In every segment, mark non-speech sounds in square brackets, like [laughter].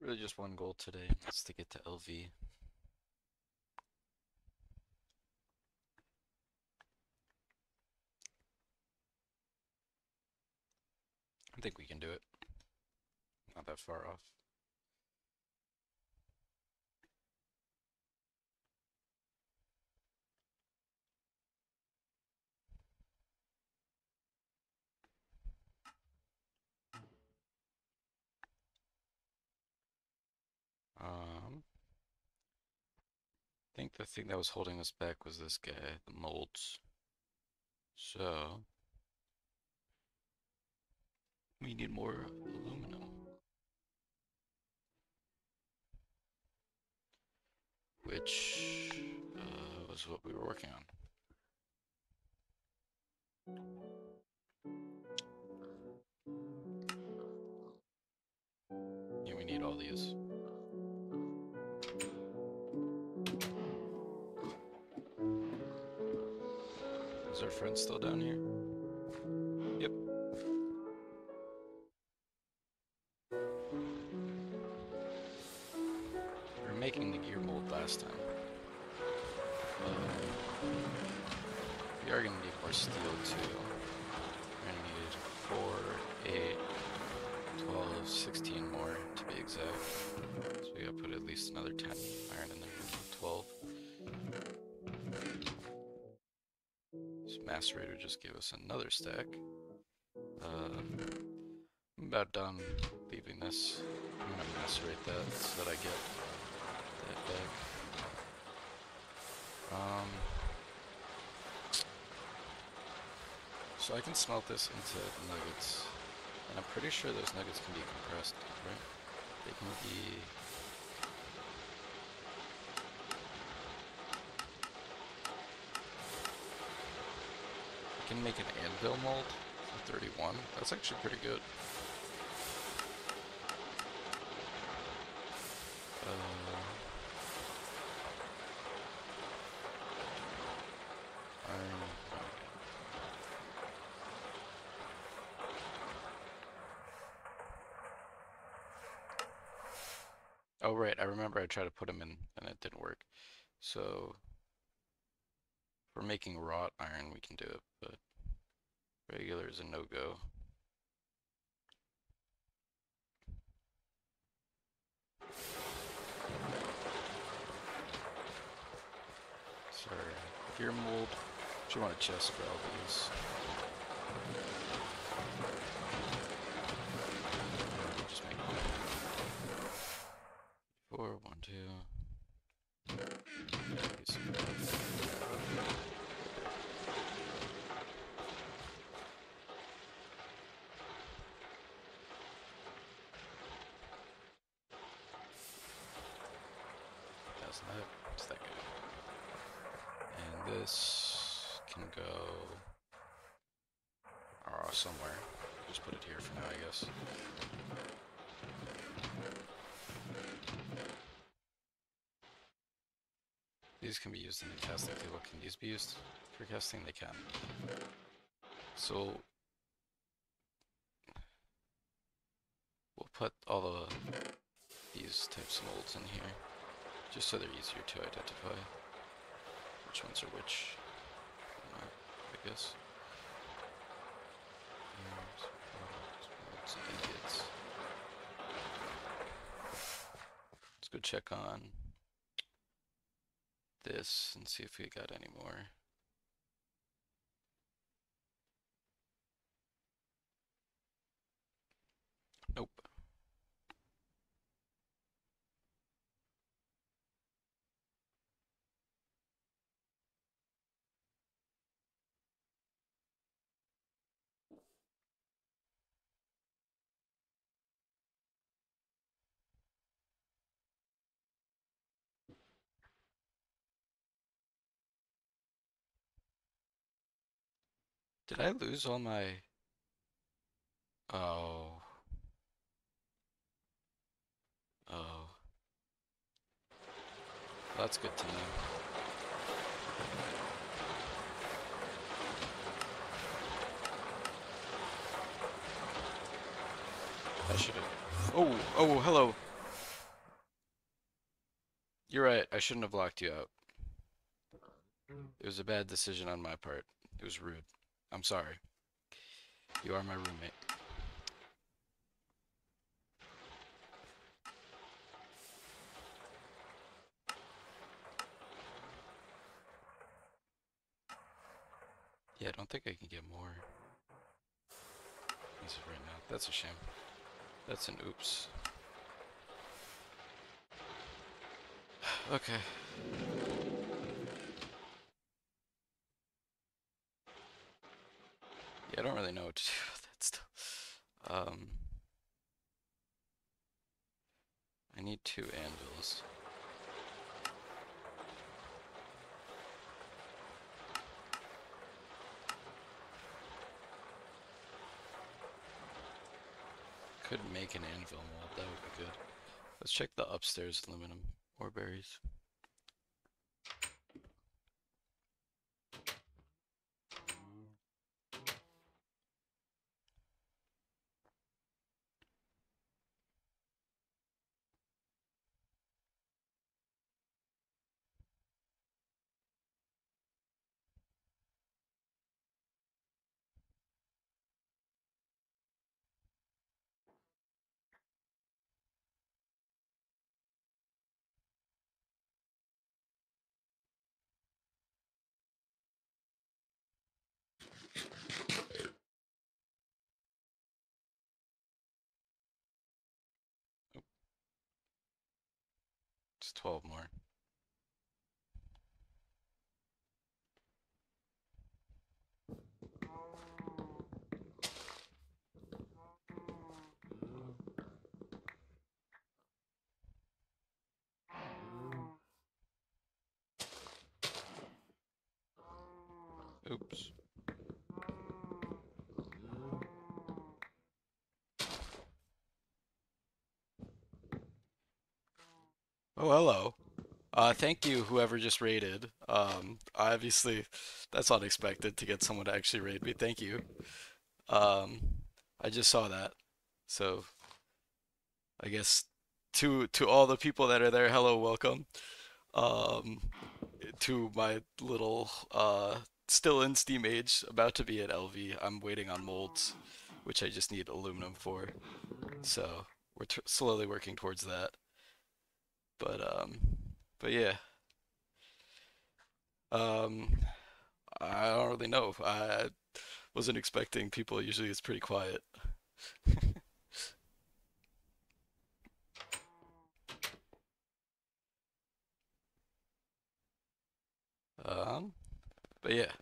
Really just one goal today. That's to get to LV. I think we can do it. Not that far off. Um, I think the thing that was holding us back was this guy, the molds. So, we need more aluminum. Which uh, was what we were working on. Friend still down here? Yep. We were making the gear mold last time. Uh, we are gonna need more steel too. We're gonna need 4, 8, 12, 16 more to be exact. So we gotta put at least another 10 iron in there. Macerator just gave us another stack. Uh, I'm about done leaving this. I'm gonna macerate that so that I get that back. Um, so I can smelt this into nuggets, and I'm pretty sure those nuggets can be compressed, right? They can be can make an anvil mold for 31. That's actually pretty good. Uh. Oh right, I remember I tried to put them in and it didn't work. So for making wrought iron, we can do it, but regular is a no-go. Sorry, gear mold. Do you want a chest for all these? Just make one. Four, one, two. These. That's not it. It's that guy. And this can go uh, somewhere. Just put it here for now, I guess. These can be used in the casting table. Can these be used for casting? They can. So we'll put all the these types of molds in here, just so they're easier to identify which ones are which. I guess. Let's go check on this and see if we got any more. Nope. Did I lose all my... Oh. Oh. That's good to know. I should have... Oh, oh, hello. You're right. I shouldn't have locked you out. It was a bad decision on my part. It was rude. I'm sorry. You are my roommate. Yeah, I don't think I can get more. Pieces right now. That's a shame. That's an oops. [sighs] okay. Yeah, I don't really know what to [laughs] do with that stuff. Um, I need two anvils. Could make an anvil mold, that would be good. Let's check the upstairs aluminum ore berries. 12 more. Oops. Oh, hello. Uh, thank you, whoever just raided. Um, obviously, that's unexpected to get someone to actually raid me. Thank you. Um, I just saw that. So, I guess to to all the people that are there, hello, welcome. Um, to my little uh still in Steam age, about to be at LV. I'm waiting on molds, which I just need aluminum for. So, we're slowly working towards that. But um, but yeah. Um, I don't really know. I wasn't expecting people. Usually it's pretty quiet. Um, but yeah.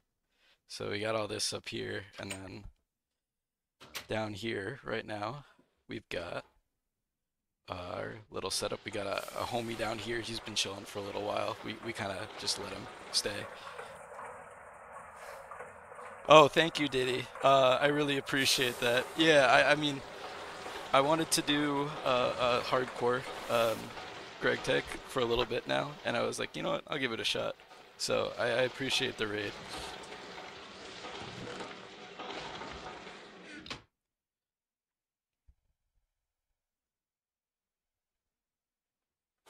So we got all this up here, and then down here right now, we've got our little setup. We got a, a homie down here. He's been chilling for a little while. We we kind of just let him stay. Oh, thank you, Diddy. Uh, I really appreciate that. Yeah, I, I mean, I wanted to do uh, a hardcore um, GregTech for a little bit now, and I was like, you know what? I'll give it a shot. So I, I appreciate the raid.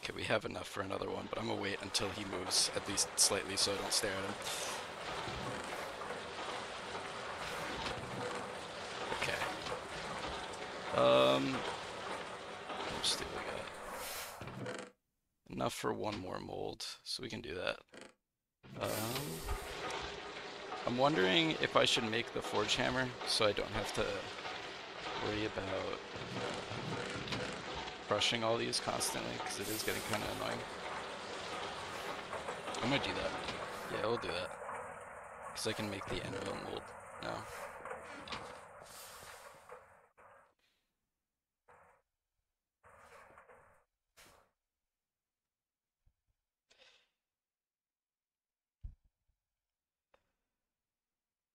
Okay, we have enough for another one, but I'm gonna wait until he moves at least slightly so I don't stare at him. Okay. Um, how much steel we got? Enough for one more mold, so we can do that. Um, I'm wondering if I should make the forge hammer so I don't have to worry about crushing all these constantly because it is getting kind of annoying. I'm gonna do that. Yeah, we'll do that. Because I can make the anvil mold now.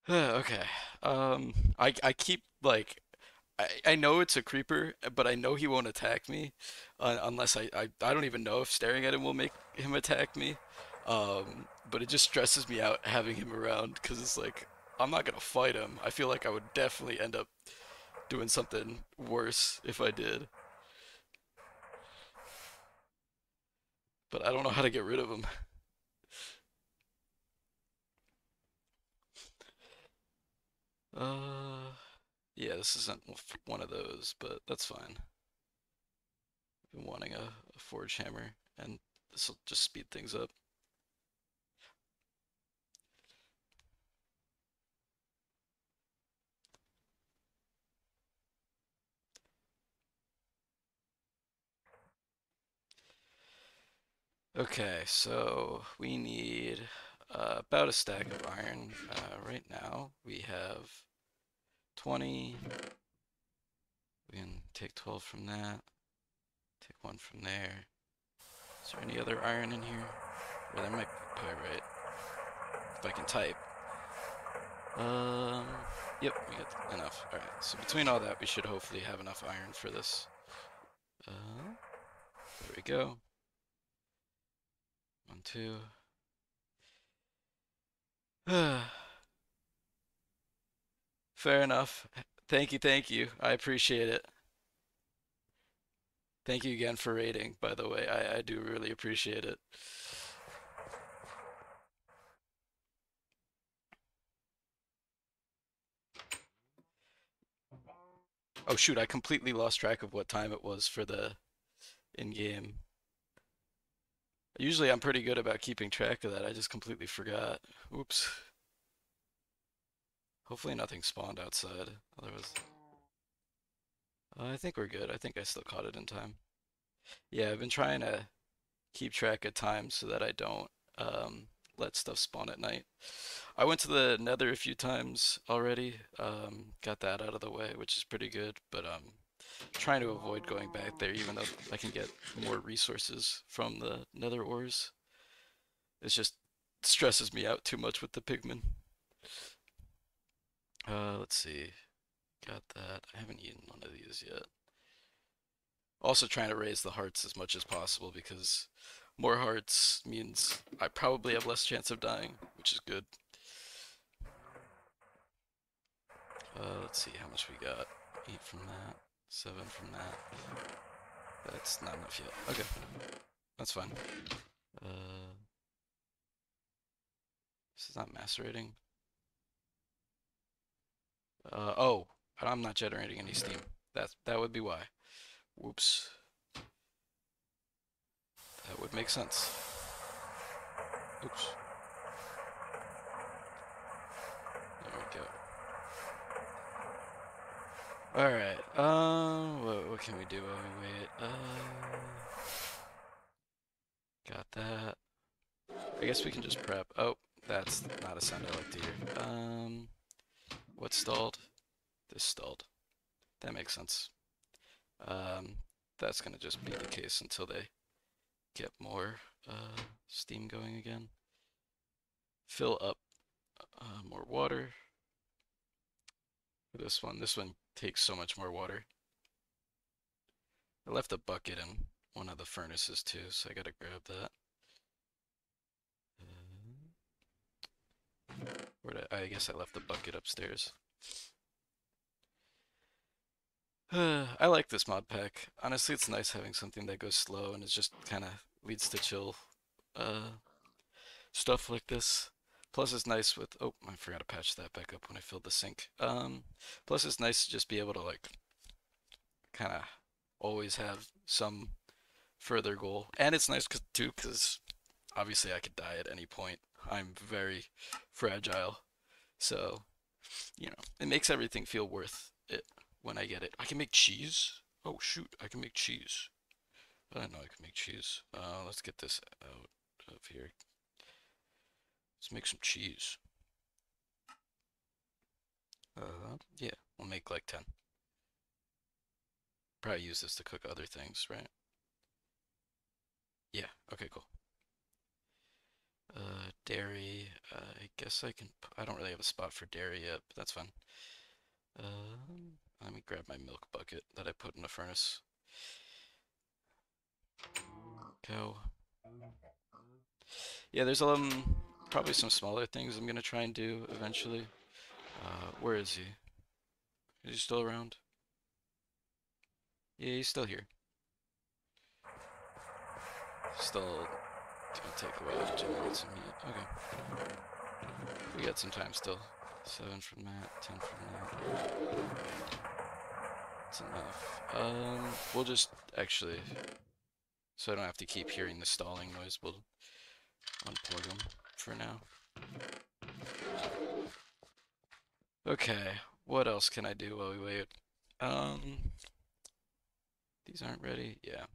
[sighs] okay. Um, I I keep like I, I know it's a creeper, but I know he won't attack me uh, unless I, I I don't even know if staring at him will make him attack me. Um, but it just stresses me out having him around because it's like I'm not gonna fight him. I feel like I would definitely end up doing something worse if I did. but I don't know how to get rid of him. [laughs] Uh, yeah, this isn't one of those, but that's fine. I've been wanting a, a forge hammer, and this will just speed things up. Okay, so we need uh, about a stack of iron. Uh, right now we have 20. We can take 12 from that. Take one from there. Is there any other iron in here? Well, there might be pyrite. If I can type. Um, yep, we got enough. Alright, so between all that, we should hopefully have enough iron for this. Uh, there we go. One, two. [sighs] Fair enough. Thank you, thank you. I appreciate it. Thank you again for raiding, by the way. I, I do really appreciate it. Oh shoot, I completely lost track of what time it was for the in-game. Usually I'm pretty good about keeping track of that. I just completely forgot. Oops. Hopefully nothing spawned outside. Otherwise... Uh, I think we're good. I think I still caught it in time. Yeah, I've been trying to keep track of time so that I don't um, let stuff spawn at night. I went to the nether a few times already. Um, got that out of the way, which is pretty good. But I'm um, trying to avoid going back there, even though I can get more resources from the nether ores. It just stresses me out too much with the pigmen. Uh, let's see. Got that. I haven't eaten one of these yet. Also trying to raise the hearts as much as possible because more hearts means I probably have less chance of dying, which is good. Uh, let's see how much we got. Eight from that. Seven from that. That's not enough yet. Okay. That's fine. Uh, this is not macerating. Uh, oh, I'm not generating any steam. That, that would be why. Whoops. That would make sense. Oops. There we go. Alright, um, what, what, can we do while we wait? Uh, got that. I guess we can just prep. Oh, that's not a sound I like to hear. Um, what stalled? This stalled. That makes sense. Um, that's gonna just be the case until they get more uh, steam going again. Fill up uh, more water. This one, this one takes so much more water. I left a bucket in one of the furnaces too, so I gotta grab that. Where I, I guess I left the bucket upstairs. [sighs] I like this mod pack. Honestly, it's nice having something that goes slow and it just kind of leads to chill uh, stuff like this. Plus, it's nice with. Oh, I forgot to patch that back up when I filled the sink. Um, plus, it's nice to just be able to like kind of always have some further goal, and it's nice cause, too because obviously I could die at any point. I'm very fragile, so you know it makes everything feel worth it when I get it. I can make cheese. Oh shoot, I can make cheese. I know I can make cheese. Uh, let's get this out of here. Let's make some cheese. Uh, yeah, we'll make like 10. Probably use this to cook other things, right? Yeah, okay, cool. Uh, dairy, uh, I guess I can, I don't really have a spot for dairy yet, but that's fine. Um, let me grab my milk bucket that I put in the furnace. Cow. Yeah, there's um probably some smaller things I'm gonna try and do eventually. Uh, where is he? Is he still around? Yeah, he's still here. Still It's gonna take a while to generate some. Okay. We got some time still. Seven from that, ten from that. That's enough. Um, we'll just actually, so I don't have to keep hearing the stalling noise. We'll unplug them for now. Okay, what else can I do while we wait? Um, these aren't ready. Yeah,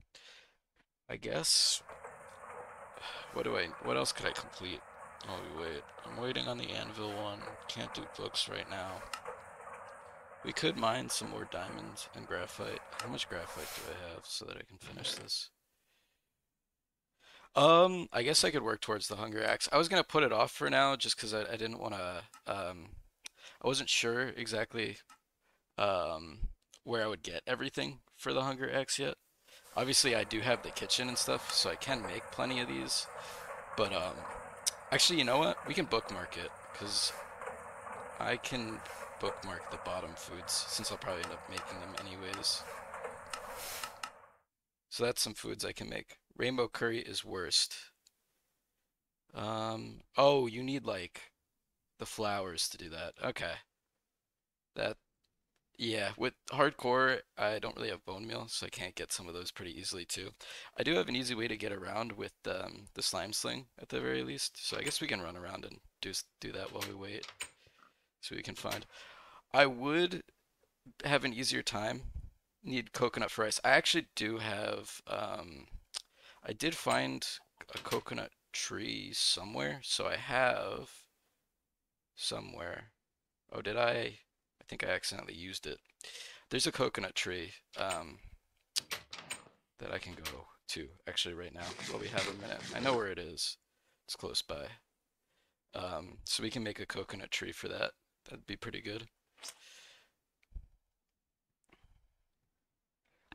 I guess. What do I? What else could I complete? Oh, wait. I'm waiting on the anvil one. Can't do books right now. We could mine some more diamonds and graphite. How much graphite do I have so that I can finish this? Um, I guess I could work towards the hunger axe. I was gonna put it off for now just because I, I didn't want to. Um, I wasn't sure exactly um, where I would get everything for the hunger axe yet. Obviously, I do have the kitchen and stuff, so I can make plenty of these. But um, actually, you know what? We can bookmark it because I can bookmark the bottom foods since I'll probably end up making them anyways. So that's some foods I can make. Rainbow curry is worst. Um, oh, you need like the flowers to do that. Okay. That, yeah, with hardcore, I don't really have bone meal, so I can't get some of those pretty easily too. I do have an easy way to get around with um, the slime sling at the very least, so I guess we can run around and do do that while we wait, so we can find. I would have an easier time. Need coconut for ice. I actually do have. Um, I did find a coconut tree somewhere, so I have somewhere. Oh, did I? Think I accidentally used it. There's a coconut tree um, that I can go to actually right now while we have a minute. I know where it is. It's close by. Um, so we can make a coconut tree for that. That'd be pretty good.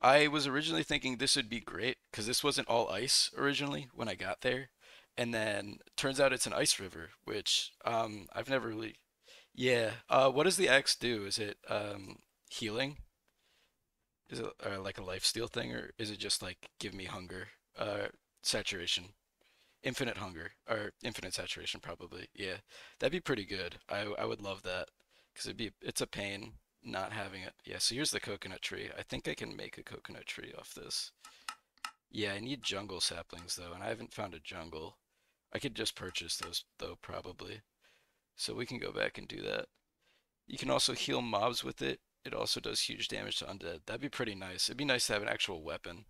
I was originally thinking this would be great because this wasn't all ice originally when I got there. And then turns out it's an ice river, which um, I've never really. Yeah. Uh, what does the X do? Is it um, healing? Is it uh, like a life steal thing, or is it just like give me hunger, uh, saturation, infinite hunger, or infinite saturation? Probably. Yeah, that'd be pretty good. I I would love that because it'd be it's a pain not having it. Yeah, so here's the coconut tree. I think I can make a coconut tree off this. Yeah, I need jungle saplings though, and I haven't found a jungle. I could just purchase those though, probably. So we can go back and do that. You can also heal mobs with it. It also does huge damage to undead. That'd be pretty nice. It'd be nice to have an actual weapon.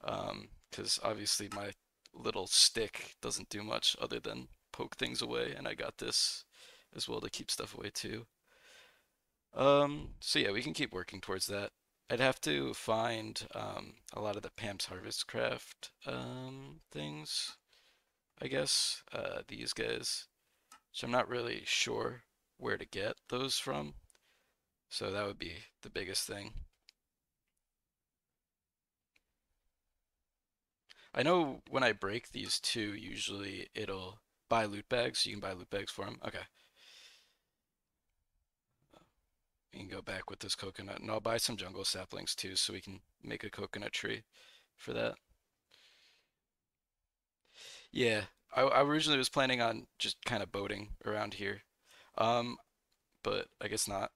Because um, obviously my little stick doesn't do much other than poke things away, and I got this as well to keep stuff away too. Um, so yeah, we can keep working towards that. I'd have to find um, a lot of the Pam's HarvestCraft um, things, I guess. Uh, these guys, which I'm not really sure where to get those from. So that would be the biggest thing. I know when I break these two, usually it'll buy loot bags. You can buy loot bags for them. Okay. We can go back with this coconut, and I'll buy some jungle saplings too, so we can make a coconut tree for that. Yeah, I, I originally was planning on just kind of boating around here, um, but I guess not.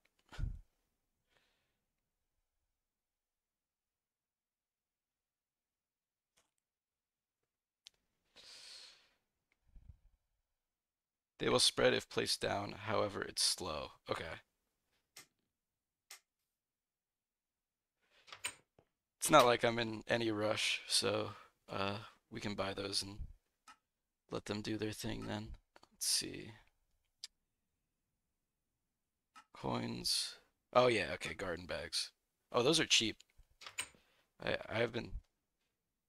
They will spread if placed down, however, it's slow. Okay. It's not like I'm in any rush, so uh, we can buy those and let them do their thing then. Let's see. Coins. Oh yeah, okay, garden bags. Oh, those are cheap. I I have been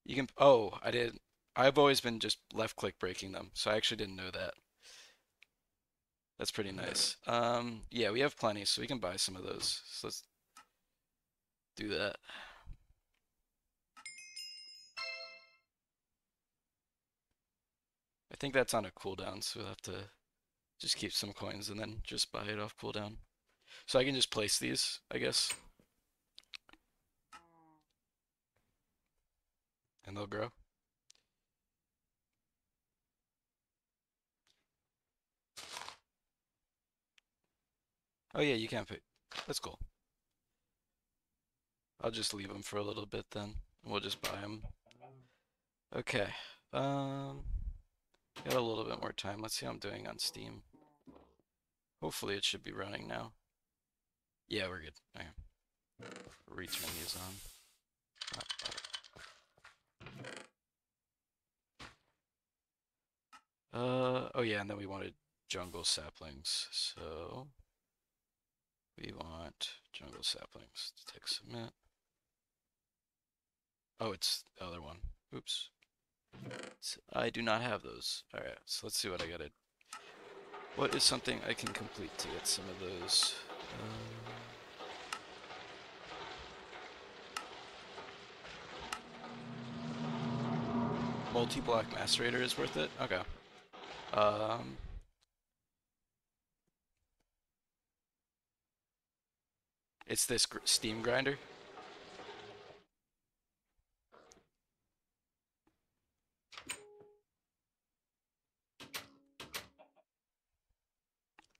you can oh, I did I've always been just left click breaking them, so I actually didn't know that. That's pretty nice. Um yeah, we have plenty, so we can buy some of those. So let's do that. I think that's on a cooldown, so we'll have to just keep some coins and then just buy it off cooldown. So I can just place these, I guess. And they'll grow. Oh yeah, you can't pick. That's cool. I'll just leave them for a little bit then. We'll just buy them. Okay. Um got a little bit more time. Let's see how I'm doing on Steam. Hopefully it should be running now. Yeah, we're good. Okay. Return these on. Uh, oh yeah, and then we wanted jungle saplings, so we want jungle saplings to take submit. Oh, it's the other one. Oops. I do not have those. Alright, so let's see what I gotta... What is something I can complete to get some of those? Um, multi-block macerator is worth it? Okay. Um, it's this steam grinder.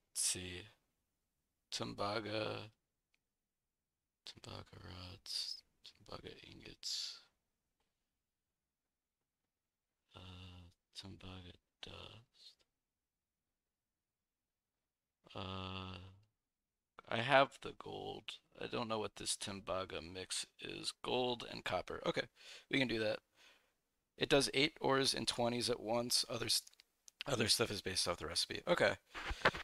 Let's see. Tumbaga. Tumbaga rods. Tumbaga ingots. Uh, Tumbaga dust. Uh, I have the gold. I don't know what this Tumbaga mix is. Gold and copper. Okay, we can do that. It does eight ores and 20s at once. Other, other stuff is based off the recipe. Okay.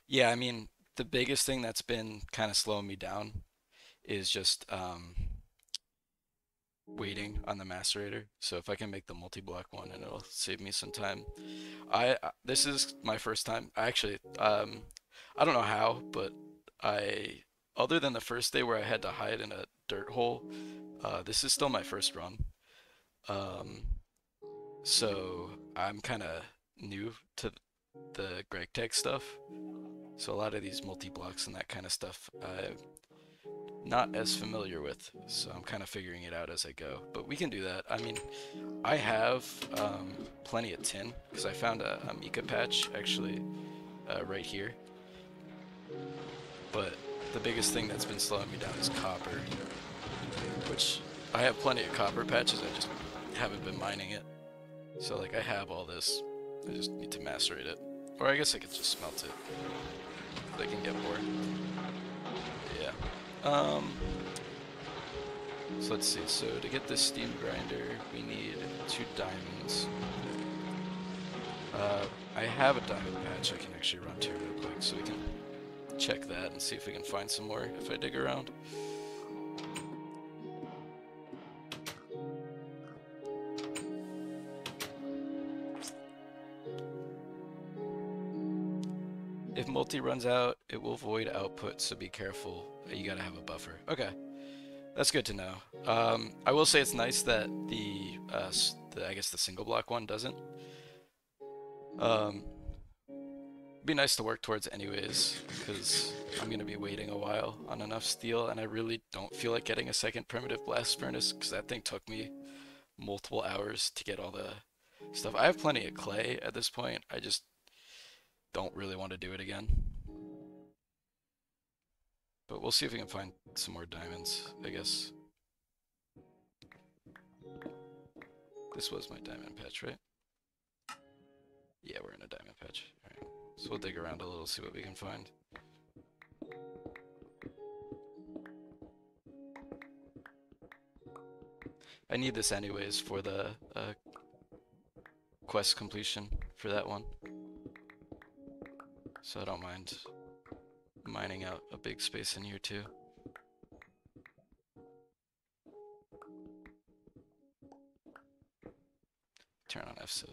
Yeah, I mean, the biggest thing that's been kind of slowing me down is just um, waiting on the macerator. So if I can make the multi-block one and it'll save me some time. I this is my first time. I actually um I don't know how, but I other than the first day where I had to hide in a dirt hole, uh, this is still my first run. Um so I'm kind of new to the GregTech stuff. So a lot of these multi-blocks and that kind of stuff I'm not as familiar with, so I'm kind of figuring it out as I go. But we can do that. I mean, I have um, plenty of tin, because I found a, a mica patch, actually, uh, right here. But the biggest thing that's been slowing me down is copper, which I have plenty of copper patches, I just haven't been mining it. So, like, I have all this, I just need to macerate it. Or I guess I could just smelt it. I can get more. Yeah. Um, so let's see. So to get this steam grinder, we need two diamonds. Uh, I have a diamond patch I can actually run to real quick, so we can check that and see if we can find some more if I dig around. Runs out, it will void output, so be careful. You gotta have a buffer. Okay, that's good to know. Um, I will say it's nice that the, uh, the, I guess the single block one doesn't. Um, be nice to work towards anyways, because I'm gonna be waiting a while on enough steel, and I really don't feel like getting a second primitive blast furnace, because that thing took me multiple hours to get all the stuff. I have plenty of clay at this point. I just don't really want to do it again. But we'll see if we can find some more diamonds, I guess. This was my diamond patch, right? Yeah, we're in a diamond patch. So we'll dig around a little, see what we can find. I need this anyways for the uh, quest completion for that one. So I don't mind mining out a big space in here too. Turn on F7.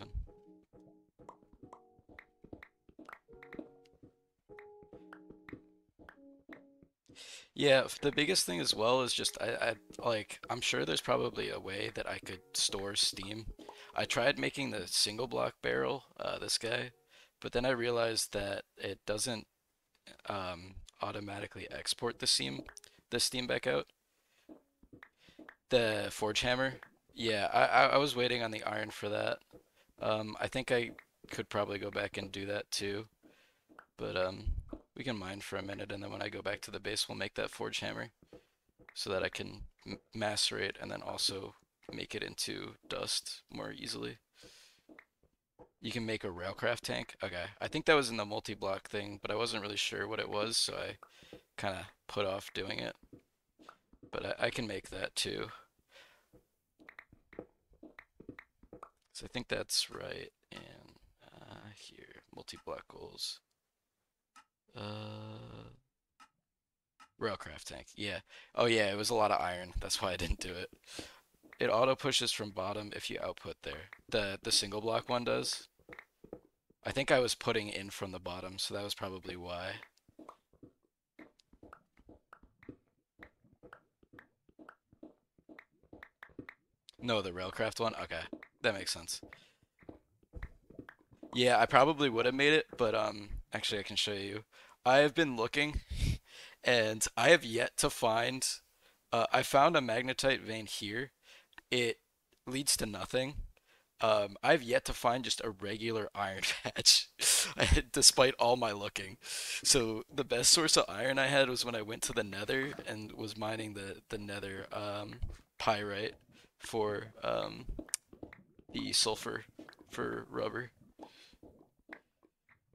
Yeah, the biggest thing as well is just I, I like I'm sure there's probably a way that I could store steam. I tried making the single block barrel, uh, this guy, but then I realized that it doesn't um, automatically export the steam, the steam back out. The forge hammer, yeah, I, I was waiting on the iron for that. Um, I think I could probably go back and do that too, but um, we can mine for a minute, and then when I go back to the base, we'll make that forge hammer so that I can macerate and then also make it into dust more easily. You can make a railcraft tank. Okay, I think that was in the multi-block thing, but I wasn't really sure what it was, so I kind of put off doing it. But I, I can make that too. So I think that's right in uh, here, multi-block goals. Uh, railcraft tank, yeah. Oh yeah, it was a lot of iron. That's why I didn't do it. It auto pushes from bottom if you output there. The the single block one does. I think I was putting in from the bottom, so that was probably why. No, the Railcraft one? Okay, that makes sense. Yeah, I probably would have made it, but um, actually I can show you. I have been looking, [laughs] and I have yet to find. Uh, I found a magnetite vein here. It leads to nothing. Um, I've yet to find just a regular [laughs] iron patch, [laughs] despite all my looking. So the best source of iron I had was when I went to the Nether and was mining the the Nether um, pyrite for um, the sulfur for rubber.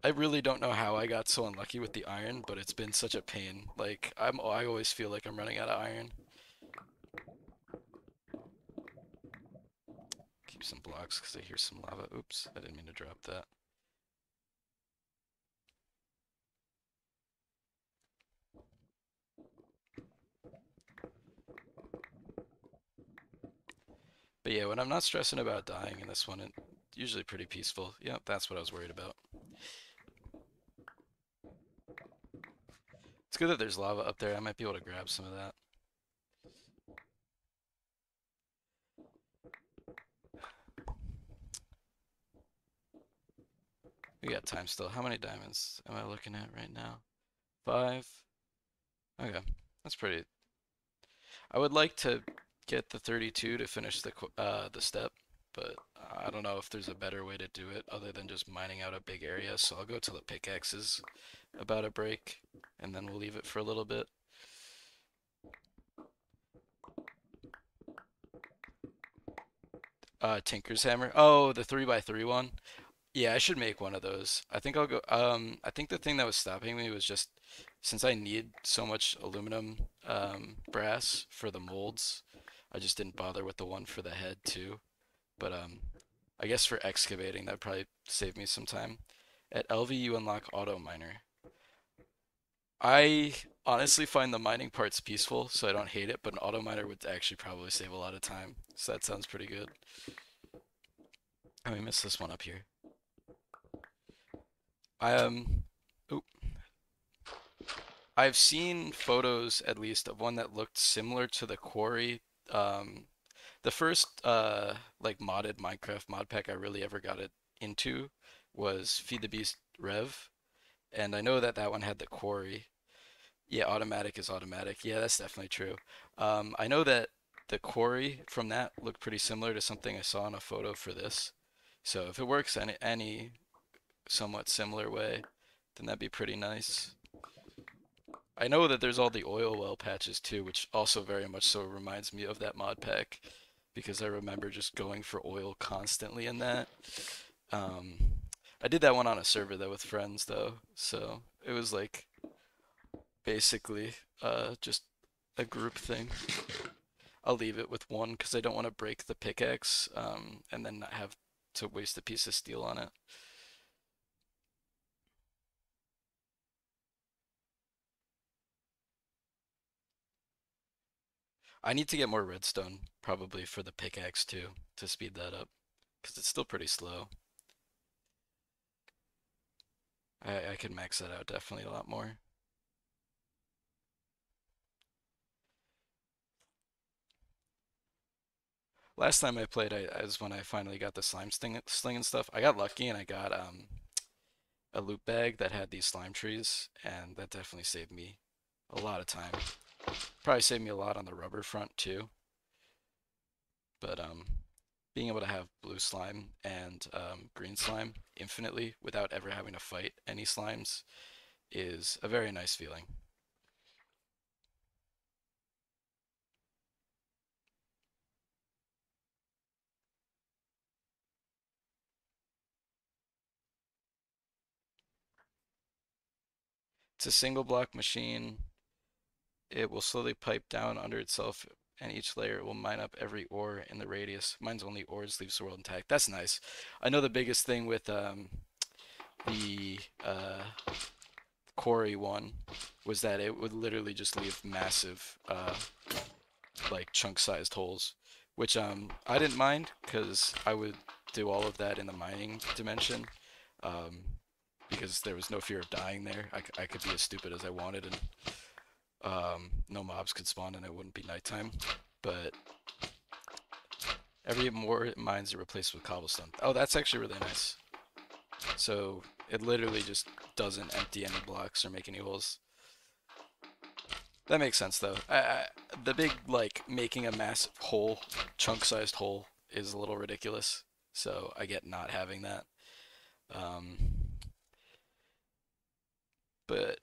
I really don't know how I got so unlucky with the iron, but it's been such a pain. Like I'm, I always feel like I'm running out of iron. Some blocks because I hear some lava. Oops, I didn't mean to drop that. But yeah, when I'm not stressing about dying in this one, it's usually pretty peaceful. Yep, that's what I was worried about. It's good that there's lava up there. I might be able to grab some of that. We got time still. How many diamonds am I looking at right now? Five. Okay, that's pretty. I would like to get the 32 to finish the uh, the step, but I don't know if there's a better way to do it other than just mining out a big area. So I'll go till the pickaxe is about a break, and then we'll leave it for a little bit. Uh, Tinker's Hammer. Oh, the 3x3 one. Yeah, I should make one of those. I think I'll go. Um, I think the thing that was stopping me was just since I need so much aluminum um, brass for the molds, I just didn't bother with the one for the head too. But um, I guess for excavating, that probably save me some time. At LV, you unlock Auto Miner. I honestly find the mining parts peaceful, so I don't hate it, but an auto miner would actually probably save a lot of time. So that sounds pretty good. Oh, we missed this one up here. I um, oop. I've seen photos at least of one that looked similar to the quarry. Um, the first uh like modded Minecraft mod pack I really ever got it into was Feed the Beast Rev, and I know that that one had the quarry. Yeah, automatic is automatic. Yeah, that's definitely true. Um, I know that the quarry from that looked pretty similar to something I saw in a photo for this. So if it works any any somewhat similar way, then that'd be pretty nice. I know that there's all the oil well patches too, which also very much so reminds me of that mod pack because I remember just going for oil constantly in that. Um, I did that one on a server though with friends though, so it was like basically uh, just a group thing. I'll leave it with one because I don't want to break the pickaxe um, and then not have to waste a piece of steel on it. I need to get more redstone, probably for the pickaxe too, to speed that up, because it's still pretty slow. I, I can max that out definitely a lot more. Last time I played, I, I was when I finally got the slime sting, sling and stuff. I got lucky and I got um, a loot bag that had these slime trees, and that definitely saved me a lot of time. Probably saved me a lot on the rubber front too. But um, being able to have blue slime and um, green slime infinitely without ever having to fight any slimes is a very nice feeling. It's a single block machine. It will slowly pipe down under itself and each layer will mine up every ore in the radius. Mines only ores, leaves the world intact. That's nice. I know the biggest thing with um, the uh, quarry one was that it would literally just leave massive, uh, like chunk-sized holes, which um, I didn't mind because I would do all of that in the mining dimension. Um, because there was no fear of dying there. I, I could be as stupid as I wanted and um, no mobs could spawn and it wouldn't be nighttime. But every more mines are replaced with cobblestone. Oh, that's actually really nice. So it literally just doesn't empty any blocks or make any holes. That makes sense though. I, I, the big like making a massive hole, chunk-sized hole, is a little ridiculous. So I get not having that. Um, but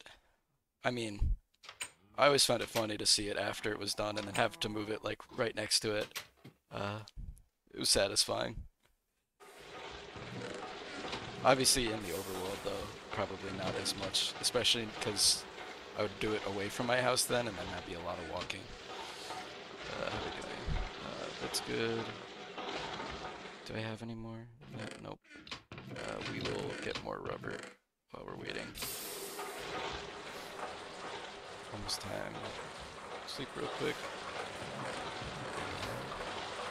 I mean, I always found it funny to see it after it was done and then have to move it like right next to it. Uh, it was satisfying. Obviously in the overworld though, probably not as much, especially because I would do it away from my house then and then that'd be a lot of walking. Uh, how are we doing? Uh, that's good. Do I have any more? nope. Uh, we will get more rubber while we're waiting. Almost time. Sleep real quick.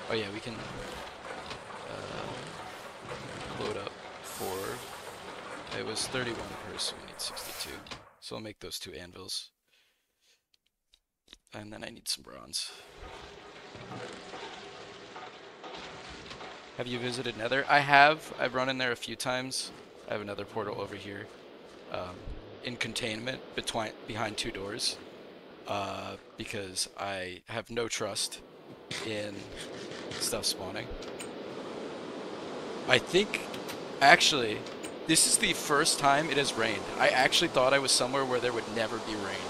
Oh yeah, we can uh, load up for. It was 31 per, so we need 62. So I'll make those two anvils. And then I need some bronze. Have you visited Nether? I have. I've run in there a few times. I have another portal over here. Um, in containment between behind two doors uh, because I have no trust in stuff spawning. I think, actually, this is the first time it has rained. I actually thought I was somewhere where there would never be rain.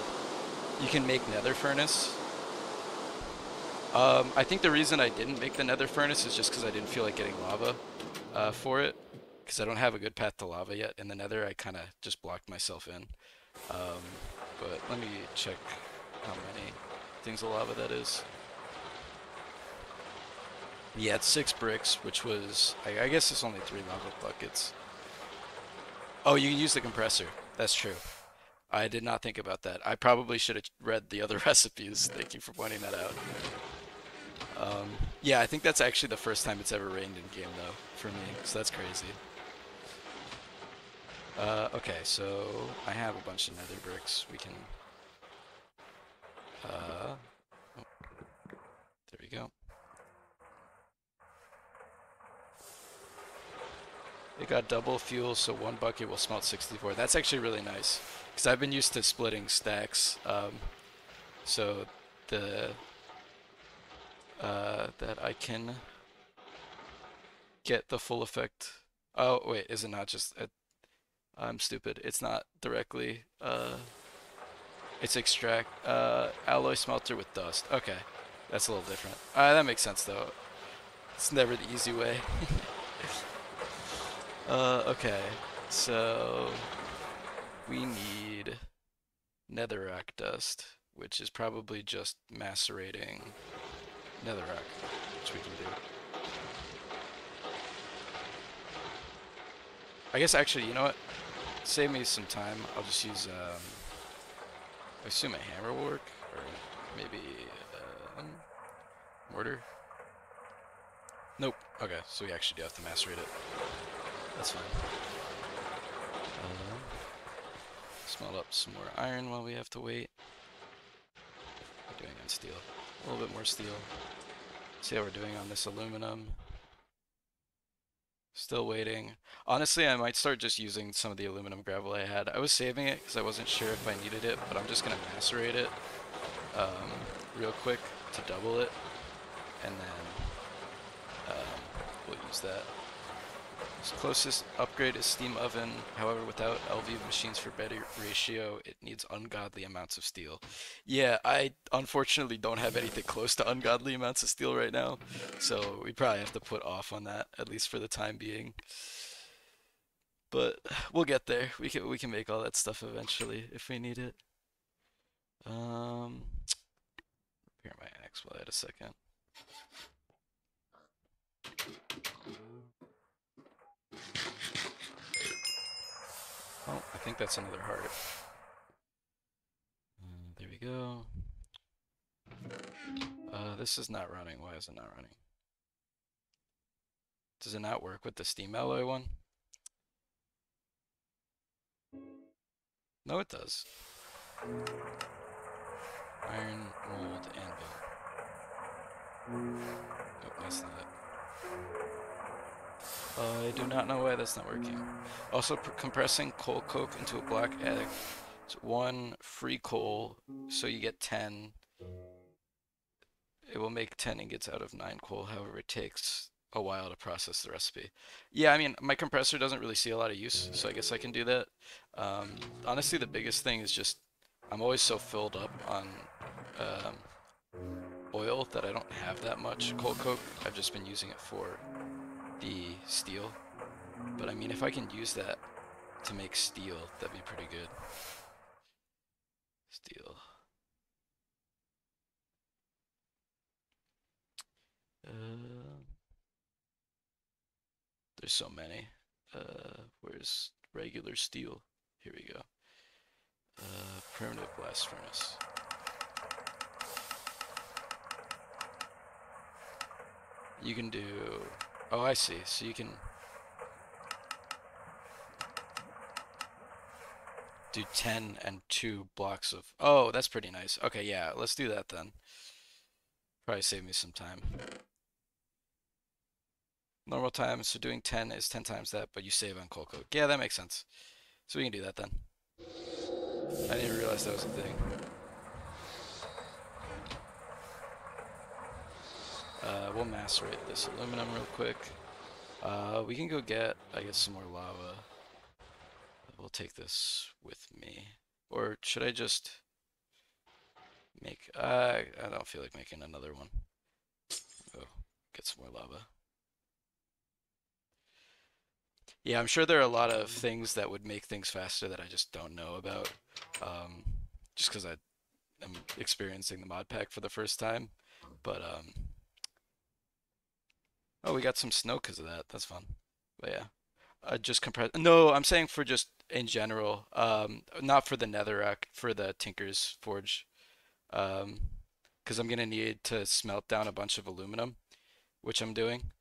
You can make nether furnace. Um, I think the reason I didn't make the nether furnace is just because I didn't feel like getting lava uh, for it because I don't have a good path to lava yet. In the nether, I kind of just blocked myself in. Um, but let me check how many things of lava that is. Yeah, it's six bricks, which was, I, I guess it's only three lava buckets. Oh, you can use the compressor. That's true. I did not think about that. I probably should have read the other [laughs] recipes. Thank you for pointing that out. Um, yeah, I think that's actually the first time it's ever rained in game, though, for me, so that's crazy. Uh, okay, so I have a bunch of nether bricks. We can... Uh, oh, there we go. It got double fuel, so one bucket will smelt 64. That's actually really nice, because I've been used to splitting stacks. Um, so the uh, that I can get the full effect. Oh wait, is it not just I'm stupid. It's not directly, uh, it's extract, uh, alloy smelter with dust. Okay, that's a little different. Uh, that makes sense though. It's never the easy way. [laughs] uh, okay, so we need netherrack dust, which is probably just macerating netherrack, which we can do. I guess actually, you know what? Save me some time. I'll just use, um, I assume a hammer will work, or maybe uh, mortar. Nope. Okay, so we actually do have to macerate it. That's fine. Uh, smelt up some more iron while we have to wait. What are doing on steel? A little bit more steel. See how we're doing on this aluminum. Still waiting. Honestly, I might start just using some of the aluminum gravel I had. I was saving it because I wasn't sure if I needed it, but I'm just going to macerate it um, real quick to double it, and then um, we'll use that. Its closest upgrade is steam oven. However, without LV machines for better ratio, it needs ungodly amounts of steel. Yeah, I unfortunately don't have anything close to ungodly amounts of steel right now, so we probably have to put off on that at least for the time being. But we'll get there. We can we can make all that stuff eventually if we need it. Um, repair my axe while I had a second. Oh, I think that's another heart. Uh, there we go. Uh, this is not running. Why is it not running? Does it not work with the steam alloy one? No, it does. Iron mold anvil. Nope, that's not it. I do not know why that's not working. Also, compressing coal coke into a black egg. It's one free coal, so you get 10. It will make 10 ingots out of 9 coal, however, it takes a while to process the recipe. Yeah, I mean, my compressor doesn't really see a lot of use, so I guess I can do that. Um, honestly, the biggest thing is just I'm always so filled up on um, oil that I don't have that much coal coke. I've just been using it for the steel. But I mean, if I can use that to make steel, that'd be pretty good. Steel. Uh, there's so many. Uh, where's regular steel? Here we go. Uh, primitive blast furnace. You can do Oh, I see. So you can do 10 and 2 blocks of... Oh, that's pretty nice. Okay, yeah, let's do that then. Probably save me some time. Normal time, so doing 10 is 10 times that, but you save on coal coke. Yeah, that makes sense. So we can do that then. I didn't realize that was a thing. Uh, we'll macerate this aluminum real quick. Uh, we can go get, I guess, some more lava. We'll take this with me. Or should I just make... Uh, I don't feel like making another one. Go get some more lava. Yeah, I'm sure there are a lot of things that would make things faster that I just don't know about. Um, just because I am experiencing the mod pack for the first time. But um, Oh, we got some snow because of that. That's fun. But yeah, uh, just compress. No, I'm saying for just in general. Um, not for the netherrack, for the Tinker's Forge. Um, because I'm gonna need to smelt down a bunch of aluminum, which I'm doing,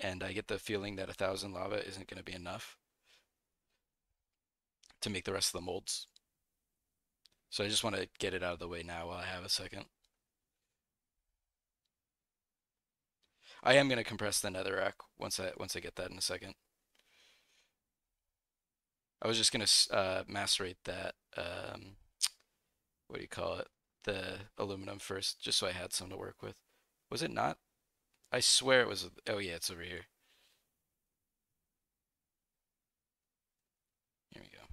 and I get the feeling that a thousand lava isn't gonna be enough to make the rest of the molds. So I just want to get it out of the way now while I have a second. I am gonna compress the netherrack once I once I get that in a second. I was just gonna uh, macerate that. Um, what do you call it? The aluminum first, just so I had some to work with. Was it not? I swear it was. Oh yeah, it's over here. Here we go.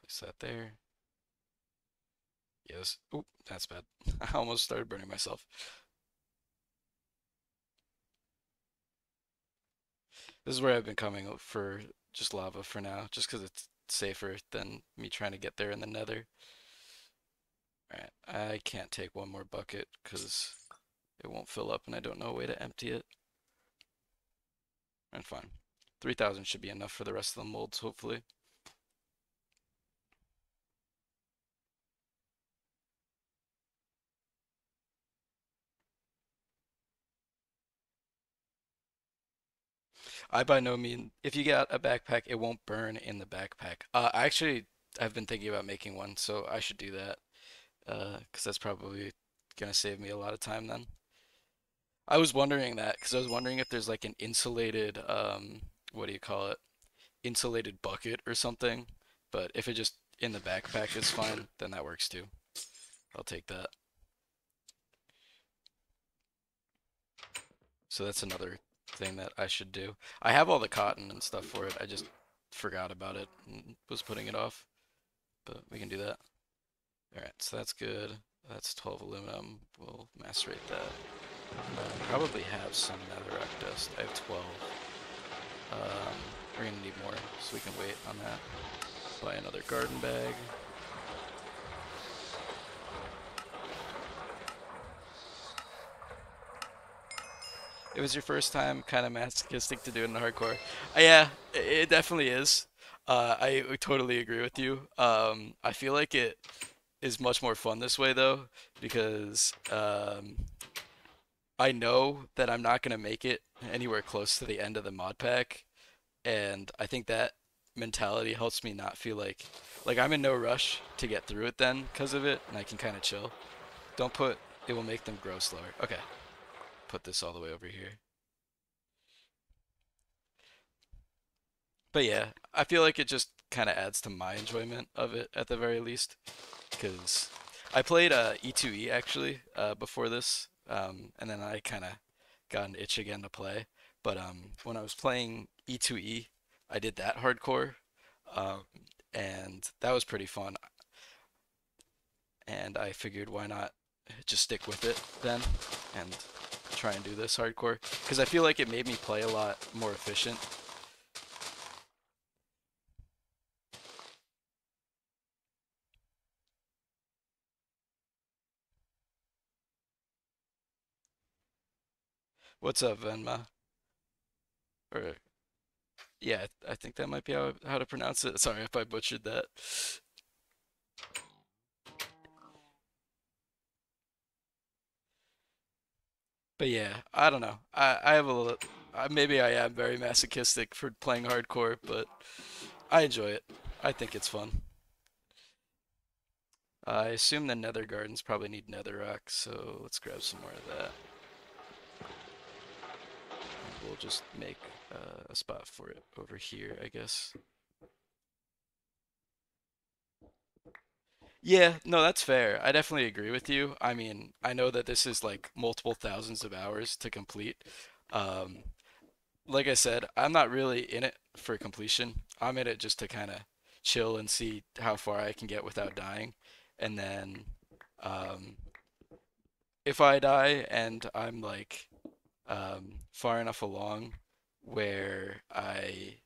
Place that there. Yes. Oop, that's bad. [laughs] I almost started burning myself. This is where I've been coming for just lava for now, just because it's safer than me trying to get there in the nether. Alright, I can't take one more bucket because it won't fill up and I don't know a way to empty it. And fine. 3,000 should be enough for the rest of the molds, hopefully. I by no means, if you get a backpack, it won't burn in the backpack. Uh, I actually, I've been thinking about making one, so I should do that. Uh, cause that's probably gonna save me a lot of time then. I was wondering that, cause I was wondering if there's like an insulated, um, what do you call it? Insulated bucket or something. But if it just in the backpack is fine, then that works too. I'll take that. So that's another thing that I should do. I have all the cotton and stuff for it. I just forgot about it and was putting it off. But we can do that. Alright, so that's good. That's 12 aluminum. We'll macerate that. Uh, probably have some netherrack dust. I have 12. Um, we're gonna need more, so we can wait on that. Buy another garden bag. It was your first time kind of masochistic to do it in the hardcore. Uh, yeah, it definitely is. Uh, I totally agree with you. Um, I feel like it is much more fun this way though, because um, I know that I'm not gonna make it anywhere close to the end of the mod pack, and I think that mentality helps me not feel like like I'm in no rush to get through it then because of it, and I can kind of chill. Don't put it will make them grow slower. Okay, put this all the way over here. But yeah, I feel like it just kind of adds to my enjoyment of it at the very least. Because I played uh, E2E actually uh, before this, um, and then I kind of got an itch again to play. But um, when I was playing E2E, I did that hardcore, um, and that was pretty fun. And I figured why not just stick with it then and try and do this hardcore because I feel like it made me play a lot more efficient What's up, Venma? Or yeah, I think that might be how how to pronounce it. Sorry if I butchered that. But yeah, I don't know. I I have a. Uh, maybe I am very masochistic for playing hardcore, but I enjoy it. I think it's fun. I assume the Nether Gardens probably need Netherrack, so let's grab some more of that. we'll just make uh, a spot for it over here, I guess. Yeah, no, that's fair. I definitely agree with you. I mean, I know that this is like multiple thousands of hours to complete. Um, like I said, I'm not really in it for completion. I'm in it just to kind of chill and see how far I can get without dying. And then um, if I die and I'm like um, far enough along where I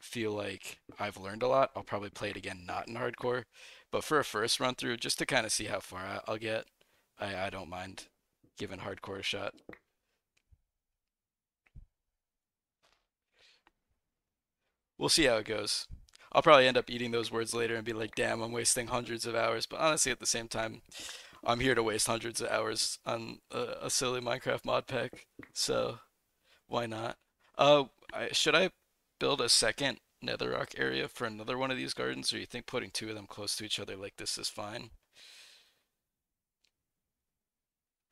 feel like I've learned a lot, I'll probably play it again, not in hardcore. But for a first run through, just to kind of see how far I'll get, I, I don't mind giving hardcore a shot. We'll see how it goes. I'll probably end up eating those words later and be like, damn, I'm wasting hundreds of hours. But honestly, at the same time, I'm here to waste hundreds of hours on a, a silly Minecraft mod pack. So why not? Uh, I, should I build a second netherrack area for another one of these gardens, or you think putting two of them close to each other like this is fine?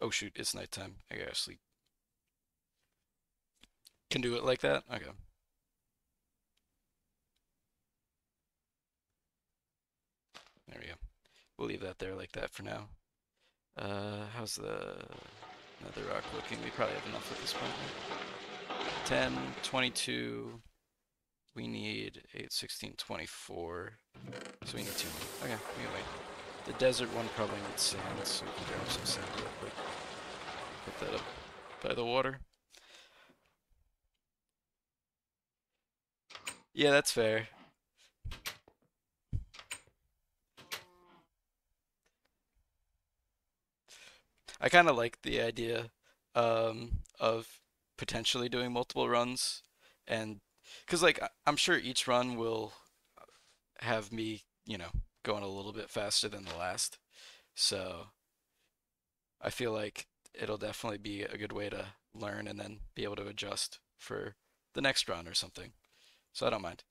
Oh shoot, it's nighttime. I gotta sleep. Can do it like that? Okay. There we go. We'll leave that there like that for now. Uh, how's the netherrack looking? We probably have enough at this point. 10, 22. We need 8, 16, 24. So we need two. Okay, we can wait. The desert one probably needs sand, so we can grab some sand real quick. Put that up by the water. Yeah, that's fair. I kind of like the idea um, of potentially doing multiple runs, and because like I'm sure each run will have me, you know, going a little bit faster than the last. So I feel like it'll definitely be a good way to learn and then be able to adjust for the next run or something. So I don't mind.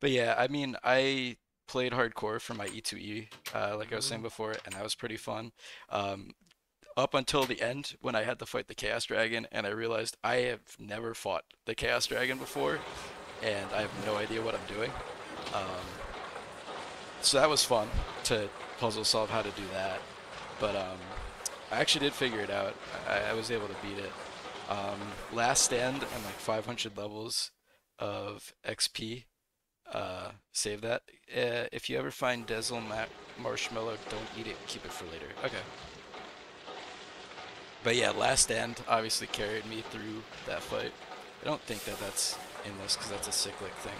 But yeah, I mean, I played hardcore for my E2E, uh, like I was saying before, and that was pretty fun. Um, up until the end, when I had to fight the Chaos Dragon, and I realized I have never fought the Chaos Dragon before, and I have no idea what I'm doing. Um, so that was fun to puzzle solve how to do that. but um, I actually did figure it out. I, I was able to beat it. Um, last stand and like 500 levels of XP. Uh, save that. Uh, if you ever find Dazzle Ma Marshmallow, don't eat it. Keep it for later. Okay. But yeah, last stand obviously carried me through that fight. I don't think that that's in this because that's a cyclic thing.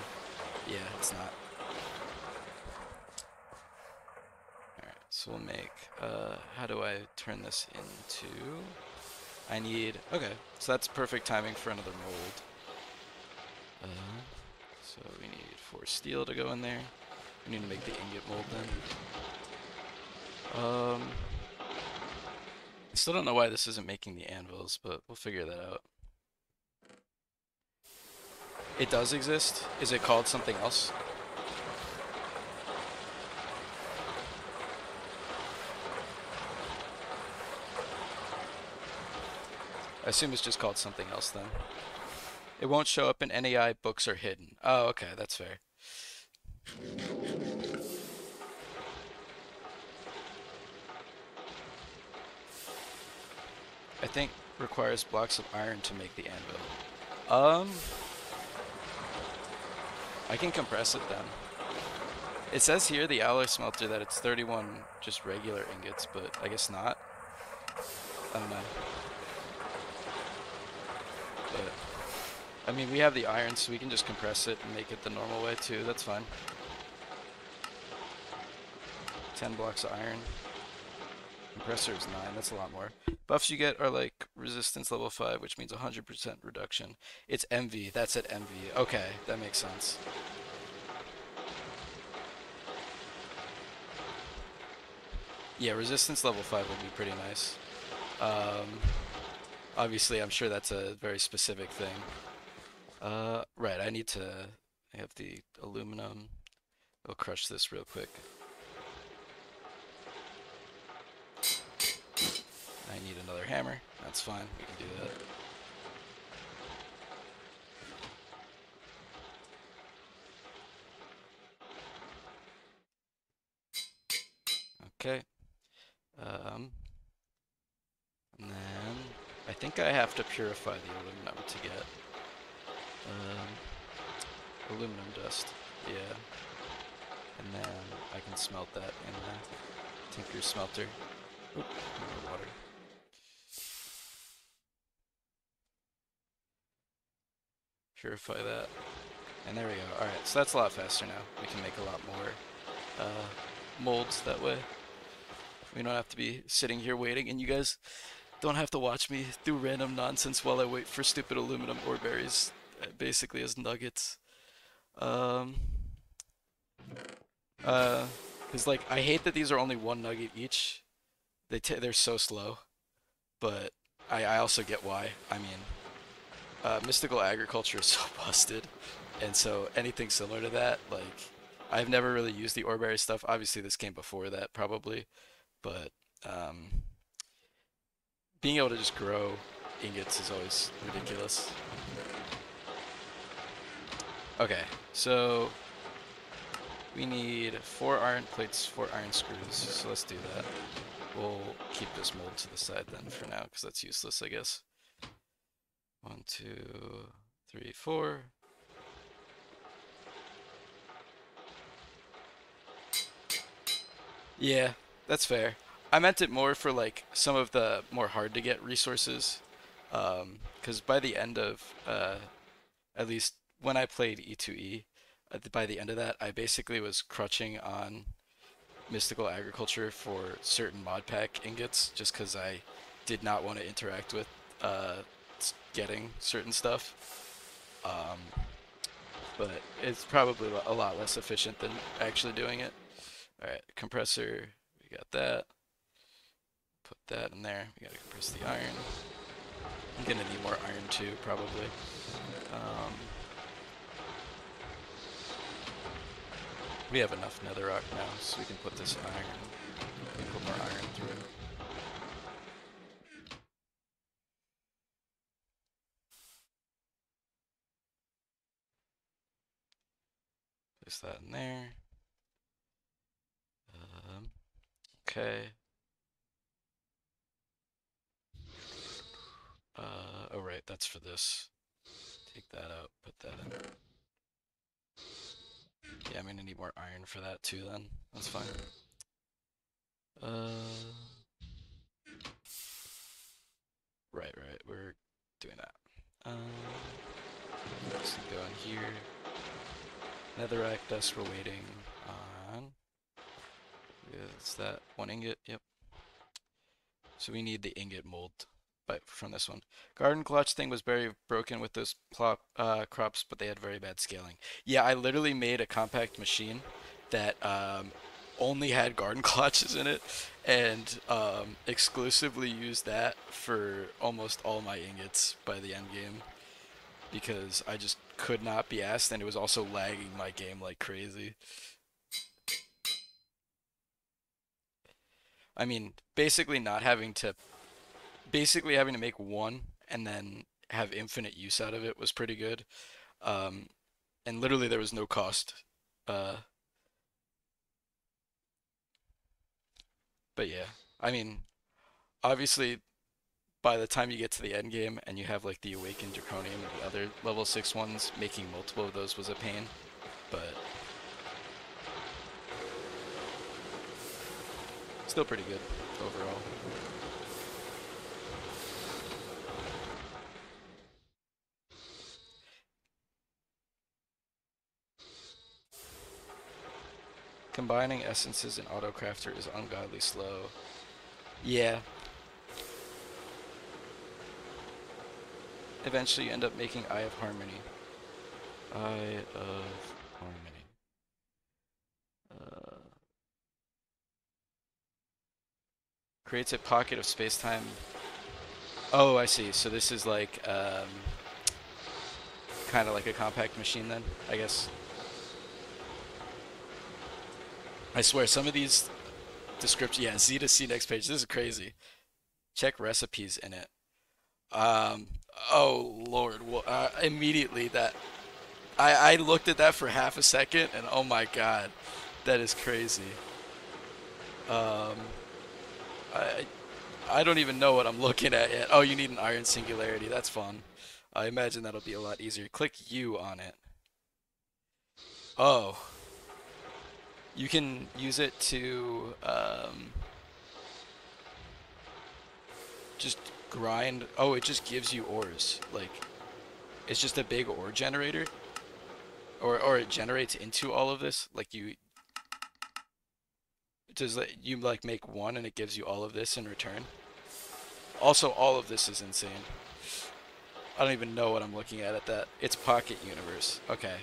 Yeah, it's not. Alright, so we'll make, uh, how do I turn this into, I need, okay, so that's perfect timing for another mold. Uh, so we need four steel to go in there. We need to make the ingot mold then. Um, I still don't know why this isn't making the anvils, but we'll figure that out. It does exist. Is it called something else? I assume it's just called something else then. It won't show up in NEI books are hidden. Oh, okay, that's fair. I think requires blocks of iron to make the anvil. Um, I can compress it then. It says here, the alloy smelter, that it's 31 just regular ingots, but I guess not. I don't know. But, I mean, we have the iron, so we can just compress it and make it the normal way too. That's fine. 10 blocks of iron. Compressor is 9, that's a lot more. Buffs you get are like resistance level 5, which means 100% reduction. It's MV, that's at MV. Okay, that makes sense. Yeah, resistance level 5 will be pretty nice. Um, obviously, I'm sure that's a very specific thing. Uh, right, I need to I have the aluminum. I'll crush this real quick. I need another hammer. That's fine. We can do that. Okay. Um, and then I think I have to purify the aluminum to get um, aluminum dust. Yeah. And then I can smelt that in the Tinker smelter. Oop, water. Purify that. And there we go. Alright, so that's a lot faster now. We can make a lot more uh, molds that way. We don't have to be sitting here waiting, and you guys don't have to watch me do random nonsense while I wait for stupid aluminum ore berries, uh, basically as nuggets. Um, uh, cause like I hate that these are only one nugget each. They they're so slow, but I I also get why. I mean, uh, mystical agriculture is so [laughs] busted, and so anything similar to that, like I've never really used the ore berry stuff. Obviously, this came before that probably, but um, being able to just grow ingots is always ridiculous. Okay, so we need four iron plates, four iron screws, so let's do that. We'll keep this mold to the side then for now, because that's useless, I guess. One, two, three, four. Yeah, that's fair. I meant it more for like some of the more hard to get resources. Because um, by the end of, uh, at least when I played E2E, uh, by the end of that, I basically was crutching on mystical agriculture for certain mod pack ingots just because I did not want to interact with uh, getting certain stuff. Um, but it's probably a lot less efficient than actually doing it. Alright, compressor, we got that. Put that in there. We gotta compress the iron. I'm gonna need more iron too, probably. Um, we have enough netherrack now, so we can put this iron, put more iron through. That in there. Um, okay. Uh, oh right, that's for this. Take that out, put that in. Yeah, I'm gonna need more iron for that too then. That's fine. Uh, right, right, we're doing that. Um, let's go in here. Netherrack dust we're waiting on. Is that one ingot? Yep. So we need the ingot mold but from this one. Garden Cloche thing was very broken with those plop, uh, crops, but they had very bad scaling. Yeah, I literally made a compact machine that um, only had garden [laughs] cloches in it and um, exclusively used that for almost all my ingots by the end game because I just could not be asked and it was also lagging my game like crazy. I mean, basically not having to basically having to make one and then have infinite use out of it was pretty good. Um, and literally there was no cost. Uh, but yeah, I mean, obviously by the time you get to the end game and you have like the Awakened Draconium and the other level 6 ones, making multiple of those was a pain. But still pretty good overall. Combining essences in Autocrafter is ungodly slow. Yeah. Eventually end up making Eye of Harmony. Eye of Harmony. Uh, creates a pocket of space-time. Oh, I see. So this is like, um, kind of like a compact machine then, I guess. I swear, some of these descriptions, yeah, Z to C next page. This is crazy. Check recipes in it. Um, oh Lord, well, uh, immediately that I I looked at that for half a second, and oh my God, that is crazy. Um, I I don't even know what I'm [laughs] looking at yet. Oh, you need an iron singularity. That's fun. I imagine that'll be a lot easier. Click U on it. Oh. You can use it to um, just grind. Oh, it just gives you ores. Like, it's just a big ore generator. Or, or it generates into all of this. Like you, does that you like make one and it gives you all of this in return. Also, all of this is insane. I don't even know what I'm looking at at that. It's Pocket Universe. Okay.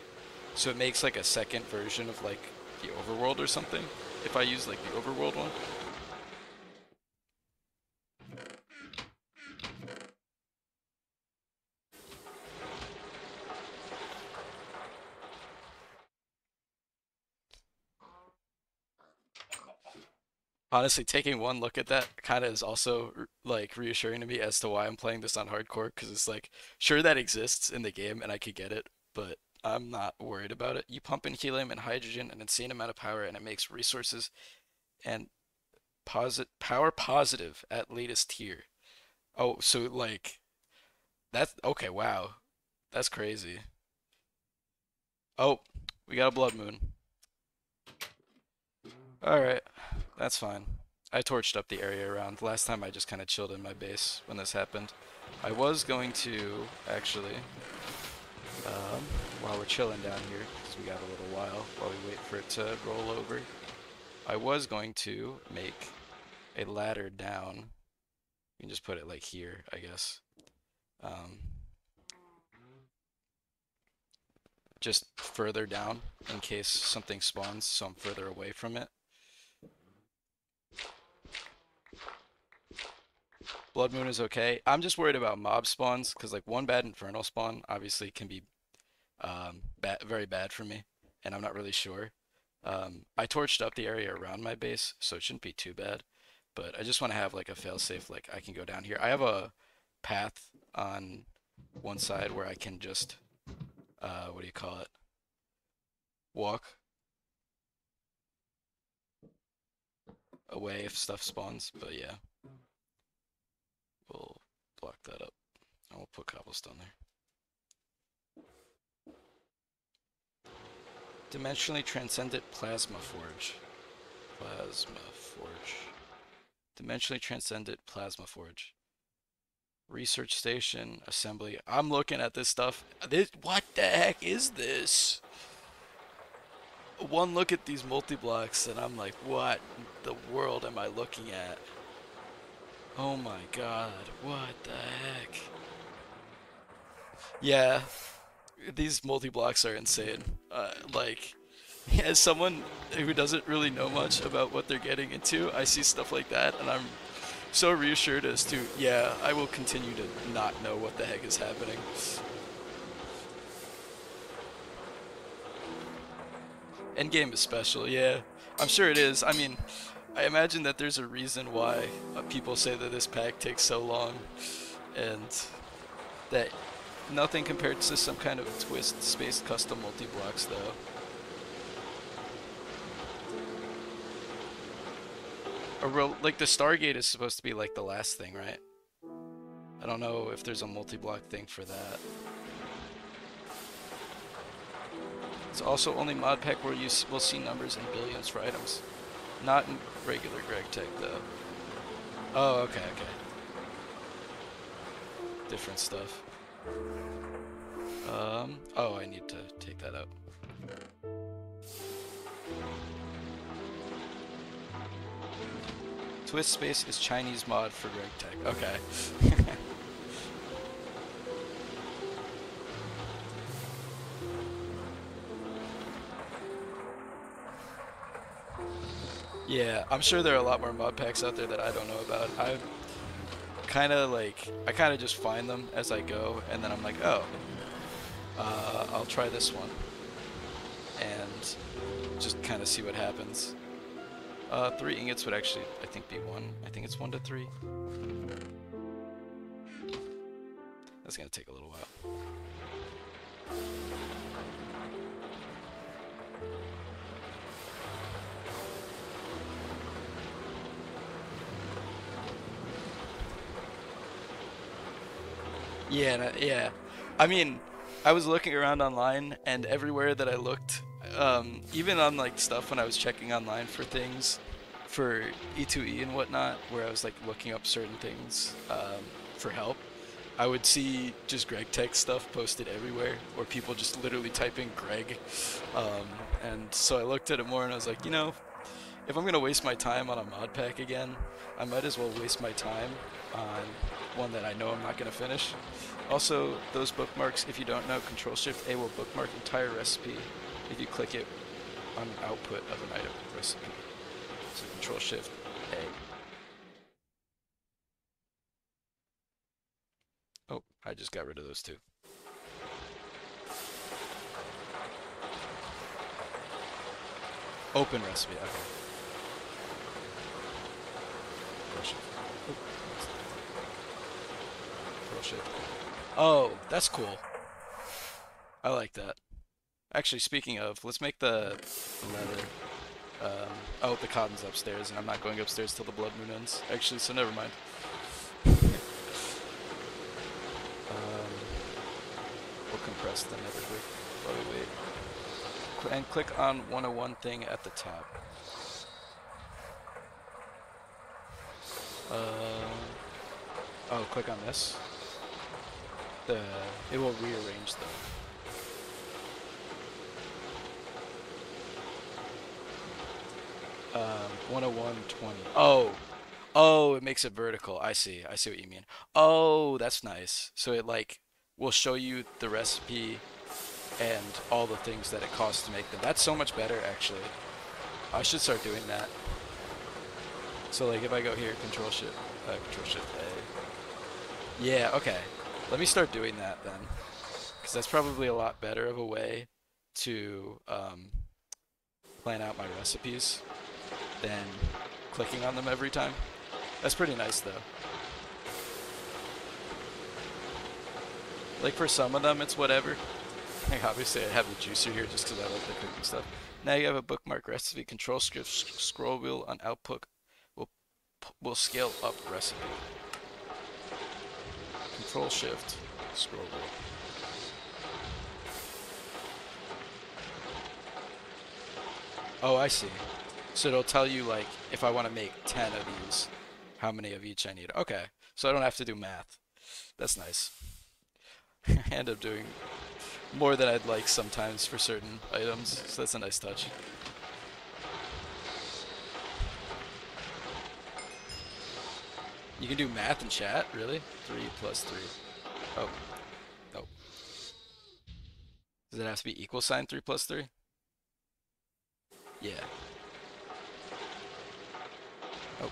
So it makes like a second version of like the overworld or something if I use like the overworld one. Honestly, taking one look at that kind of is also like reassuring to me as to why I'm playing this on hardcore because it's like sure that exists in the game and I could get it, but I'm not worried about it. You pump in helium and hydrogen an insane amount of power, and it makes resources and posit power positive at latest tier. Oh, so like that's okay. Wow, that's crazy. Oh, we got a blood moon. All right, that's fine. I torched up the area around. Last time I just kind of chilled in my base when this happened. I was going to actually um, while we're chilling down here, because we got a little while while we wait for it to roll over. I was going to make a ladder down. You can just put it like here, I guess. Um, just further down in case something spawns, so I'm further away from it. Blood Moon is okay. I'm just worried about mob spawns because like one bad infernal spawn obviously can be um, bad, very bad for me, and I'm not really sure. Um, I torched up the area around my base, so it shouldn't be too bad. But I just want to have like a failsafe, like I can go down here. I have a path on one side where I can just, uh, what do you call it? Walk away if stuff spawns, but yeah. We'll block that up. And we'll put cobblestone there. Dimensionally transcendent plasma forge. Plasma forge. Dimensionally transcendent plasma forge. Research station assembly. I'm looking at this stuff. This, what the heck is this? One look at these multi-blocks and I'm like, what the world am I looking at? Oh my god, what the heck? Yeah, these multi-blocks are insane. Uh, like, as someone who doesn't really know much about what they're getting into, I see stuff like that and I'm so reassured as to, yeah, I will continue to not know what the heck is happening. Endgame is special, yeah. I'm sure it is. I mean, I imagine that there's a reason why uh, people say that this pack takes so long and that nothing compared to some kind of twist space custom multi-blocks though. A real, like the Stargate is supposed to be like the last thing, right? I don't know if there's a multi-block thing for that. It's also only mod pack where you will see numbers in billions for items. Not in regular GregTech though. Oh, okay, okay. Different stuff. Um, oh, I need to take that out. Twist Space is Chinese mod for GregTech. Okay. [laughs] yeah, I'm sure there are a lot more mod packs out there that I don't know about. I kind of like, I kind of just find them as I go, and then I'm like, oh, uh, I'll try this one. And just kind of see what happens. Uh, three ingots would actually, I think, be one. I think it's one to three. That's gonna take a little while. Yeah, yeah. I mean, I was looking around online, and everywhere that I looked, um, even on like stuff when I was checking online for things, for E2E and whatnot, where I was like looking up certain things um, for help, I would see just GregTech stuff posted everywhere, or people just literally typing Greg. Um, and so I looked at it more, and I was like, you know, if I'm gonna waste my time on a mod pack again, I might as well waste my time on one that I know I'm not gonna finish. Also, those bookmarks, if you don't know, Control Shift A will bookmark entire recipe if you click it on an output of an item recipe. So Control Shift A. Oh, I just got rid of those two. Open recipe, okay. Oh, that's cool. I like that. Actually, speaking of, let's make the leather. Um, oh, the cotton's upstairs, and I'm not going upstairs till the blood moon ends. Actually, so never mind. um, we'll compress the nether while we wait. And click on 101 thing at the top. Uh, oh, click on this the it will rearrange them. Um, 101.20. Oh, oh, it makes it vertical. I see. I see what you mean. Oh, that's nice. So it like will show you the recipe and all the things that it costs to make them. That's so much better, actually. I should start doing that. So like if I go here, Control Shift, uh, Control Shift A. Yeah. Okay. Let me start doing that then, because that's probably a lot better of a way to um, plan out my recipes than clicking on them every time. That's pretty nice though. Like for some of them, it's whatever. Like obviously I have the juicer here just because I like the cooking stuff. Now you have a bookmark recipe control script scroll wheel on output will will scale up recipe. Control Shift Scroll. Oh, I see. So it'll tell you like if I want to make 10 of these, how many of each I need. Okay, so I don't have to do math. That's nice. [laughs] I end up doing more than I'd like sometimes for certain items, so that's a nice touch. You can do math in chat, really? 3 plus 3. Oh. Oh. Does it have to be equal sign 3 plus 3? Yeah. Oh.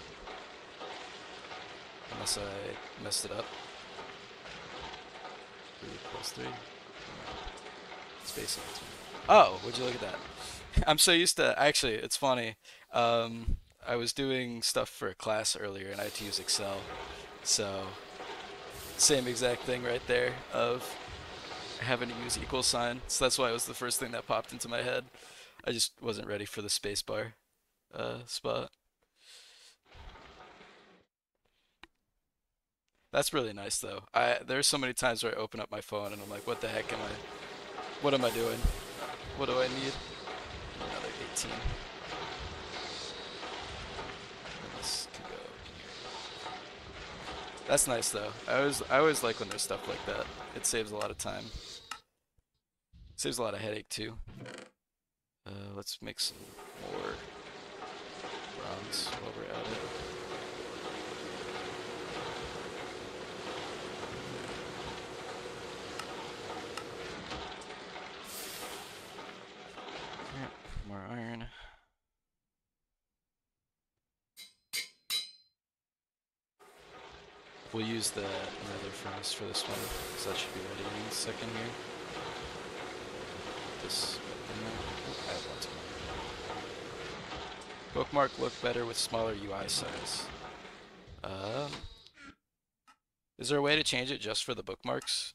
Unless I messed it up. 3 plus 3. Space Oh, would you look at that? [laughs] I'm so used to, actually, it's funny. Um, I was doing stuff for a class earlier and I had to use Excel. So, same exact thing right there of having to use equal sign. So that's why it was the first thing that popped into my head. I just wasn't ready for the spacebar uh, spot. That's really nice though. I there's so many times where I open up my phone and I'm like, what the heck am I? What am I doing? What do I need? Another 18. That's nice though. I always I always like when there's stuff like that. It saves a lot of time. Saves a lot of headache too. Uh, let's make some more bronze while we're at it. more iron. We'll use the nether furnace for this one, because that should be ready in a second here. This I have one Bookmark look better with smaller UI size. Um, is there a way to change it just for the bookmarks?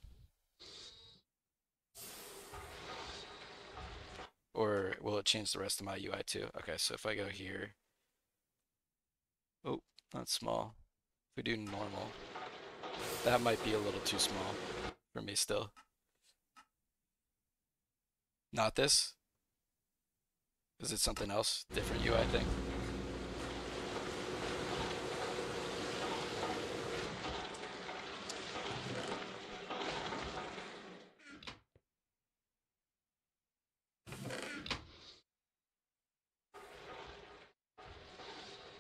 Or will it change the rest of my UI too? Okay, so if I go here, oh, not small. If we do normal, that might be a little too small for me still. Not this? Is it something else? Different UI thing?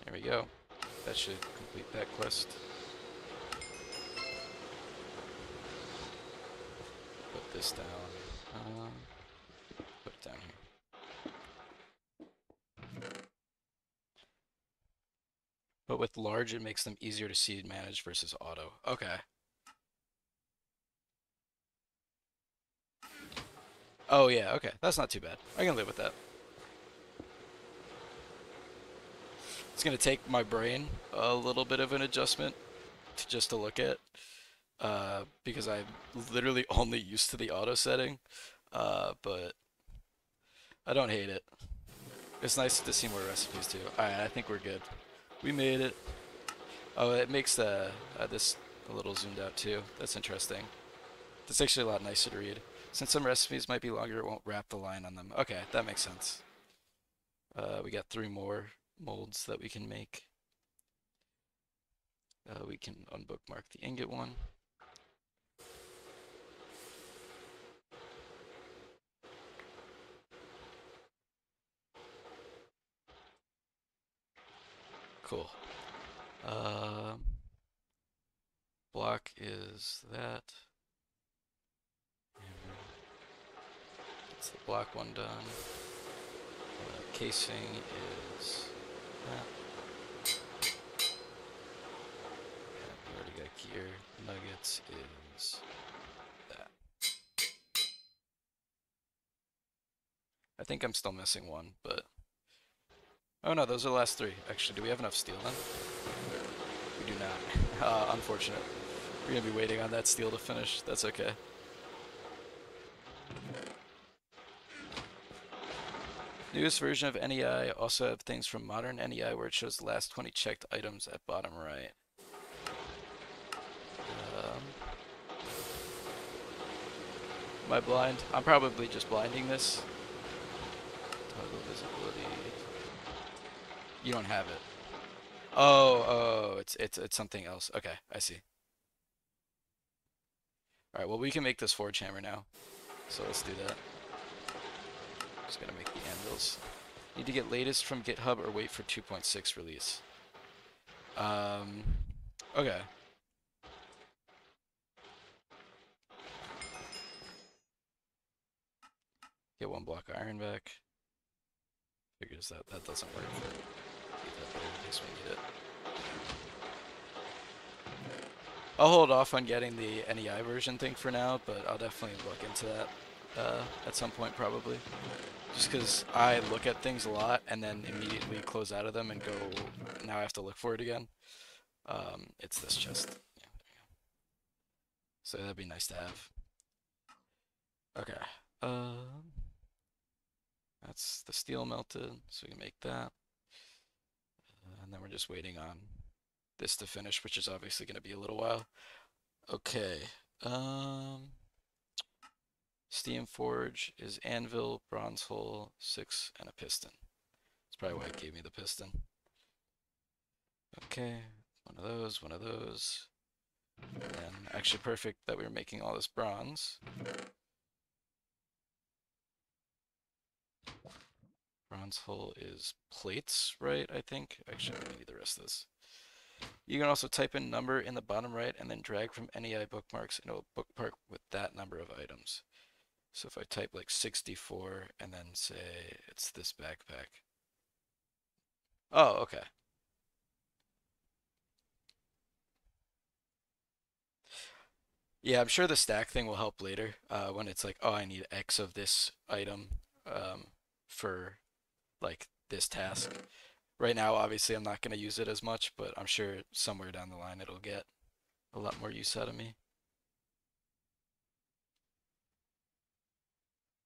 There we go. That should complete that quest. this down. Uh, put it down here. But with large, it makes them easier to seed manage versus auto. Okay. Oh yeah, okay. That's not too bad. I can live with that. It's going to take my brain a little bit of an adjustment to just to look at uh, because I'm literally [laughs] only used to the auto setting, uh, but I don't hate it. It's nice to see more recipes too. Alright, I think we're good. We made it. Oh, it makes the uh, this a little zoomed out too. That's interesting. That's actually a lot nicer to read. Since some recipes might be longer, it won't wrap the line on them. Okay, that makes sense. Uh, we got three more molds that we can make. Uh, we can unbookmark the ingot one. Cool. Um, block is that. That's the block one done. Uh, casing is that. we already got gear. Nuggets is that. I think I'm still missing one, but Oh no, those are the last three. Actually, do we have enough steel then? We do not. [laughs] Uh, unfortunate. We're gonna be waiting on that steel to finish. That's okay. Newest version of NEI also have things from modern NEI where it shows the last 20 checked items at bottom right. Um, Am I blind? I'm probably just blinding this. Toggle visibility. You don't have it. Oh, oh, it's it's it's something else. Okay, I see. All right, well we can make this forge hammer now. So let's do that. Just gonna make the anvils. Need to get latest from GitHub or wait for 2.6 release. Um, okay. Get one block of iron back. Figures that that doesn't work. Keep that there in case we need it. I'll hold off on getting the NEI version thing for now, but I'll definitely look into that uh, at some point probably. Just because I look at things a lot and then immediately close out of them and go, now I have to look for it again. Um, it's this chest. Yeah, so that'd be nice to have. Okay. Um, that's the steel melted, so we can make that. And then we're just waiting on this to finish, which is obviously going to be a little while. Okay. Um, Steam Forge is anvil, bronze hull, six, and a piston. That's probably why it gave me the piston. Okay, one of those, one of those. And actually perfect that we are making all this bronze. Bronze hull is plates, right? I think. Actually, I need the rest of this. You can also type in number in the bottom right and then drag from NEI bookmarks and it will bookmark with that number of items. So if I type like 64 and then say it's this backpack. Oh, okay. Yeah, I'm sure the stack thing will help later uh, when it's like, oh, I need X of this item um, for like this task. Right now, obviously, I'm not going to use it as much, but I'm sure somewhere down the line it'll get a lot more use out of me.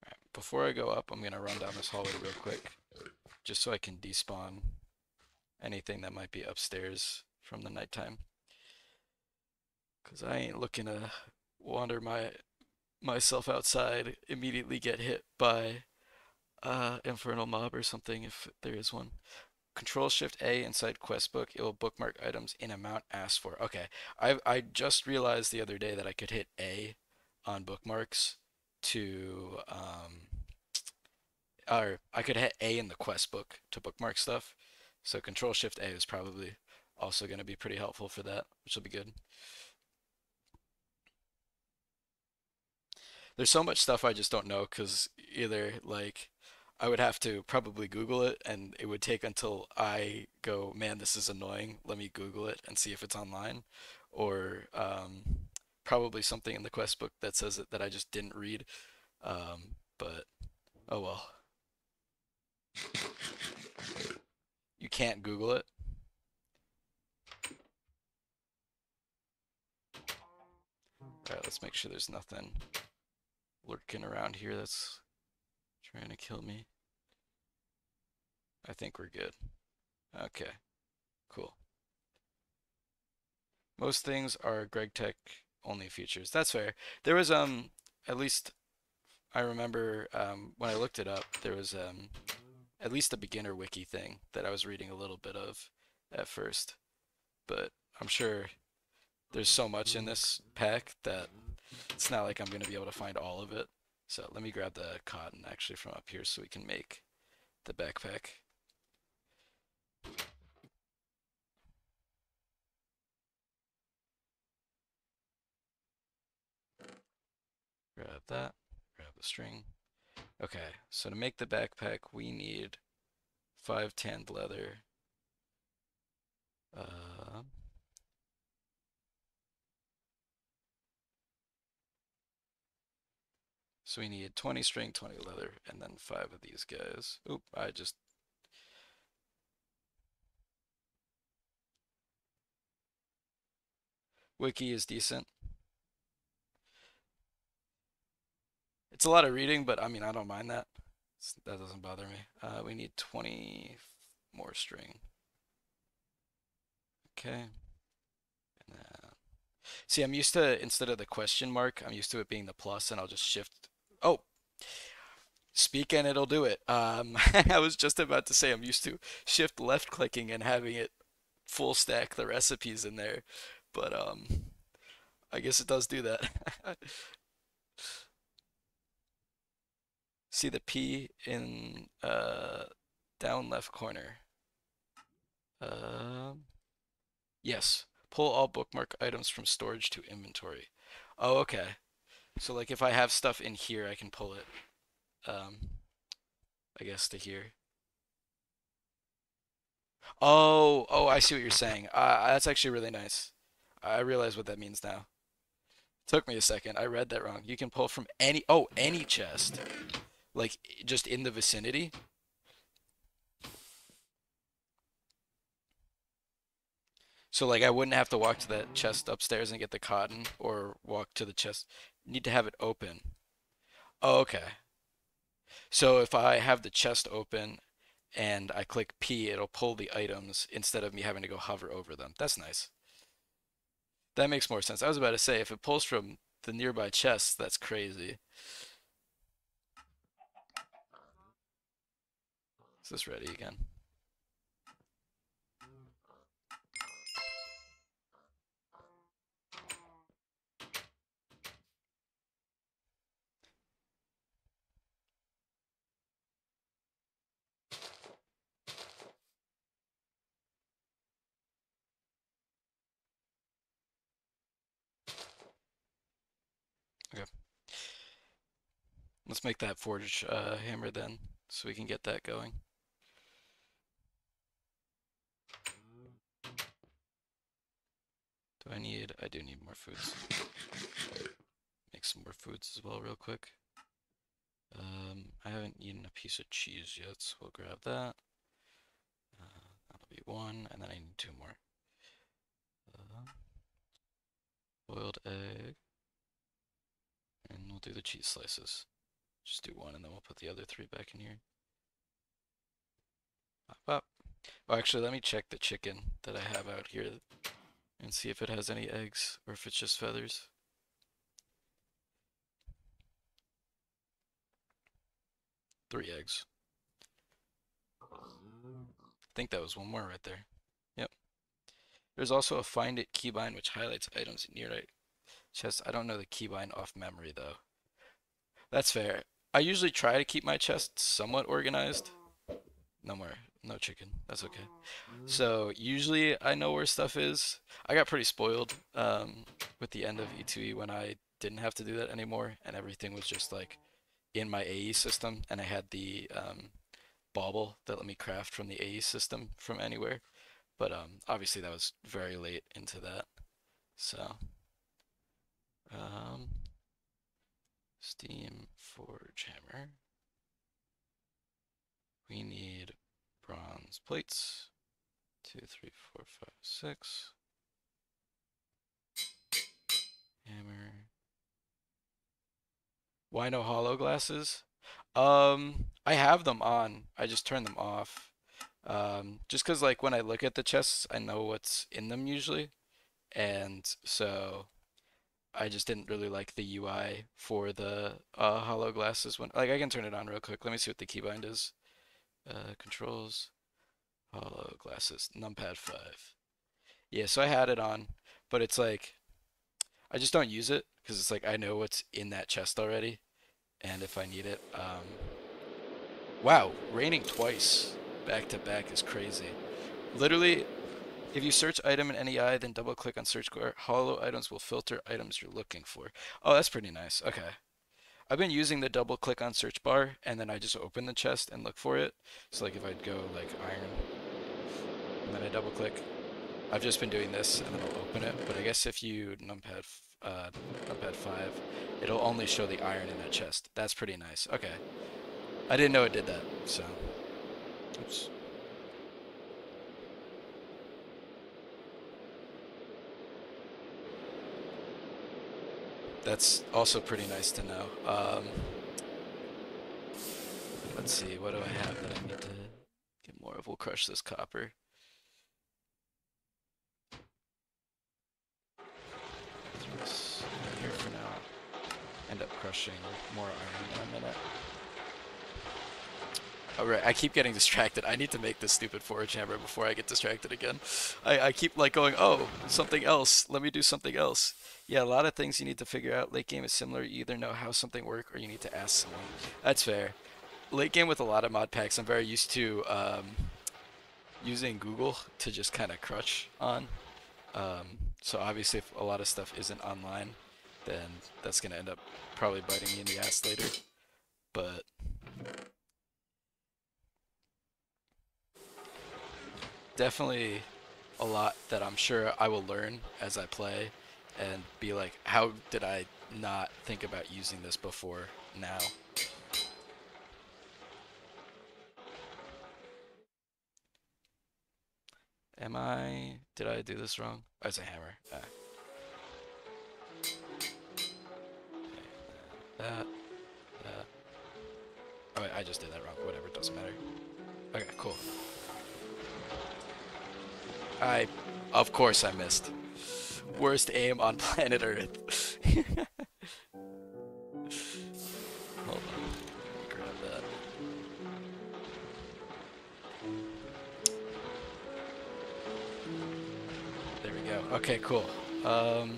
Right, before I go up, I'm going to run down this hallway real quick, just so I can despawn anything that might be upstairs from the nighttime. Because I ain't looking to wander my myself outside, immediately get hit by uh, Infernal Mob or something if there is one. Control Shift A inside quest book, it will bookmark items in amount asked for. Okay, I I just realized the other day that I could hit A on bookmarks to um, or I could hit A in the quest book to bookmark stuff. So Control Shift A is probably also going to be pretty helpful for that, which will be good. There's so much stuff I just don't know because either like I would have to probably Google it, and it would take until I go, man, this is annoying. Let me Google it and see if it's online, or um, probably something in the quest book that says it that I just didn't read. Um, but oh well. You can't Google it. All right, let's make sure there's nothing lurking around here that's trying to kill me. I think we're good. Okay, cool. Most things are GregTech only features. That's fair. There was um at least I remember um, when I looked it up, there was um, at least a beginner wiki thing that I was reading a little bit of at first. But I'm sure there's so much in this pack that it's not like I'm going to be able to find all of it. So let me grab the cotton actually from up here so we can make the backpack. Grab that, grab the string. Okay, so to make the backpack, we need five tanned leather. Uh, so we need 20 string, 20 leather, and then five of these guys. Oop, I just Wiki is decent. It's a lot of reading, but I mean, I don't mind that. That doesn't bother me. Uh, we need 20 more string. Okay. Then, see, I'm used to, instead of the question mark, I'm used to it being the plus, and I'll just shift Oh, speaking, it'll do it. Um, [laughs] I was just about to say I'm used to shift left clicking and having it full stack the recipes in there, but um, I guess it does do that. [laughs] See the P in uh down left corner. Um, yes. Pull all bookmark items from storage to inventory. Oh, okay. So like if I have stuff in here, I can pull it. Um, I guess to here. Oh, oh, I see what you're saying. Uh, that's actually really nice. I realize what that means now. Took me a second. I read that wrong. You can pull from any, oh, any chest. Like just in the vicinity. So like I wouldn't have to walk to that chest upstairs and get the cotton or walk to the chest. Need to have it open. Oh, okay. So if I have the chest open and I click P, it'll pull the items instead of me having to go hover over them. That's nice. That makes more sense. I was about to say if it pulls from the nearby chests, that's crazy. Is this ready again? Let's make that forge uh, hammer then, so we can get that going. Do I need, I do need more foods. Make some more foods as well real quick. Um, I haven't eaten a piece of cheese yet, so we'll grab that. Uh, that'll be one, and then I need two more. Uh, boiled egg. And we'll do the cheese slices. Just do one and then we'll put the other three back in here. Pop up. Oh, actually, let me check the chicken that I have out here and see if it has any eggs or if it's just feathers. Three eggs. I think that was one more right there. Yep. There's also a find it keybind which highlights items near it. Chest, I don't know the keybind off memory though. That's fair. I usually try to keep my chest somewhat organized. No more, no chicken. That's okay. So usually I know where stuff is. I got pretty spoiled um, with the end of E2E when I didn't have to do that anymore and everything was just like in my AE system and I had the um, bauble that let me craft from the AE system from anywhere. But um, obviously that was very late into that. So um, steam forge hammer. We need bronze plates. Two, three, four, five, six. Hammer. Why no hollow glasses? Um, I have them on. I just turn them off. Um, just because like when I look at the chests, I know what's in them usually. And so I just didn't really like the UI for the uh, hollow glasses when like I can turn it on real quick. Let me see what the keybind is. Uh, controls, hollow glasses, numpad five. Yeah, so I had it on, but it's like I just don't use it because it's like I know what's in that chest already, and if I need it, um, wow, raining twice back to back is crazy. Literally, if you search item in NEI, then double click on search bar, hollow items will filter items you're looking for. Oh, that's pretty nice. Okay. I've been using the double click on search bar and then I just open the chest and look for it. So like if I'd go like iron and then I double click, I've just been doing this and then I'll open it. But I guess if you numpad, uh, numpad 5, it'll only show the iron in that chest. That's pretty nice. Okay. I didn't know it did that, so. Oops. That's also pretty nice to know. Um, let's see, what do I have that I need to get more of? We'll crush this copper. Throw this here for now. end up crushing more iron in a minute. Alright, I keep getting distracted. I need to make this stupid forge hammer before I get distracted again. I, I keep like going, oh, something else. Let me do something else. Yeah, a lot of things you need to figure out. Late game is similar. You either know how something works or you need to ask someone. That's fair. Late game with a lot of mod packs, I'm very used to um, using Google to just kind of crutch on. Um, so obviously if a lot of stuff isn't online, then that's going to end up probably biting me in the ass later. But definitely a lot that I'm sure I will learn as I play and be like, how did I not think about using this before now? Am I... Did I do this wrong? Oh, it's a hammer. Ah. That. Uh, that. Uh, uh. Oh, wait, I just did that wrong. Whatever, it doesn't matter. Okay, cool. I... Of course I missed. Worst aim on planet Earth. [laughs] Oh god. There we go. Okay, cool. Um,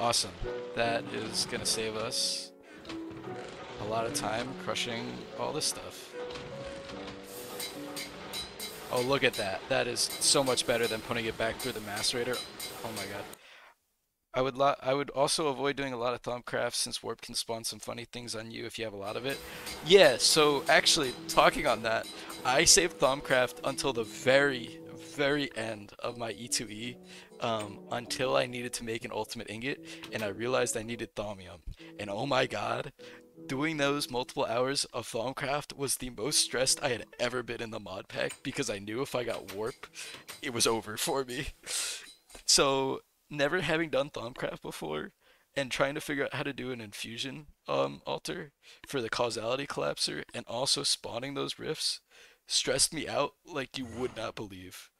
awesome. That is to save us a lot of time crushing all this stuff. Oh, look at that. That is so much better than putting it back through the macerator. Oh my god. I would I would also avoid doing a lot of Thaumcraft since Warp can spawn some funny things on you if you have a lot of it. Yeah, so actually, talking on that, I saved Thaumcraft until the very, very end of my E2E um, until I needed to make an ultimate ingot and I realized I needed thaumium. And oh my god, doing those multiple hours of Thaumcraft was the most stressed I had ever been in the mod pack because I knew if I got warp, it was over for me. So never having done Thaumcraft before and trying to figure out how to do an infusion um, altar for the causality collapser and also spawning those rifts stressed me out like you would not believe.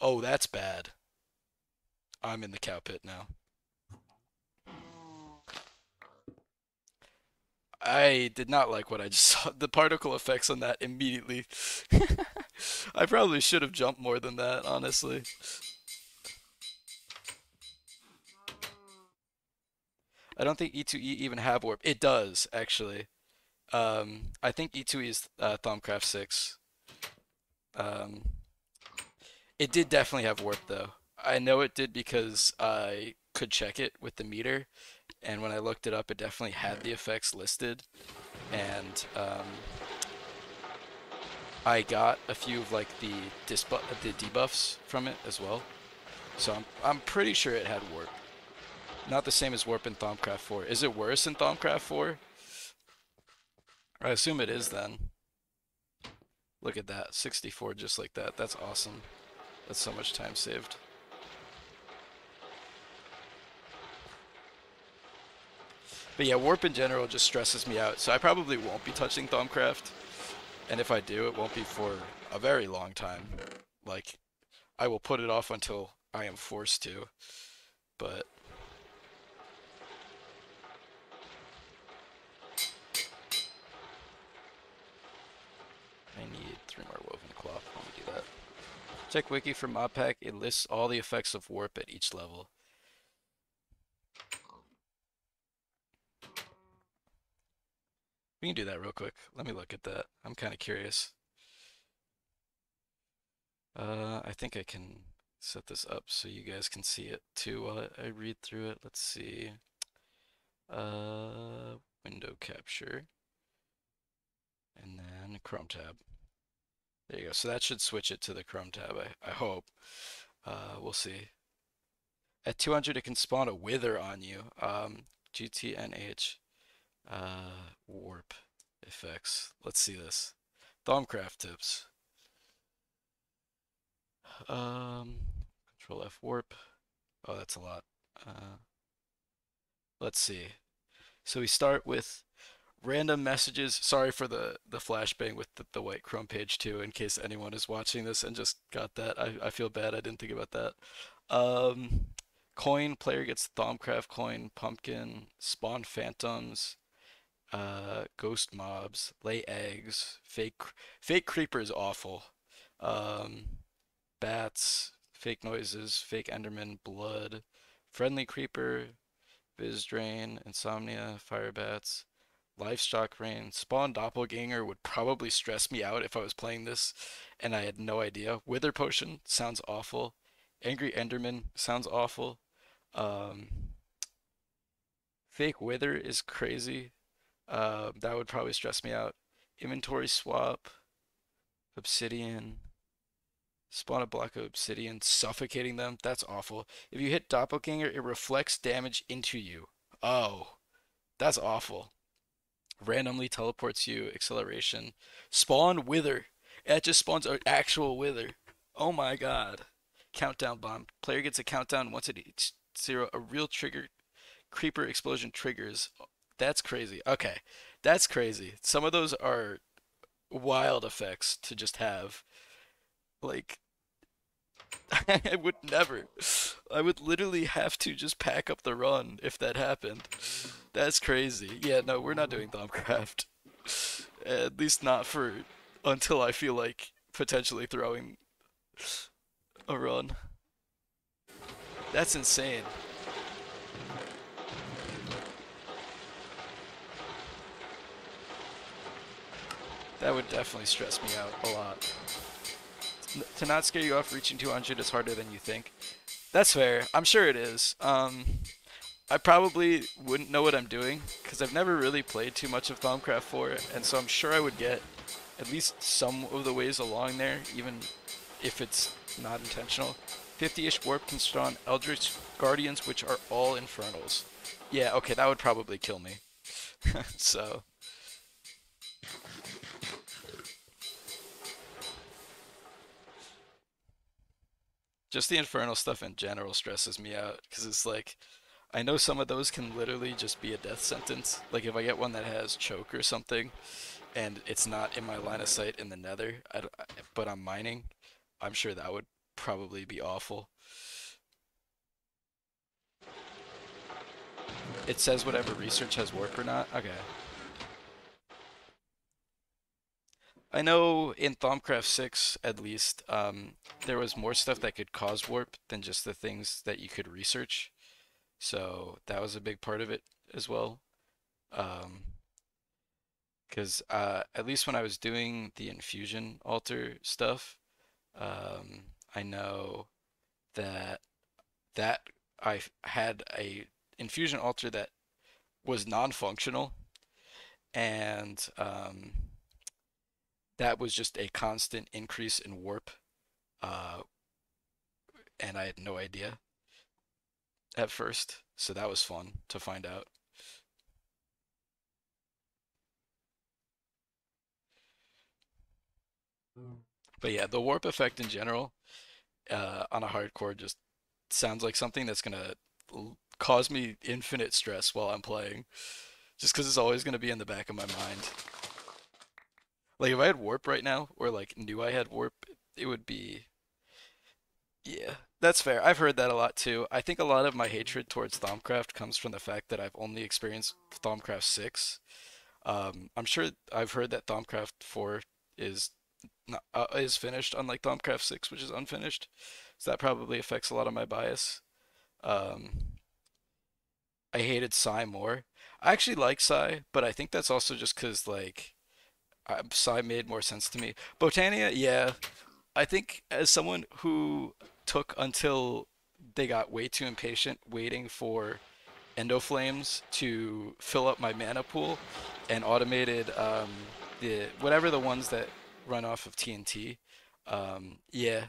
Oh, that's bad. I'm in the cow pit now. I did not like what I just [laughs] saw. The particle effects on that immediately. [laughs] I probably should have jumped more than that, honestly. I don't think E2E even have warp. It does, actually. Um, I think E2E is uh, Thaumcraft 6. Um, it did definitely have warp though. I know it did because I could check it with the meter, and when I looked it up, it definitely had the effects listed, and um, I got a few of like the the debuffs from it as well. So I'm I'm pretty sure it had warp. Not the same as warp in Thaumcraft 4. Is it worse in Thaumcraft 4? I assume it is then. Look at that, 64 just like that. That's awesome. That's so much time saved. But yeah, warp in general just stresses me out, so I probably won't be touching Thaumcraft. And if I do, it won't be for a very long time. Like, I will put it off until I am forced to. But I need three more Woven Cloth. Let me do that. Check wiki for modpack. It lists all the effects of warp at each level. We can do that real quick. Let me look at that. I'm kind of curious. Uh, I think I can set this up so you guys can see it too while I read through it. Let's see. Uh, window capture. And then Chrome tab. There you go. So that should switch it to the Chrome tab, I, I hope. Uh, we'll see. At 200, it can spawn a wither on you. Um, GTNH uh, warp effects. Let's see this. Thaumcraft tips. Um, control F warp. Oh, that's a lot. Uh, let's see. So we start with random messages. Sorry for the the flashbang with the, the white Chrome page too. In case anyone is watching this and just got that, I I feel bad. I didn't think about that. Um, Coin, player gets Thaumcraft coin, pumpkin, spawn phantoms, uh, ghost mobs, lay eggs, fake fake creeper is awful. Um, bats, fake noises, fake enderman, blood, friendly creeper, vis drain, insomnia, fire bats, livestock rain, spawn doppelganger would probably stress me out if I was playing this and I had no idea. Wither potion sounds awful. Angry enderman sounds awful. Um, fake wither is crazy. Uh, that would probably stress me out. Inventory swap, obsidian, spawn a block of obsidian, suffocating them. That's awful. If you hit doppelganger, it reflects damage into you. Oh, that's awful. Randomly teleports you, acceleration. Spawn wither. It just spawns an actual wither. Oh my god. Countdown bomb. Player gets a countdown once it hits zero. A real trigger. Creeper explosion triggers. That's crazy. Okay. That's crazy. Some of those are wild effects to just have. Like, [laughs] I would never. I would literally have to just pack up the run if that happened. That's crazy. Yeah, no, we're not doing Thaumcraft. At least not for until I feel like potentially throwing a run. That's insane. That would definitely stress me out a lot. To not scare you off, reaching 200 is harder than you think. That's fair. I'm sure it is. Um, I probably wouldn't know what I'm doing because I've never really played too much of Thaumcraft 4, and so I'm sure I would get at least some of the ways along there, even if it's not intentional. 50-ish warp can spawn Eldritch Guardians, which are all Infernals. Yeah, okay, that would probably kill me. [laughs] so... Just the Infernal stuff in general stresses me out, because it's like, I know some of those can literally just be a death sentence. Like if I get one that has choke or something, and it's not in my line of sight in the nether, I, but I'm mining, I'm sure that would probably be awful. It says whatever research has work or not? Okay. I know in Thaumcraft 6, at least, um, there was more stuff that could cause warp than just the things that you could research. So that was a big part of it as well. Um, because uh, at least when I was doing the infusion altar stuff, um, I know that that I had a infusion altar that was non-functional, and um, that was just a constant increase in warp, uh, and I had no idea at first, so that was fun to find out. But yeah, the warp effect in general uh, on a hardcore just sounds like something that's gonna cause me infinite stress while I'm playing, just because it's always gonna be in the back of my mind. Like if I had warp right now, or like knew I had warp, it would be. Yeah, that's fair. I've heard that a lot too. I think a lot of my hatred towards Thaumcraft comes from the fact that I've only experienced Thaumcraft 6. Um, I'm sure I've heard that Thaumcraft 4 is not, uh, is finished, unlike Thaumcraft 6, which is unfinished. So that probably affects a lot of my bias. Um, I hated Psi more. I actually like Psi, but I think that's also just because like uh, Psi made more sense to me. Botania, yeah. I think as someone who took until they got way too impatient waiting for Endoflames to fill up my mana pool and automated um, the whatever the ones that run off of TNT. Um, yeah,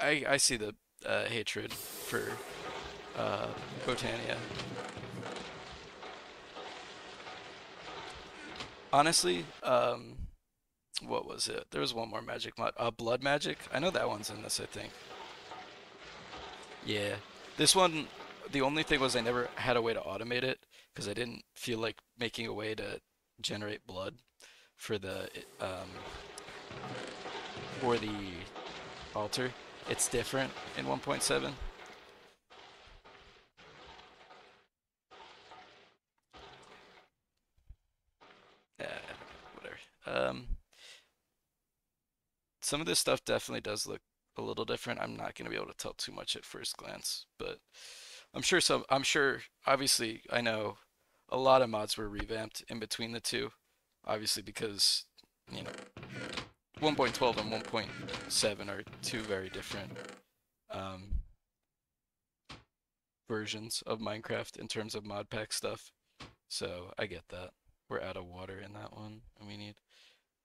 I, I see the uh, hatred for uh, Botania. Honestly, um, what was it? There was one more magic mod. Uh, Blood Magic. I know that one's in this, I think. Yeah. This one, the only thing was I never had a way to automate it because I didn't feel like making a way to generate blood for the um, for the altar. It's different in 1.7. Yeah, whatever. Um, some of this stuff definitely does look a little different. I'm not going to be able to tell too much at first glance, but I'm sure some, I'm sure, obviously, I know a lot of mods were revamped in between the two, obviously because, you know, 1.12 and 1.7 are two very different um, versions of Minecraft in terms of mod pack stuff. So I get that. We're out of water in that one, and we need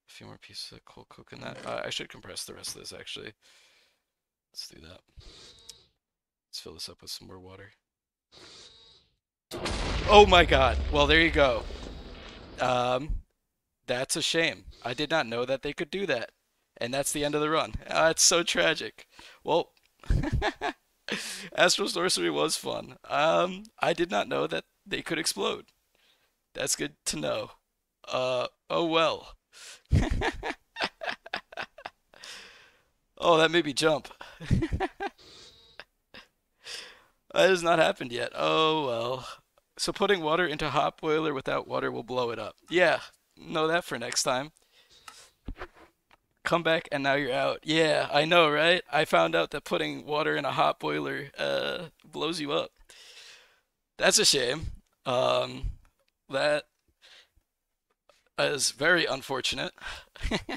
a few more pieces of cold coconut. Uh, I should compress the rest of this actually. Let's do that. Let's fill this up with some more water. Oh my god. Well, there you go. Um, that's a shame. I did not know that they could do that. And that's the end of the run. Uh, it's so tragic. Well, [laughs] Astral Sorcery was fun. Um, I did not know that they could explode. That's good to know. Uh, oh well. [laughs] oh, that made me jump. [laughs] That has not happened yet. Oh well. So putting water into a hot boiler without water will blow it up. Yeah, know that for next time. Come back and now you're out. Yeah, I know, right? I found out that putting water in a hot boiler uh, blows you up. That's a shame. Um, that is very unfortunate. [laughs]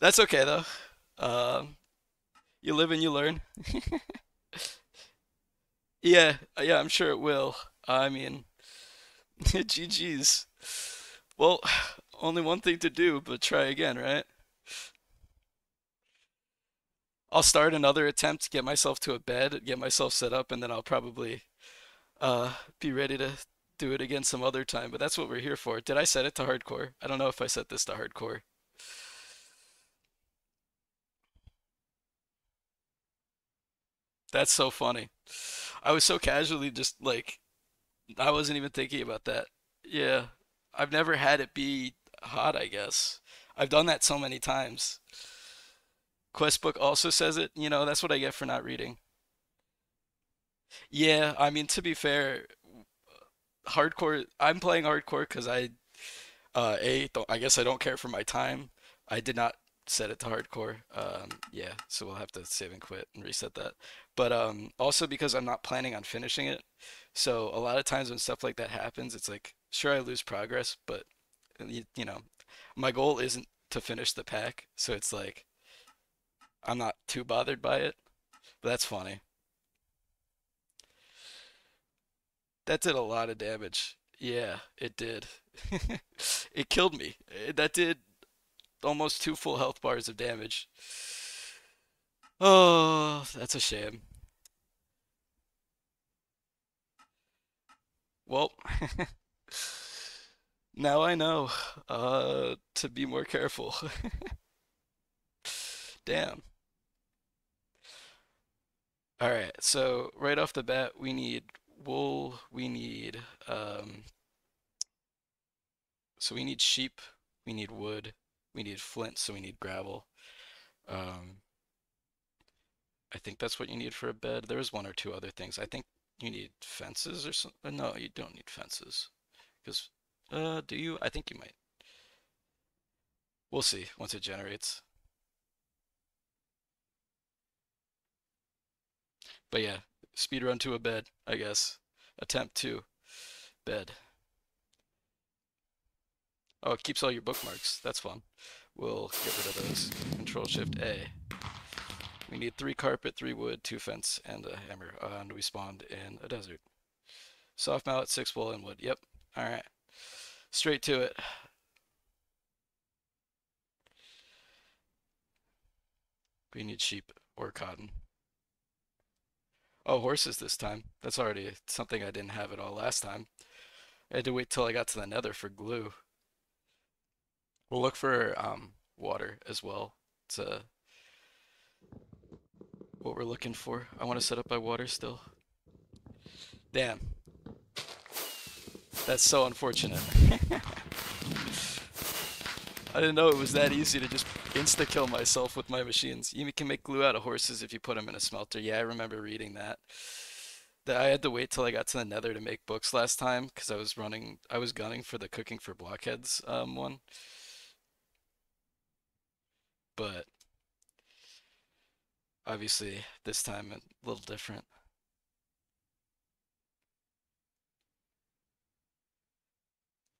That's okay though. Um, you live and you learn. [laughs] Yeah, yeah, I'm sure it will. I mean, [laughs] GG's. Well, only one thing to do, but try again, right? I'll start another attempt get myself to a bed, get myself set up, and then I'll probably uh, be ready to do it again some other time. But that's what we're here for. Did I set it to hardcore? I don't know if I set this to hardcore. That's so funny. I was so casually just like I wasn't even thinking about that. Yeah. I've never had it be hot, I guess. I've done that so many times. Questbook also says it, you know, that's what I get for not reading. Yeah, I mean to be fair, hardcore I'm playing hardcore because I uh I guess I don't care for my time. I did not set it to hardcore. Um, yeah, so we'll have to save and quit and reset that. But um, also because I'm not planning on finishing it, so a lot of times when stuff like that happens, it's like sure I lose progress, but you, you know, my goal isn't to finish the pack, so it's like I'm not too bothered by it. But that's funny. That did a lot of damage. Yeah, it did. [laughs] It killed me. Eh, That did almost two full health bars of damage. Oh, that's a shame. Well, [laughs] now I know uh, to be more careful. [laughs] Damn. All right, so right off the bat, we need wool, we need um, so we need sheep, we need wood, we need flint, so we need gravel. Um, I think that's what you need for a bed. There was one or two other things. I think you need fences or something. No, you don't need fences. Because, uh, do you? I think you might. We'll see once it generates. But yeah, speed run to a bed, I guess. Attempt to bed. Oh, it keeps all your bookmarks. That's fun. We'll get rid of those. Control Shift A. We need three carpet, three wood, two fence, and a hammer. Uh, and we spawned in a desert. Soft mallet, six wool, and wood. Yep. Alright. Straight to it. We need sheep or cotton. Oh, horses this time. That's already something I didn't have at all last time. I had to wait till I got to the nether for glue. We'll look for um, water as well. It's what we're looking for. I want to set up my water still. Damn. That's so unfortunate. [laughs] I didn't know it was that easy to just insta-kill myself with my machines. You can make glue out of horses if you put them in a smelter. Yeah, I remember reading that. That I had to wait till I got to the nether to make books last time because I was running, I was gunning for the cooking for blockheads um, one. but obviously this time a little different.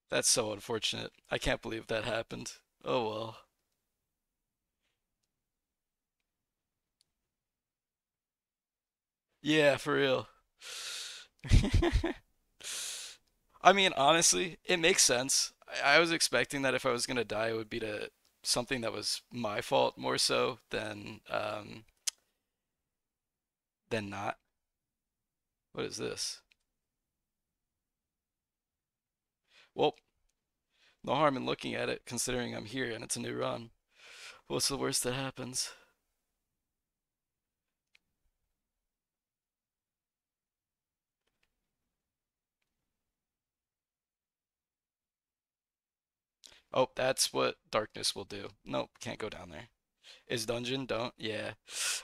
That's so unfortunate. I can't believe that happened. Oh well. Yeah, for real. [laughs] I mean, honestly, it makes sense. I, I was expecting that if I was gonna die, it would be to something that was my fault more so than um than not. What is this? Well, no harm in looking at it, considering I'm here and it's a new run. What's the worst that happens? Oh, that's what darkness will do. Nope, can't go down there. Is dungeon? Don't. Yeah.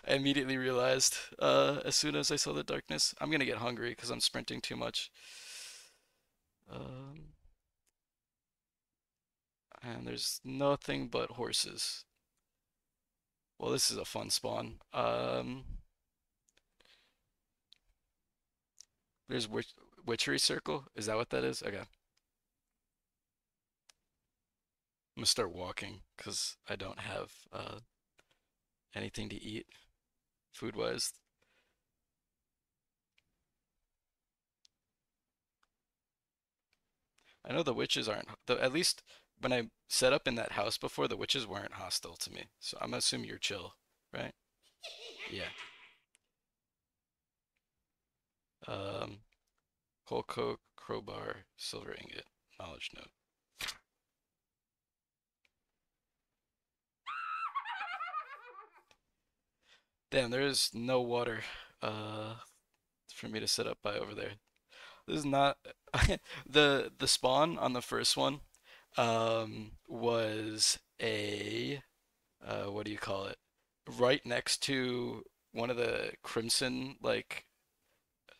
I immediately realized uh, as soon as I saw the darkness, I'm gonna get hungry because I'm sprinting too much. Um, and there's nothing but horses. Well, this is a fun spawn. Um, there's witch witchery circle. Is that what that is? Okay. I'm gonna start walking because I don't have uh, anything to eat food wise. I know the witches aren't, at least when I set up in that house before, the witches weren't hostile to me. So I'm assume you're chill, right? Yeah. Um, coal coke, crowbar, silver ingot, knowledge note. Damn, there is no water uh for me to set up by over there. This is not [laughs] the the spawn on the first one um was a uh what do you call it? Right next to one of the Crimson like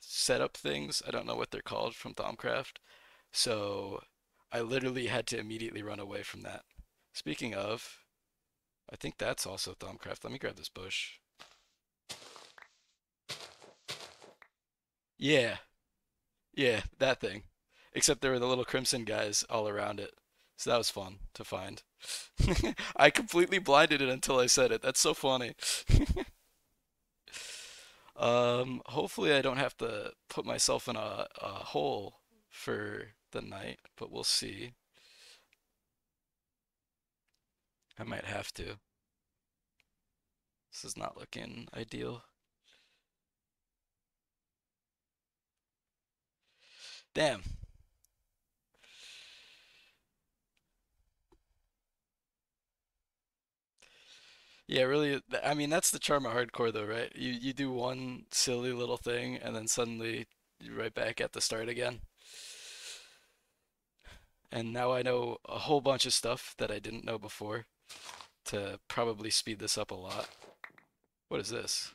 setup things. I don't know what they're called from Thaumcraft. So I literally had to immediately run away from that. Speaking of, I think that's also Thaumcraft. Let me grab this bush. Yeah, yeah, that thing. Except there were the little crimson guys all around it. So that was fun to find. [laughs] I completely blinded it until I said it. That's so funny. [laughs] Um, hopefully I don't have to put myself in a, a hole for the night, but we'll see. I might have to. This is not looking ideal. Damn. Yeah, really. I mean, that's the charm of hardcore, though, right? You you do one silly little thing, and then suddenly you're right back at the start again. And now I know a whole bunch of stuff that I didn't know before to probably speed this up a lot. What is this?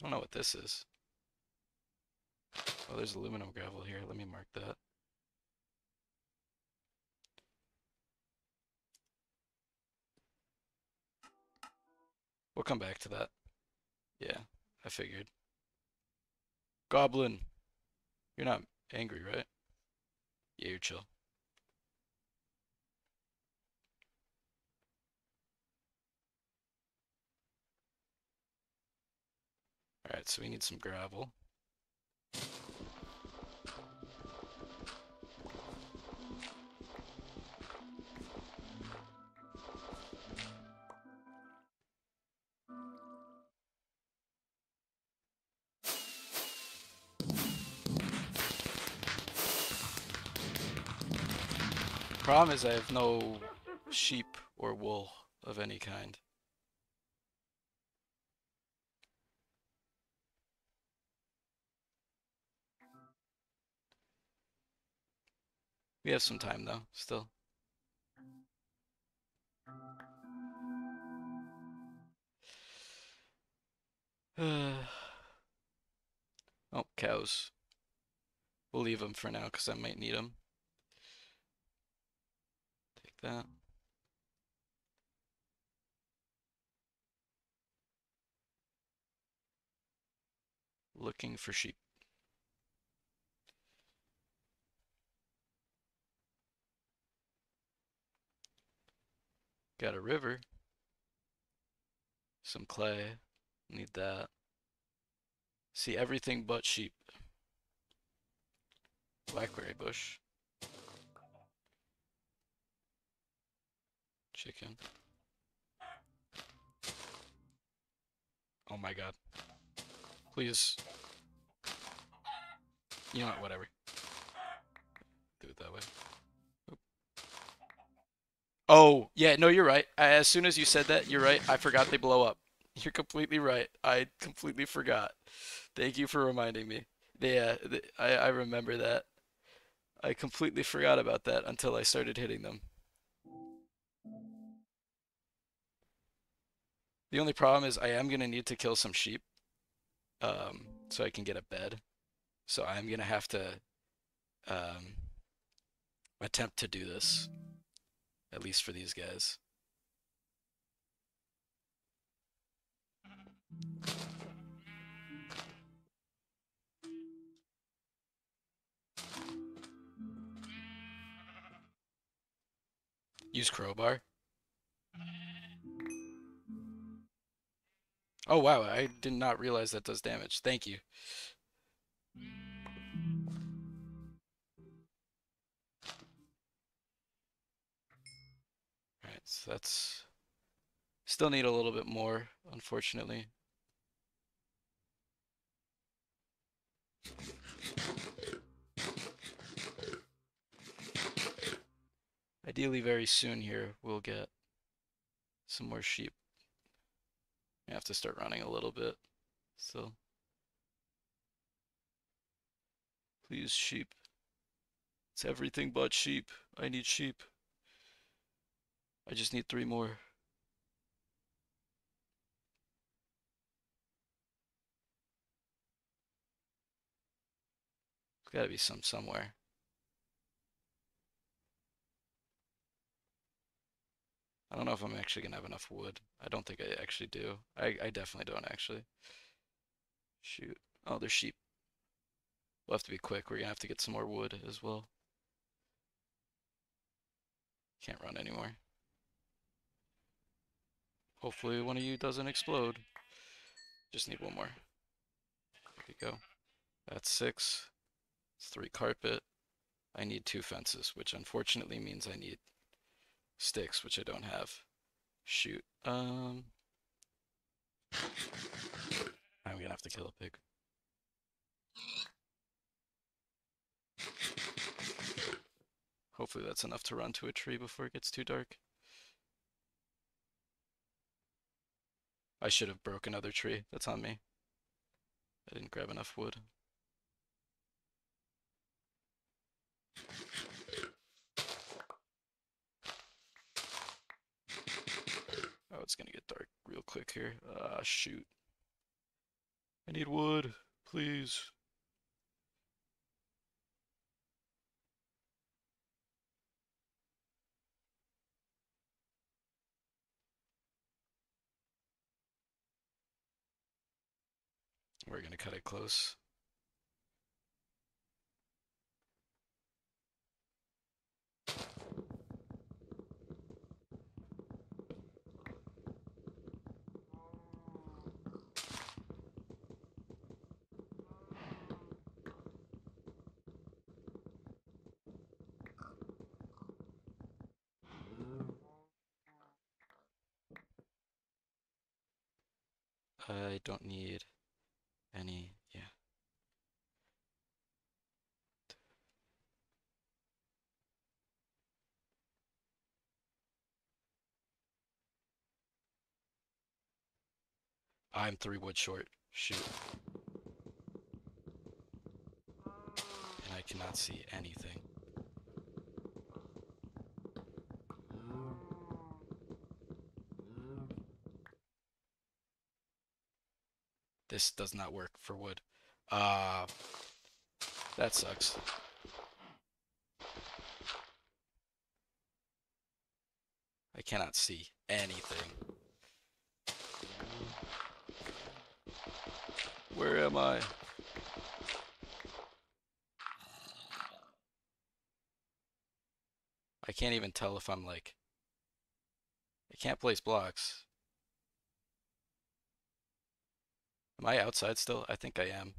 I don't know what this is. Oh, there's aluminum gravel here. Let me mark that. We'll come back to that. Yeah, I figured. Goblin, you're not angry, right? Yeah, you're chill. All right, so we need some gravel. Problem is I have no sheep or wool of any kind. We have some time though, still. [sighs] oh, cows. We'll leave them for now because I might need them. Take that. Looking for sheep. Got a river. Some clay. Need that. See everything but sheep. Blackberry bush. Chicken. Oh my god. Please. You know what, whatever. Do it that way. Oh, yeah, no, you're right. As soon as you said that, you're right. I forgot they blow up. You're completely right. I completely forgot. Thank you for reminding me. Yeah, th- I, I remember that. I completely forgot about that until I started hitting them. The only problem is I am gonna need to kill some sheep, um, so I can get a bed. So I'm gonna have to um, attempt to do this, at least for these guys. Use crowbar. Oh wow, I did not realize that does damage. Thank you. That's... Still need a little bit more, unfortunately. Ideally very soon here we'll get some more sheep. I have to start running a little bit still. Please sheep. It's everything but sheep. I need sheep. I just need three more. There's gotta be some somewhere. I don't know if I'm actually gonna have enough wood. I don't think I actually do. I, I definitely don't actually. Shoot. Oh, there's sheep. We'll have to be quick. We're gonna have to get some more wood as well. Can't run anymore. Hopefully one of you doesn't explode. Just need one more. There we go. That's six. It's three carpet. I need two fences, which unfortunately means I need sticks, which I don't have. Shoot. Um, I'm gonna have to kill a pig. Hopefully that's enough to run to a tree before it gets too dark. I should have broke another tree. That's on me. I didn't grab enough wood. Oh, it's gonna get dark real quick here. Ah, shoot. I need wood, please. We're gonna cut it close. I don't need any, yeah. I'm three wood short. Shoot. And I cannot see anything. This does not work for wood. Uh, that sucks. I cannot see anything. Where am I? I can't even tell if I'm like... I can't place blocks. Am I outside still? I think I am.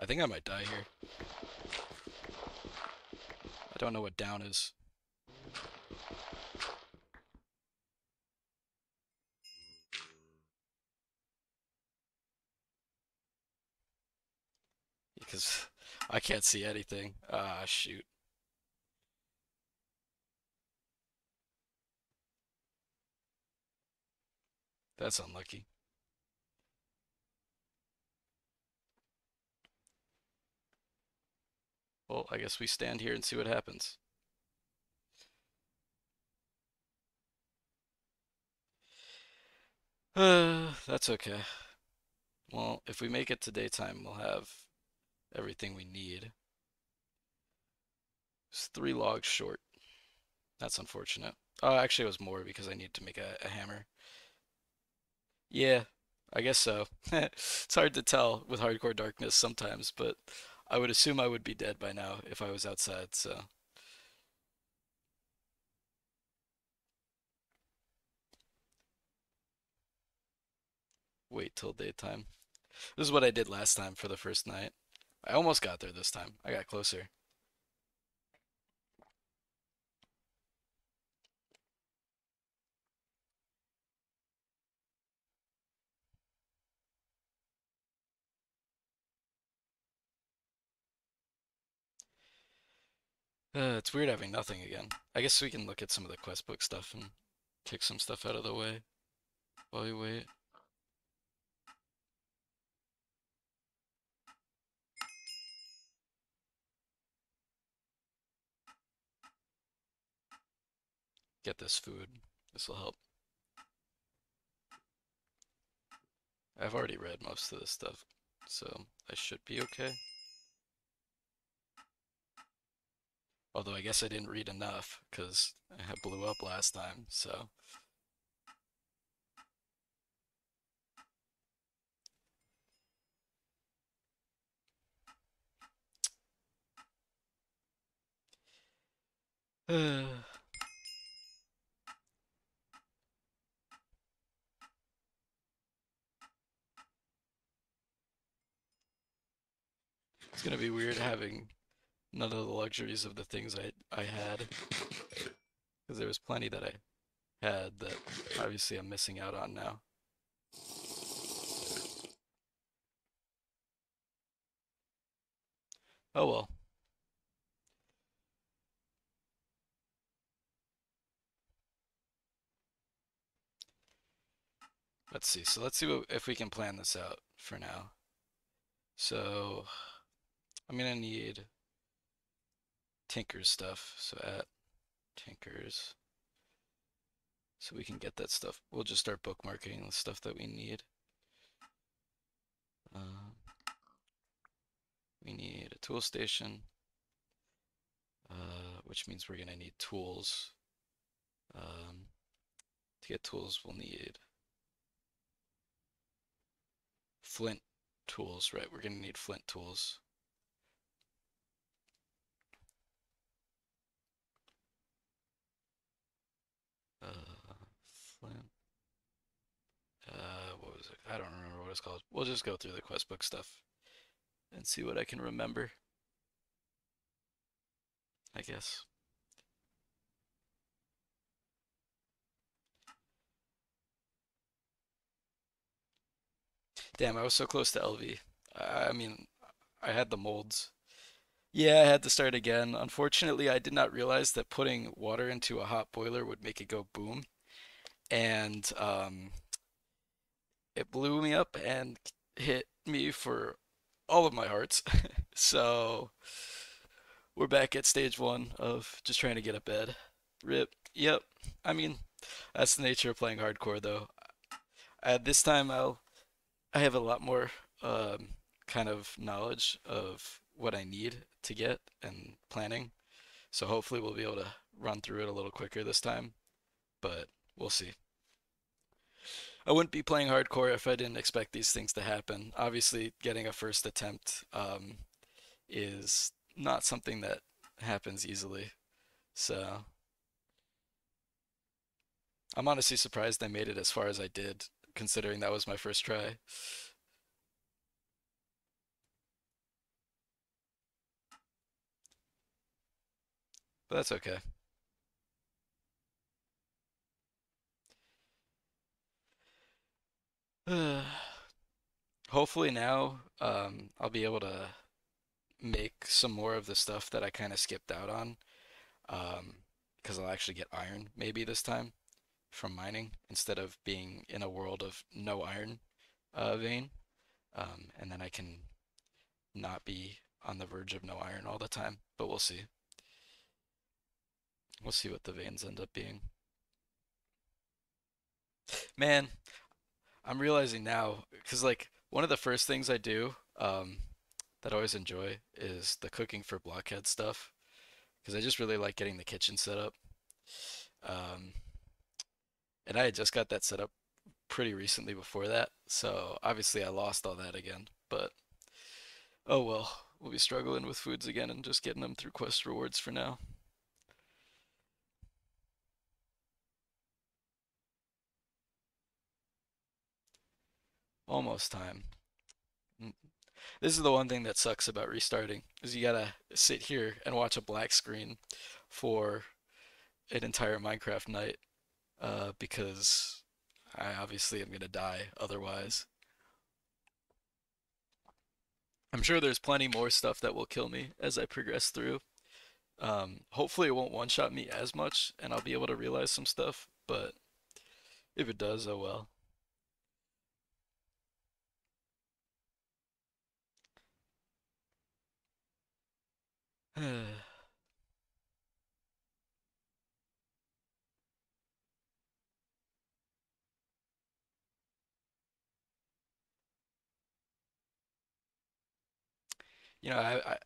I think I might die here. I don't know what down is. Because I can't see anything. Ah, shoot. That's unlucky. Well, I guess we stand here and see what happens. Uh, [sighs] that's okay. Well, if we make it to daytime, we'll have everything we need. It's three logs short. That's unfortunate. Oh, actually, it was more because I needed to make a, a hammer. Yeah, I guess so. [laughs] It's hard to tell with hardcore darkness sometimes, but I would assume I would be dead by now if I was outside, so. Wait till daytime. This is what I did last time for the first night. I almost got there this time. I got closer. Uh, it's weird having nothing again. I guess we can look at some of the quest book stuff and kick some stuff out of the way while we wait. Get this food. This will help. I've already read most of this stuff, so I should be okay. Although I guess I didn't read enough because I blew up last time, so. [sighs] It's gonna be weird having none of the luxuries of the things I I had because there was plenty that I had that obviously I'm missing out on now. Oh well. Let's see. So let's see what, if we can plan this out for now. So I'm gonna need Tinker's stuff. So at Tinker's. So we can get that stuff. We'll just start bookmarking the stuff that we need. Um, we need a tool station, uh, which means we're going to need tools. Um, to get tools, we'll need flint tools, right? We're going to need flint tools. Uh, Flint. Uh, what was it? I don't remember what it's called. We'll just go through the quest book stuff and see what I can remember. I guess. Damn, I was so close to LV. I mean, I had the molds. Yeah, I had to start again. Unfortunately, I did not realize that putting water into a hot boiler would make it go boom. And um, it blew me up and hit me for all of my hearts. [laughs] so we're back at stage one of just trying to get a bed. Rip. Yep. I mean, that's the nature of playing hardcore, though. Uh, this time I'll I have a lot more um, kind of knowledge of what I need to get and planning. So hopefully we'll be able to run through it a little quicker this time, but we'll see. I wouldn't be playing hardcore if I didn't expect these things to happen. Obviously, getting a first attempt um, is not something that happens easily. So I'm honestly surprised I made it as far as I did, considering that was my first try. But that's okay. [sighs] Hopefully now um, I'll be able to make some more of the stuff that I kind of skipped out on um, because I'll actually get iron maybe this time from mining instead of being in a world of no iron uh, vein. Um, and then I can not be on the verge of no iron all the time, but we'll see. We'll see what the veins end up being. Man, I'm realizing now, because like one of the first things I do um, that I always enjoy is the cooking for blockhead stuff, because I just really like getting the kitchen set up. Um, and I had just got that set up pretty recently before that, so obviously I lost all that again. But oh well, we'll be struggling with foods again and just getting them through quest rewards for now. Almost time. Mm. This is the one thing that sucks about restarting, is you gotta sit here and watch a black screen for an entire Minecraft night, uh, because I obviously am gonna die otherwise. I'm sure there's plenty more stuff that will kill me as I progress through. Um, hopefully it won't one-shot me as much, and I'll be able to realize some stuff, but if it does, oh well. [sighs] You know, I, I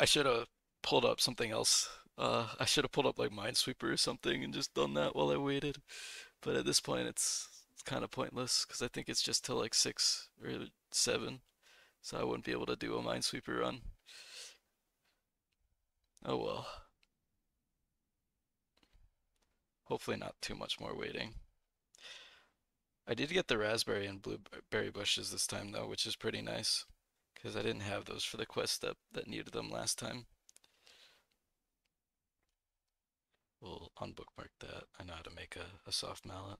I should have pulled up something else. Uh, I should have pulled up like Minesweeper or something and just done that while I waited. But at this point, it's it's kind of pointless because I think it's just till like six or seven, so I wouldn't be able to do a Minesweeper run. Oh well. Hopefully not too much more waiting. I did get the raspberry and blueberry bushes this time though, which is pretty nice because I didn't have those for the quest step that needed them last time. We'll unbookmark that. I know how to make a, a soft mallet.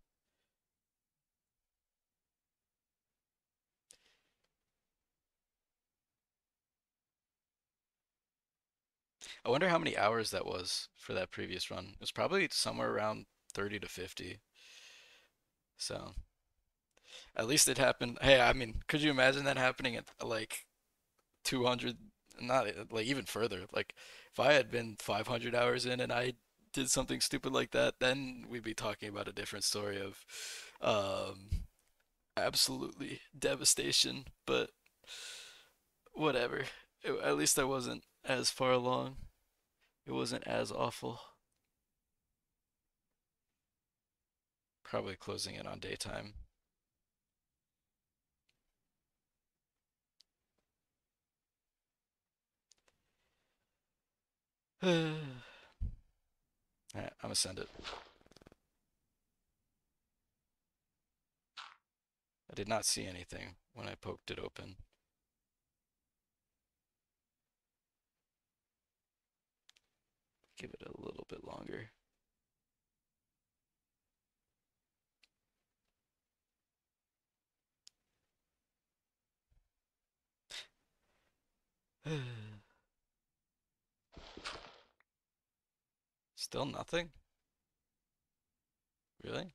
I wonder how many hours that was for that previous run. It was probably somewhere around 30 to 50. So at least it happened. Hey, I mean, could you imagine that happening at like 200, not like even further. Like if I had been 500 hours in and I did something stupid like that, then we'd be talking about a different story of um, absolutely devastation. But whatever. It, at least I wasn't as far along. It wasn't as awful. Probably closing in on daytime. [sighs] Alright, I'm gonna send it. I did not see anything when I poked it open. Give it a little bit longer. [sighs] Still nothing? Really? Am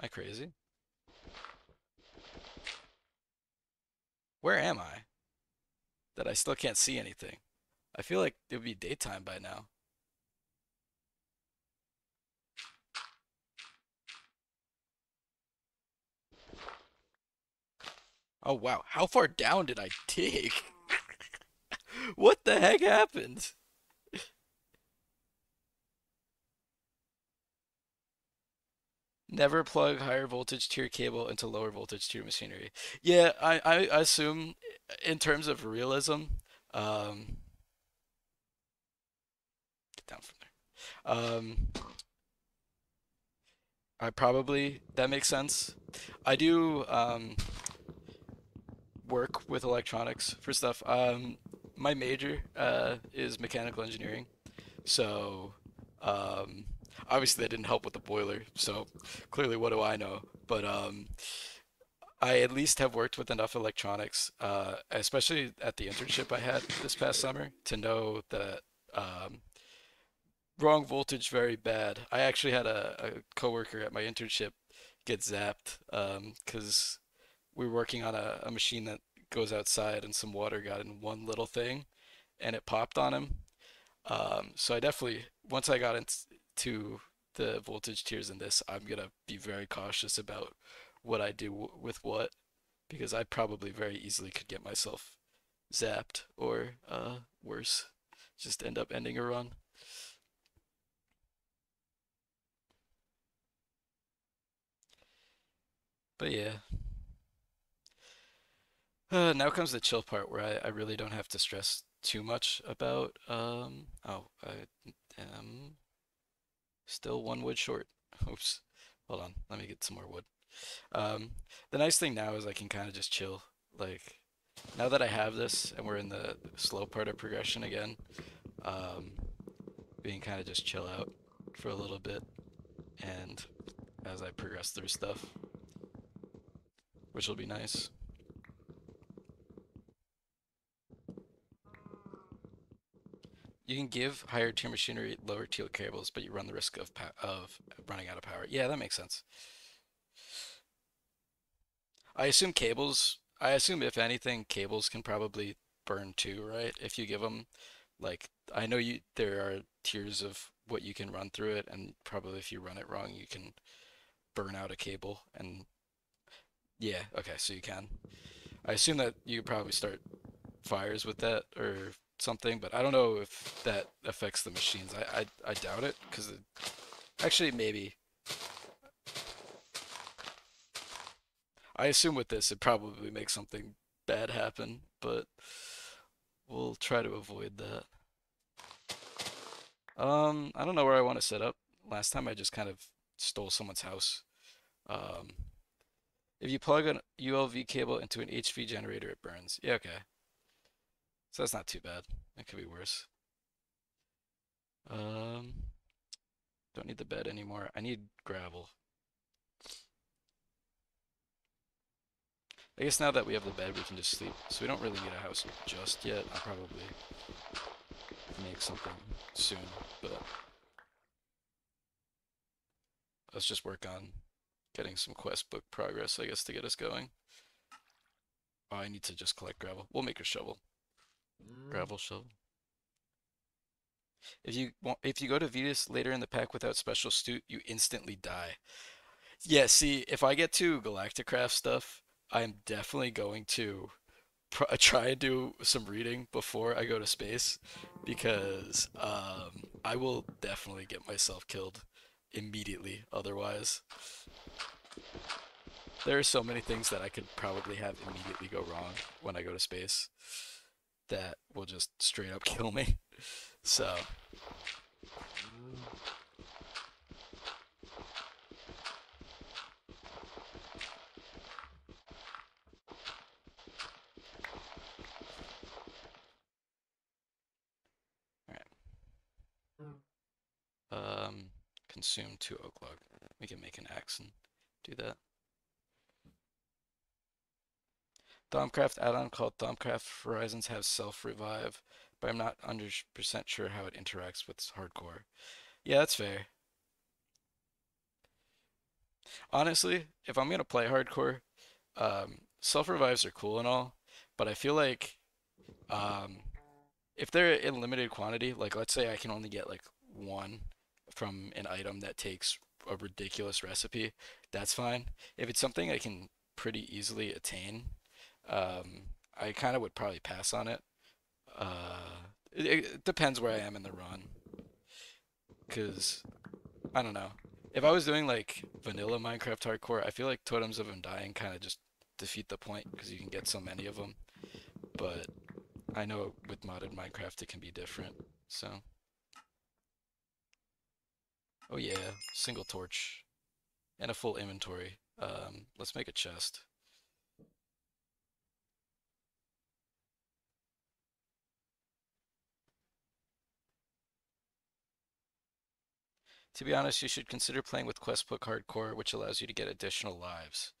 I crazy? Where am I? That I still can't see anything. I feel like it would be daytime by now. Oh wow, how far down did I dig? [laughs] What the heck happened? Never plug higher voltage tier cable into lower voltage tier machinery. Yeah, I, I assume in terms of realism, um, down from there. Um, I probably that makes sense. I do um, work with electronics for stuff. Um, my major uh, is mechanical engineering, so um, obviously that didn't help with the boiler. So clearly, what do I know? But um, I at least have worked with enough electronics, uh, especially at the internship I had this past summer, to know that um, wrong voltage very bad. I actually had a, a coworker at my internship get zapped because we were working on a, a machine that goes outside and some water got in one little thing and it popped on him. Um, so I definitely, once I got into the voltage tiers in this, I'm gonna be very cautious about what I do with what because I probably very easily could get myself zapped or uh, worse, just end up ending a run. But yeah, uh, now comes the chill part where I, I really don't have to stress too much about. Um, oh, I am still one wood short. [laughs] Oops. Hold on, let me get some more wood. Um, the nice thing now is I can kind of just chill. Like, now that I have this and we're in the slow part of progression again, um, can kind of just chill out for a little bit and as I progress through stuff, which will be nice. You can give higher tier machinery lower tier cables, but you run the risk of of running out of power. Yeah, that makes sense. I assume cables, I assume if anything, cables can probably burn too, right? If you give them like I know you there are tiers of what you can run through it, and probably if you run it wrong, you can burn out a cable. And yeah, okay, so you can. I assume that you probably start fires with that or something, but I don't know if that affects the machines. I I, I doubt it because actually maybe I assume with this it probably makes something bad happen, but we'll try to avoid that. Um, I don't know where I want to set up. Last time I just kind of stole someone's house. Um, if you plug an ULV cable into an HV generator, it burns. Yeah, okay. So that's not too bad. It could be worse. Um, don't need the bed anymore. I need gravel. I guess now that we have the bed, we can just sleep. So we don't really need a house just yet. I'll probably make something soon, but let's just work on getting some quest book progress, I guess, to get us going. Oh, I need to just collect gravel. We'll make a shovel. Gravel shovel. If you want, if you go to Venus later in the pack without special stute, you instantly die. Yeah, see, if I get to Galacticraft stuff, I'm definitely going to pr [laughs] try and do some reading before I go to space because um, I will definitely get myself killed immediately otherwise. There are so many things that I could probably have immediately go wrong when I go to space that will just straight up [laughs] kill me. So, alright. Um, consume two oak log. We can make an axe and do that. Thaumcraft add-on called Thaumcraft Horizons has self-revive, but I'm not 100% sure how it interacts with hardcore. Yeah, that's fair. Honestly, if I'm gonna play hardcore, um, self-revives are cool and all, but I feel like um, if they're in limited quantity, like let's say I can only get like one from an item that takes a ridiculous recipe, that's fine. If it's something I can pretty easily attain, Um, I kind of would probably pass on it. Uh, it, it depends where I am in the run, because I don't know. If I was doing like vanilla Minecraft hardcore, I feel like Totems of Undying kind of just defeat the point because you can get so many of them. But I know with modded Minecraft it can be different. So, oh yeah, single torch and a full inventory. Um, let's make a chest. To be honest, you should consider playing with Questbook Hardcore, which allows you to get additional lives.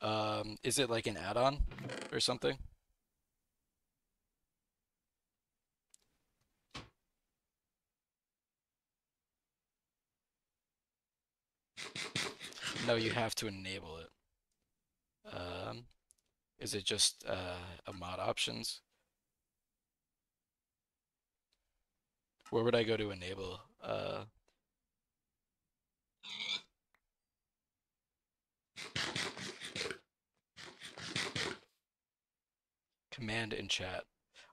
Um, is it like an add-on or something? No, you have to enable it. Um, is it just uh, a mod options? Where would I go to enable? Uh, command in chat.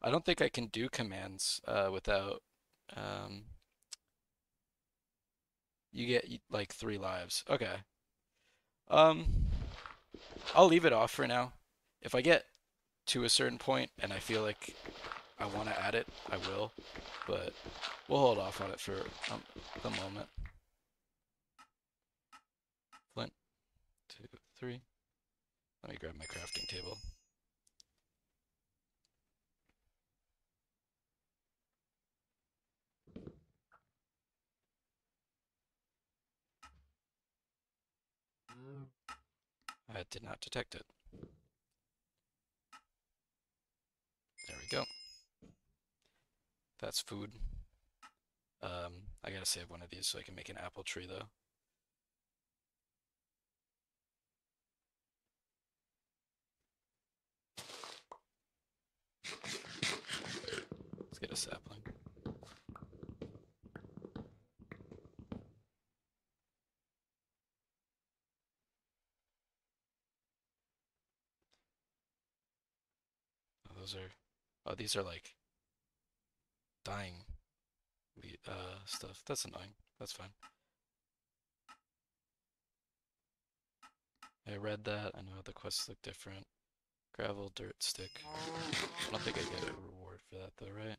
I don't think I can do commands uh, without. Um, you get like three lives. Okay. Um, I'll leave it off for now. If I get to a certain point and I feel like I want to add it, I will. But we'll hold off on it for um, the moment. Flint, two, three. Let me grab my crafting table. I did not detect it. There we go. That's food. Um, I gotta save one of these so I can make an apple tree though. Let's get a sapling. Oh, those are, oh, these are like dying uh, stuff. That's annoying. That's fine. I read that. I know the quests look different. Gravel, dirt, stick. I don't think I get a reward for that though, right?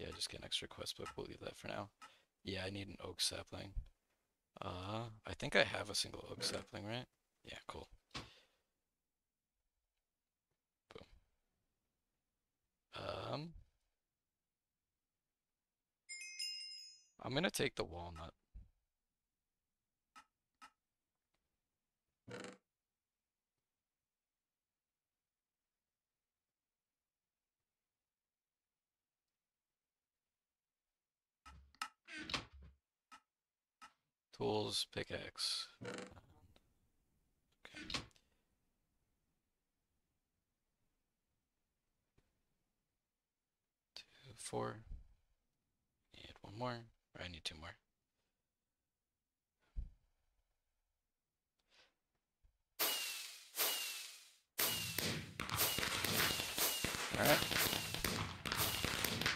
Yeah, just get an extra quest book. We'll leave that for now. Yeah, I need an oak sapling. Uh, I think I have a single oak sapling, right? Yeah, cool. Um, I'm gonna take the walnut. Tools, pickaxe. Okay. Two, four. Need one more. Or I need two more. Alright.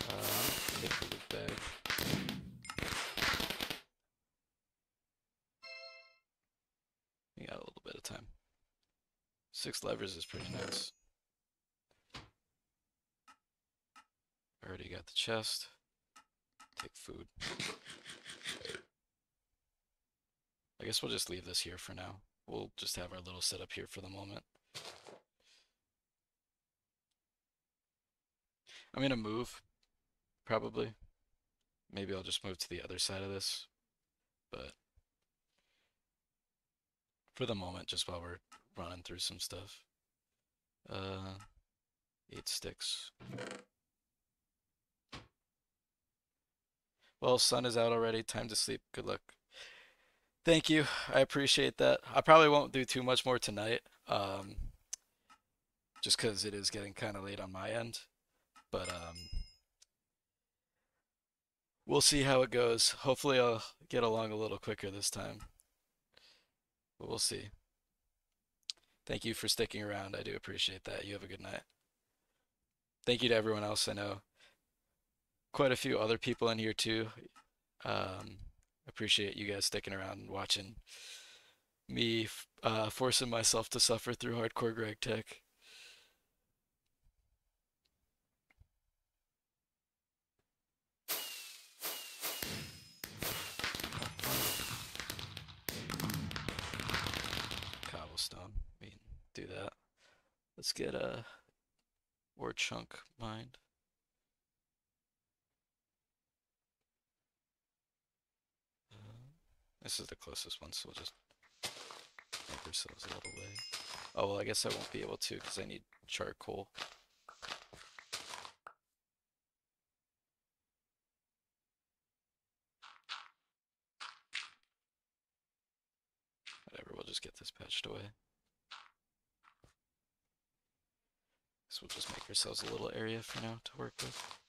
Um, take. We got a little bit of time. Six levers is pretty nice. Already got the chest. Take food. I guess we'll just leave this here for now. We'll just have our little setup here for the moment. I'm gonna move, probably. Maybe I'll just move to the other side of this, but for the moment, just while we're running through some stuff. Uh, eight sticks. Well, sun is out already. Time to sleep. Good luck. Thank you. I appreciate that. I probably won't do too much more tonight, um, just because it is getting kind of late on my end. But um, we'll see how it goes. Hopefully, I'll get along a little quicker this time. but we'll see. Thank you for sticking around. I do appreciate that. You have a good night. Thank you to everyone else. I know quite a few other people in here too. Um, appreciate you guys sticking around and watching me uh, forcing myself to suffer through hardcore GregTech. Cobblestone. We can do that. Let's get a word chunk mined. This is the closest one, so we'll just make ourselves a little way. Oh, well, I guess I won't be able to because I need charcoal. Whatever, we'll just get this patched away. So we'll just make ourselves a little area for now to work with.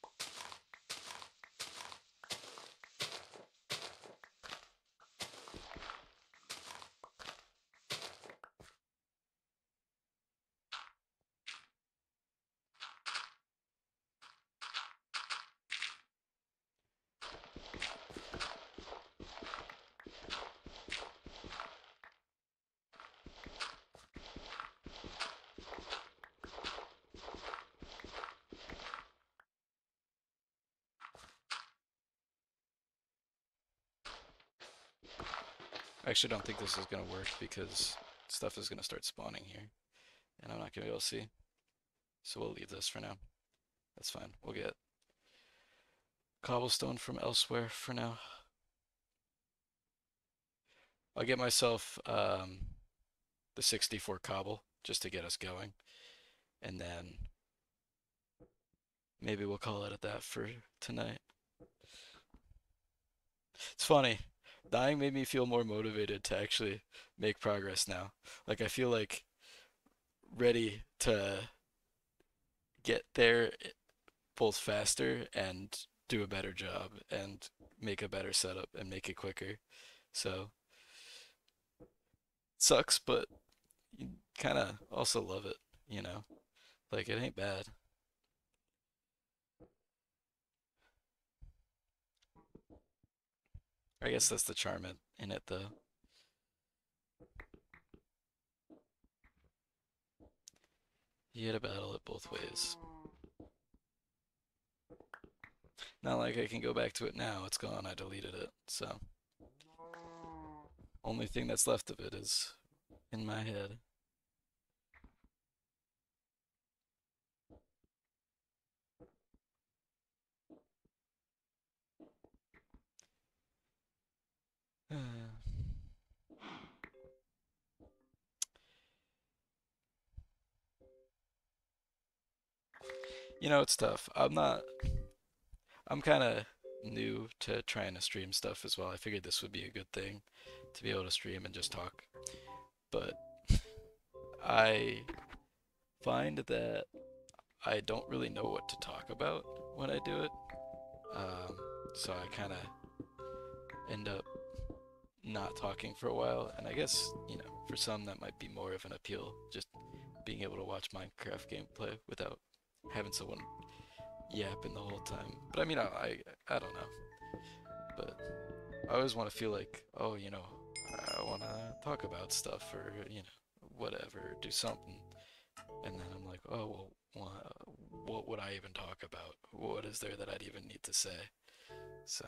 Actually don't think this is going to work because stuff is going to start spawning here. And I'm not going to be able to see. So we'll leave this for now. That's fine. We'll get cobblestone from elsewhere for now. I'll get myself um, the 64 cobble just to get us going. And then maybe we'll call it at that for tonight. It's funny dying made me feel more motivated to actually make progress now. Like I feel like ready to get there both faster and do a better job and make a better setup and make it quicker. So sucks, but you kind of also love it, you know? Like it ain't bad. I guess that's the charm in it, though. You gotta battle it both ways. Not like I can go back to it now, it's gone, I deleted it, so. Only thing that's left of it is in my head. [sighs] You know, it's tough. I'm not. I'm kind of new to trying to stream stuff as well. I figured this would be a good thing to be able to stream and just talk. But [laughs] I find that I don't really know what to talk about when I do it. Um, so I kind of end up not talking for a while. And I guess, you know, for some that might be more of an appeal, just being able to watch Minecraft gameplay without having someone yapping the whole time. But I mean, I, I, I don't know. But I always want to feel like, oh, you know, I want to talk about stuff or, you know, whatever, do something. And then I'm like, oh, well, what would I even talk about? What is there that I'd even need to say? So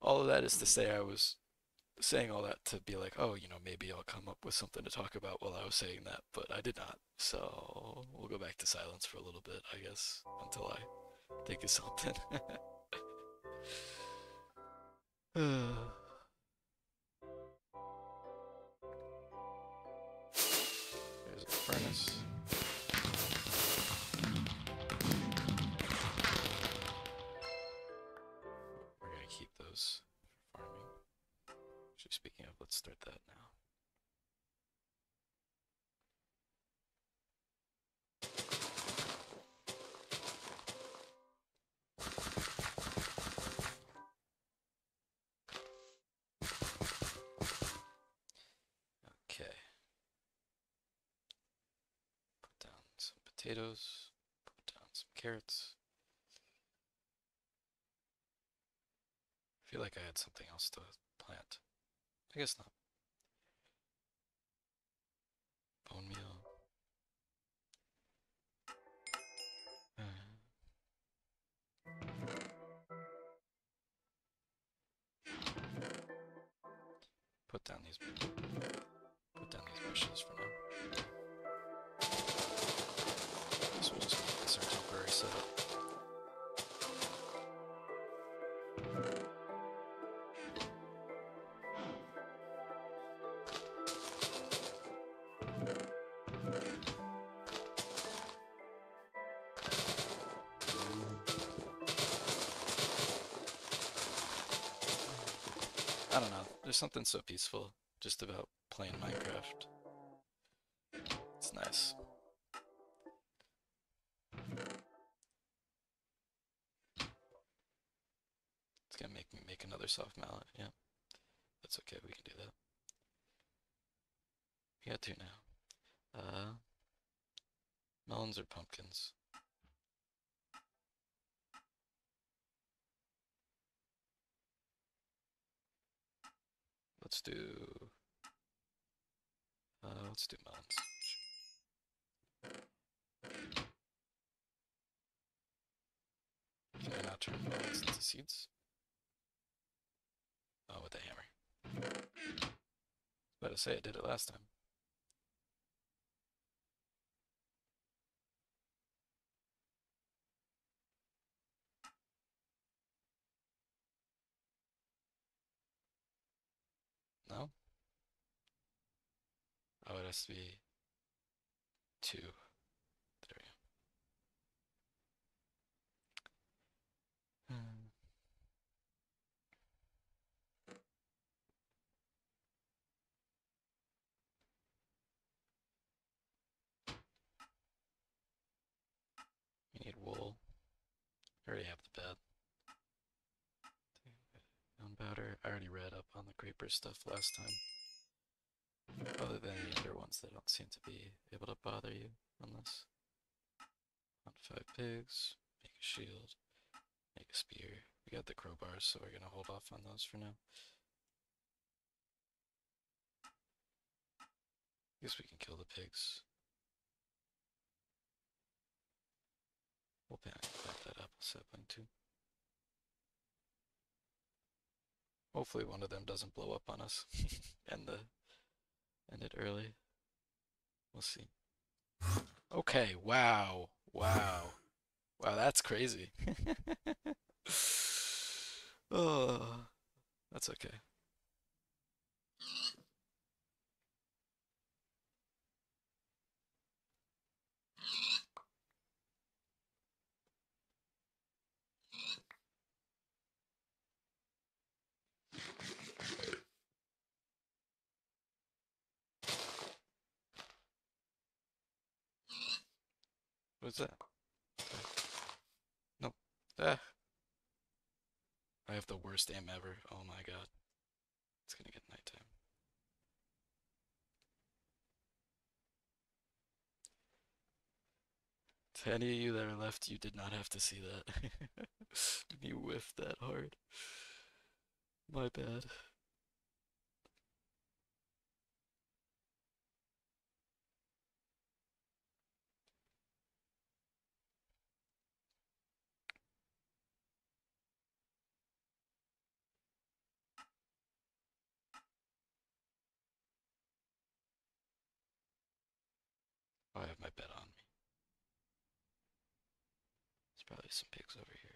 all of that is to say I was saying all that to be like, oh, you know, maybe I'll come up with something to talk about while I was saying that, but I did not. So we'll go back to silence for a little bit, I guess, until I think of something. [laughs] There's a furnace. Speaking of, let's start that now. Okay. Put down some potatoes, put down some carrots. I feel like I had something else to plant. I guess not. Bone meal. Uh, Put down these put down these bushes for now. Something so peaceful just about playing Minecraft. It's nice. It's gonna make me make another soft mallet, yeah. That's okay, we can do that. We got two now. Uh, melons or pumpkins? Let's do. Uh, let's do melons. Can I not turn melons into seeds? Oh, with the hammer. I was about to say I did it last time. No? Oh, it has to be two. There we go. Hmm. We need wool. I already have the bed. Gunpowder. I already read up on the creeper stuff last time. Other than the other ones that don't seem to be able to bother you unless. Hunt five pigs, make a shield, make a spear. We got the crowbars, so we're gonna hold off on those for now. Guess we can kill the pigs. We'll plant that apple sapling too. Hopefully one of them doesn't blow up on us. [laughs] and the end it early. We'll see. Okay, wow. Wow. Wow, that's crazy. [laughs] oh, that's okay. What's that? Nope. Ah. I have the worst aim ever. Oh my god. It's gonna get nighttime. To any of you that are left, you did not have to see that. [laughs] you whiffed that hard. My bad. Oh, I have my bed on me. There's probably some pigs over here.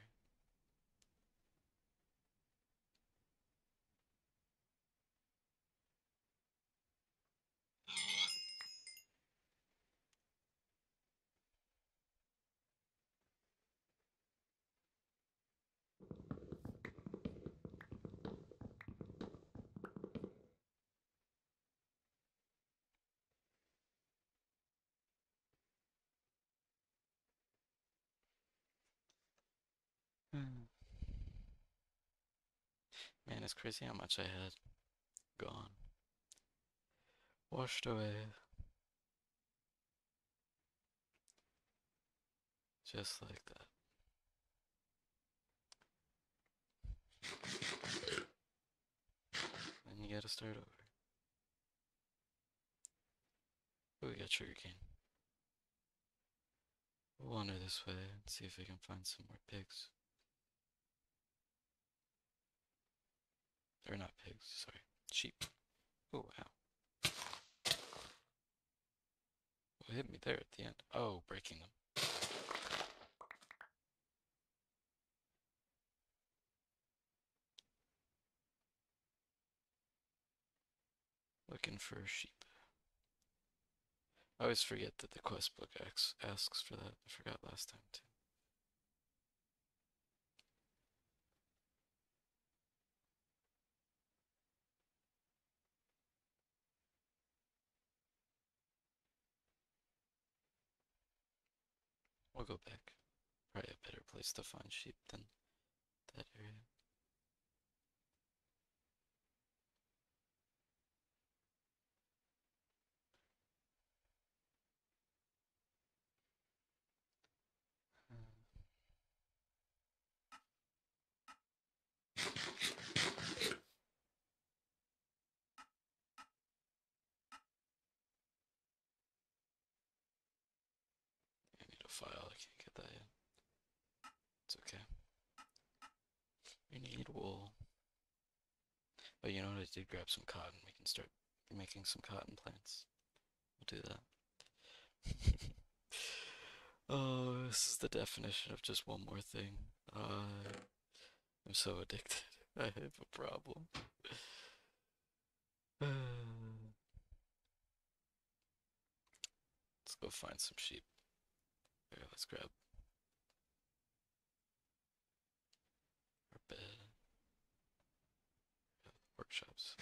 Hmm. Man, it's crazy how much I had gone. Washed away. Just like that. Then you gotta start over. Oh, we got sugarcane. We'll wander this way and see if we can find some more pigs. Or not pigs, sorry. Sheep. Oh, wow. What hit me there at the end? Oh, breaking them. Looking for a sheep. I always forget that the quest book asks for that. I forgot last time too. We'll go back. Probably a better place to find sheep than that area. I need a file, I can't get that yet. It's okay. We need wool. But you know what? I did grab some cotton. We can start making some cotton plants. We'll do that. [laughs] oh, this is the definition of just one more thing. Uh, I'm so addicted. [laughs] I have a problem. [sighs] Let's go find some sheep. Here, let's grab our bed. Yeah, workshops.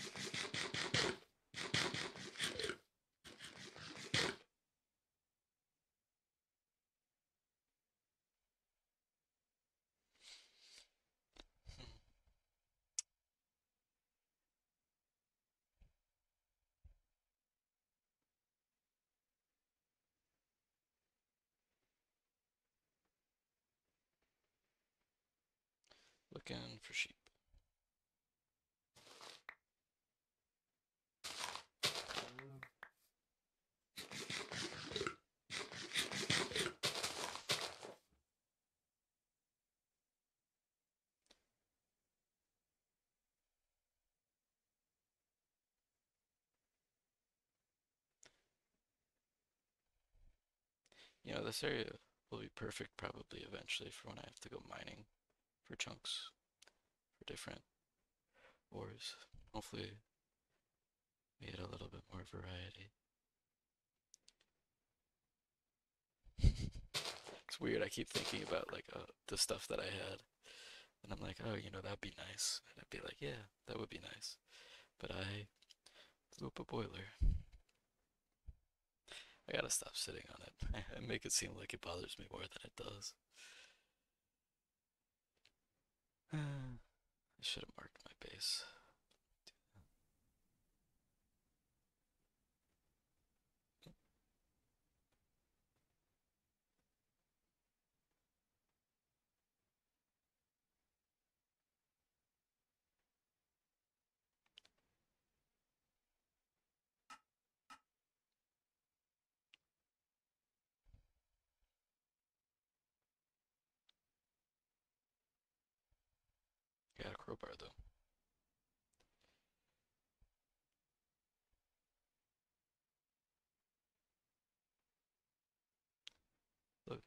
Looking for sheep. You know, this area will be perfect probably eventually for when I have to go mining for chunks for different ores. Hopefully, we get a little bit more variety. [laughs] it's weird. I keep thinking about like uh, the stuff that I had, and I'm like, oh, you know, that'd be nice. And I'd be like, yeah, that would be nice. But I blew up a boiler. I gotta stop sitting on it. [laughs] I make it seem like it bothers me more than it does. [sighs] I should have marked my base. Though. Look.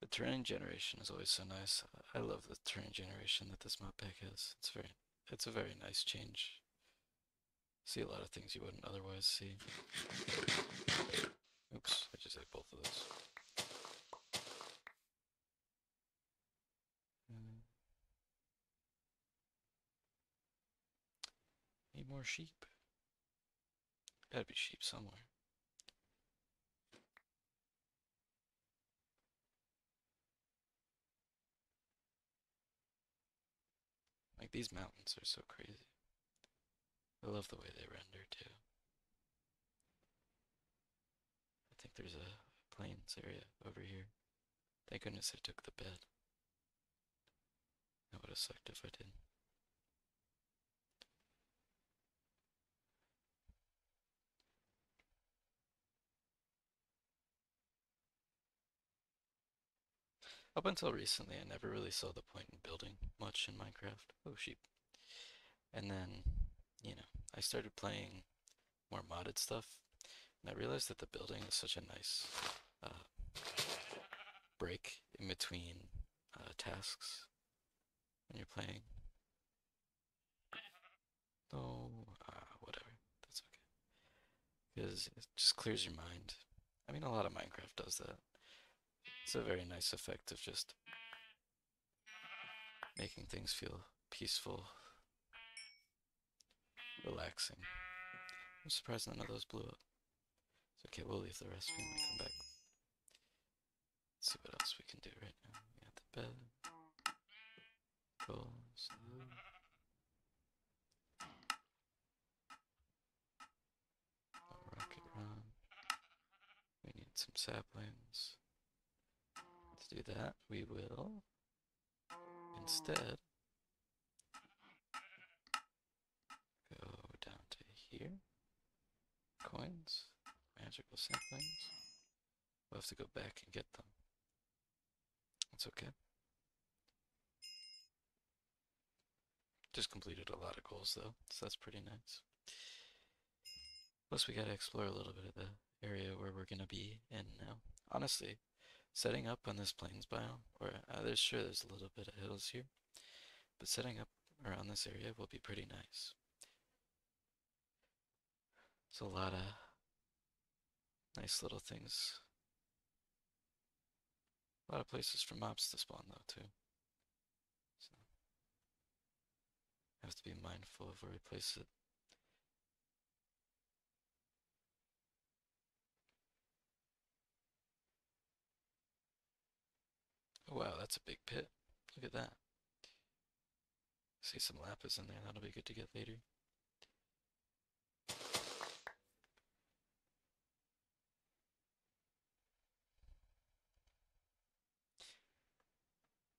The terrain generation is always so nice. I love the terrain generation that this map pack has. It's very it's a very nice change. See a lot of things you wouldn't otherwise see. Oops, I just ate both of those. Need more sheep. Gotta be sheep somewhere. Like these mountains are so crazy. I love the way they render too. I think there's a plains area over here. Thank goodness I took the bed. That would have sucked if I didn't. Up until recently, I never really saw the point in building much in Minecraft. Oh, sheep. And then, you know, I started playing more modded stuff, and I realized that the building is such a nice uh, break in between uh, tasks when you're playing. Oh, uh, whatever. That's okay. Because it just clears your mind. I mean, a lot of Minecraft does that. It's a very nice effect of just making things feel peaceful, relaxing. I'm surprised none of those blew up. It's okay, we'll leave the recipe when we come back. Let's see what else we can do right now. We got the bed. Goals. rocket run. We need some saplings. To do that, we will instead go down to here. Coins, magical saplings. We'll have to go back and get them. That's okay. Just completed a lot of goals though, so that's pretty nice. Plus we gotta explore a little bit of the area where we're gonna be in now. Honestly, setting up on this plains biome, or uh, there's sure there's a little bit of hills here, but setting up around this area will be pretty nice. It's a lot of nice little things. A lot of places for mobs to spawn though too. So have to be mindful of where we place it. Wow, that's a big pit. Look at that. See some lapis in there. That'll be good to get later.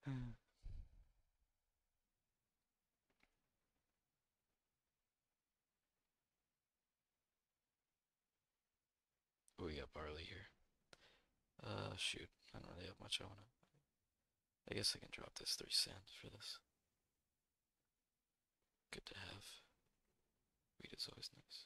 [sighs] we got barley here. Uh, shoot. I don't really have much I want to I guess I can drop this three sand for this. Good to have. Wheat is always nice.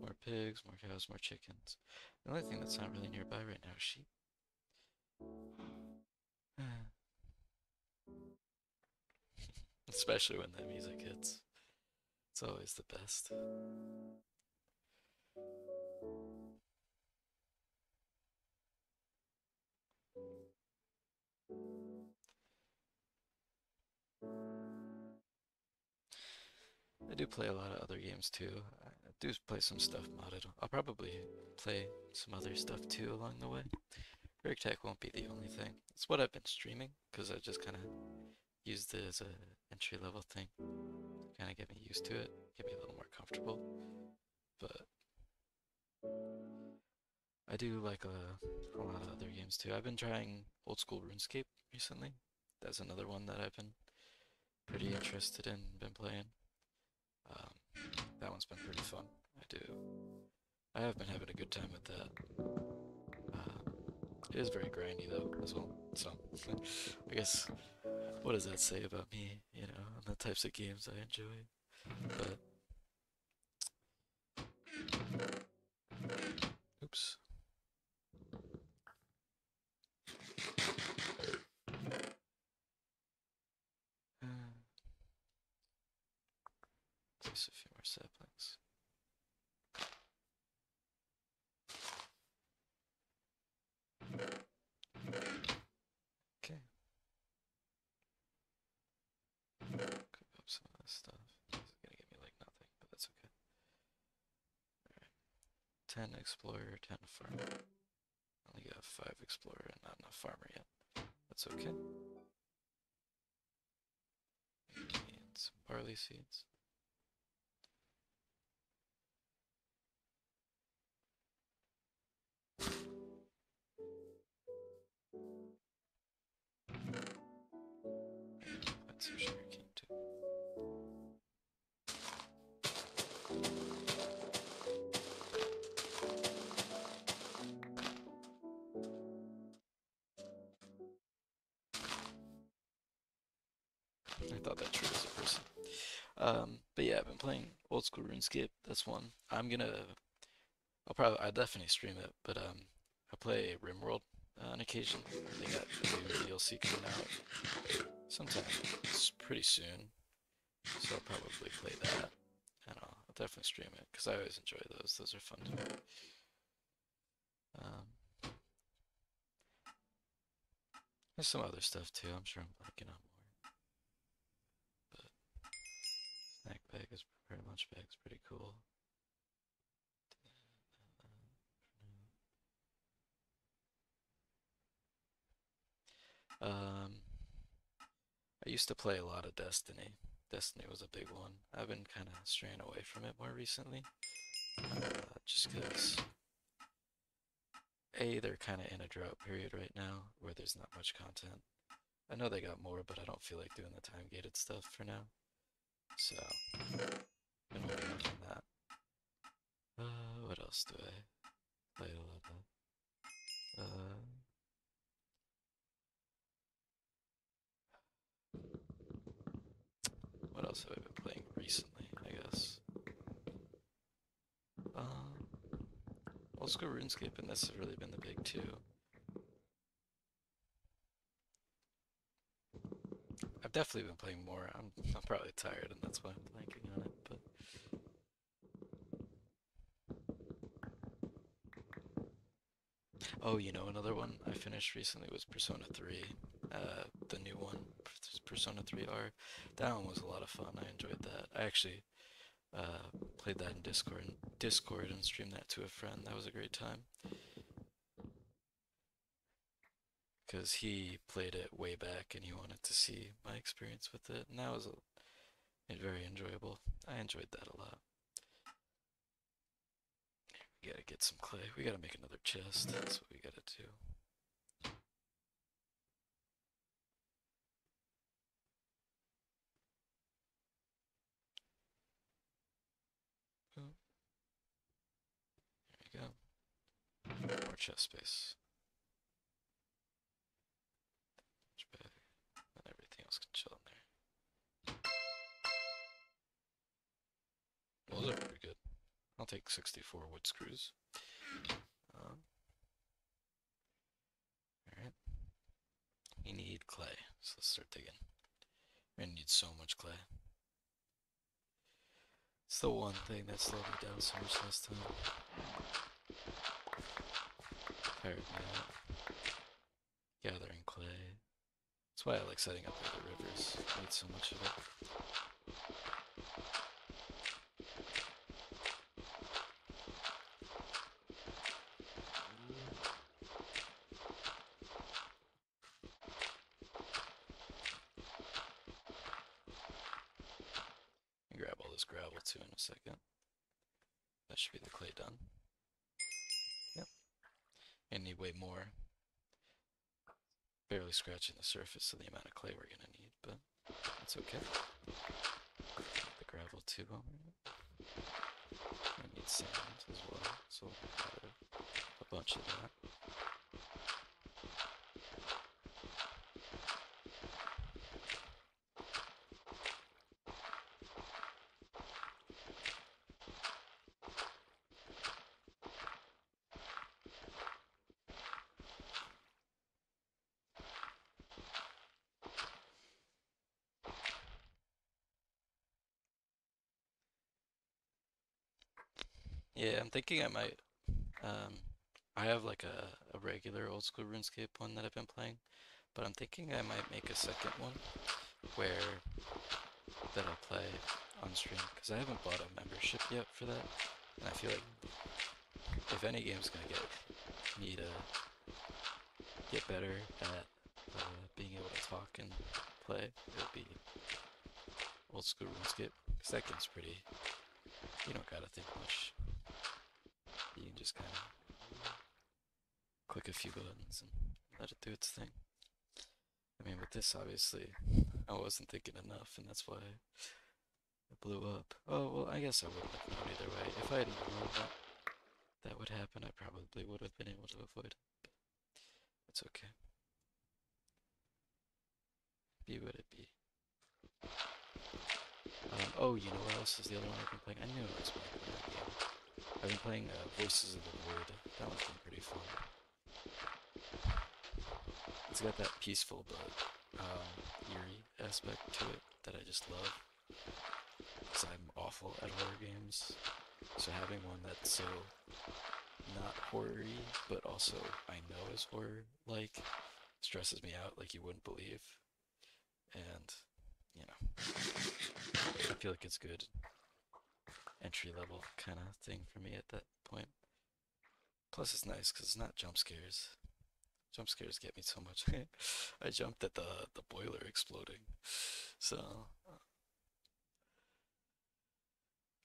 More pigs, more cows, more chickens. The only thing that's not really nearby right now is sheep. [sighs] [sighs] Especially when that music hits. It's always the best. I do play a lot of other games too. I do play some stuff modded. I'll probably play some other stuff too along the way. GregTech won't be the only thing. It's what I've been streaming because I just kind of used it as a entry level thing to kind of get me used to it, get me a little more comfortable. But I do like a, a lot of other games too. I've been trying old school RuneScape recently. That's another one that I've been pretty interested in, been playing. Um, that one's been pretty fun. I do. I have been having a good time with that. It is very grindy though, as well. So, [laughs] I guess what does that say about me, you know, and the types of games I enjoy? But oops. Place a few more saplings. some of this stuff. It's gonna give me like nothing, but that's okay. Alright. 10 explorer, 10 farmer. Only got 5 explorer and not enough farmer yet. That's okay. barley seeds. Um, but yeah, I've been playing old school RuneScape. That's one. I'm gonna. I'll probably. I definitely stream it, but um, I play RimWorld uh, on occasion. They got DLC coming out sometime. It's pretty soon, so I'll probably play that, and I'll, I'll definitely stream it because I always enjoy those. Those are fun to me. Um, there's some other stuff too. I'm sure I'm blanking on more. But bag is or lunch bag's pretty cool. Um, I used to play a lot of Destiny. Destiny was a big one. I've been kind of straying away from it more recently. Uh, just because, A, they're kind of in a drought period right now where there's not much content. I know they got more, but I don't feel like doing the time gated stuff for now. So, been holding off on that. Uh, what else do I play a lot of? Uh, what else have I been playing recently? I guess. Um, old school RuneScape, and this has really been the big two. I've definitely been playing more. I'm I'm probably tired, and that's why I'm blanking on it. But oh, you know, another one I finished recently was Persona 3, uh, the new one, Persona 3R. That one was a lot of fun. I enjoyed that. I actually uh, played that in Discord, Discord, and streamed that to a friend. That was a great time. Because he played it way back and he wanted to see my experience with it, and that was a, very enjoyable. I enjoyed that a lot. We gotta get some clay. We gotta make another chest. That's what we gotta do. Oh. There we go. More chest space. Much better. And chill in there. Those are pretty good. I'll take 64 wood screws. Um, Alright. We need clay, so let's start digging. We're gonna need so much clay. It's the one thing that slowed me down so much last time. Gathering clay. Why I like setting up the rivers. I need so much of it. Grab all this gravel too in a second. That should be the clay done. Yep. And need way more. Barely scratching the surface of the amount of clay we're gonna need, but that's okay. The gravel too. We need sand as well, so we'll a bunch of that. Yeah, I'm thinking I might. Um, I have like a, a regular old school RuneScape one that I've been playing, but I'm thinking I might make a second one where that I'll play on stream because I haven't bought a membership yet for that, and I feel like if any game's gonna get me to get better at uh, being able to talk and play, it would be old school RuneScape. Cause that game's pretty. You don't gotta think much. You can just kind of click a few buttons and let it do its thing. I mean, with this, obviously, I wasn't thinking enough, and that's why it blew up. Oh, well, I guess I wouldn't have known either way. If I had known that that would happen, I probably would have been able to avoid it. But it's okay. Be what it be. Um, oh, you know what else is the other one I've been playing? I knew I was going to play that. I've been playing uh, Voices of the Void. That one's been pretty fun. It's got that peaceful but um, eerie aspect to it that I just love. Because I'm awful at horror games. So having one that's so not horror-y, but also I know is horror-like, stresses me out like you wouldn't believe. And, you know, I feel like it's good entry level kind of thing for me at that point. Plus, it's nice because it's not jump scares. Jump scares get me so much. [laughs] I jumped at the the boiler exploding, so.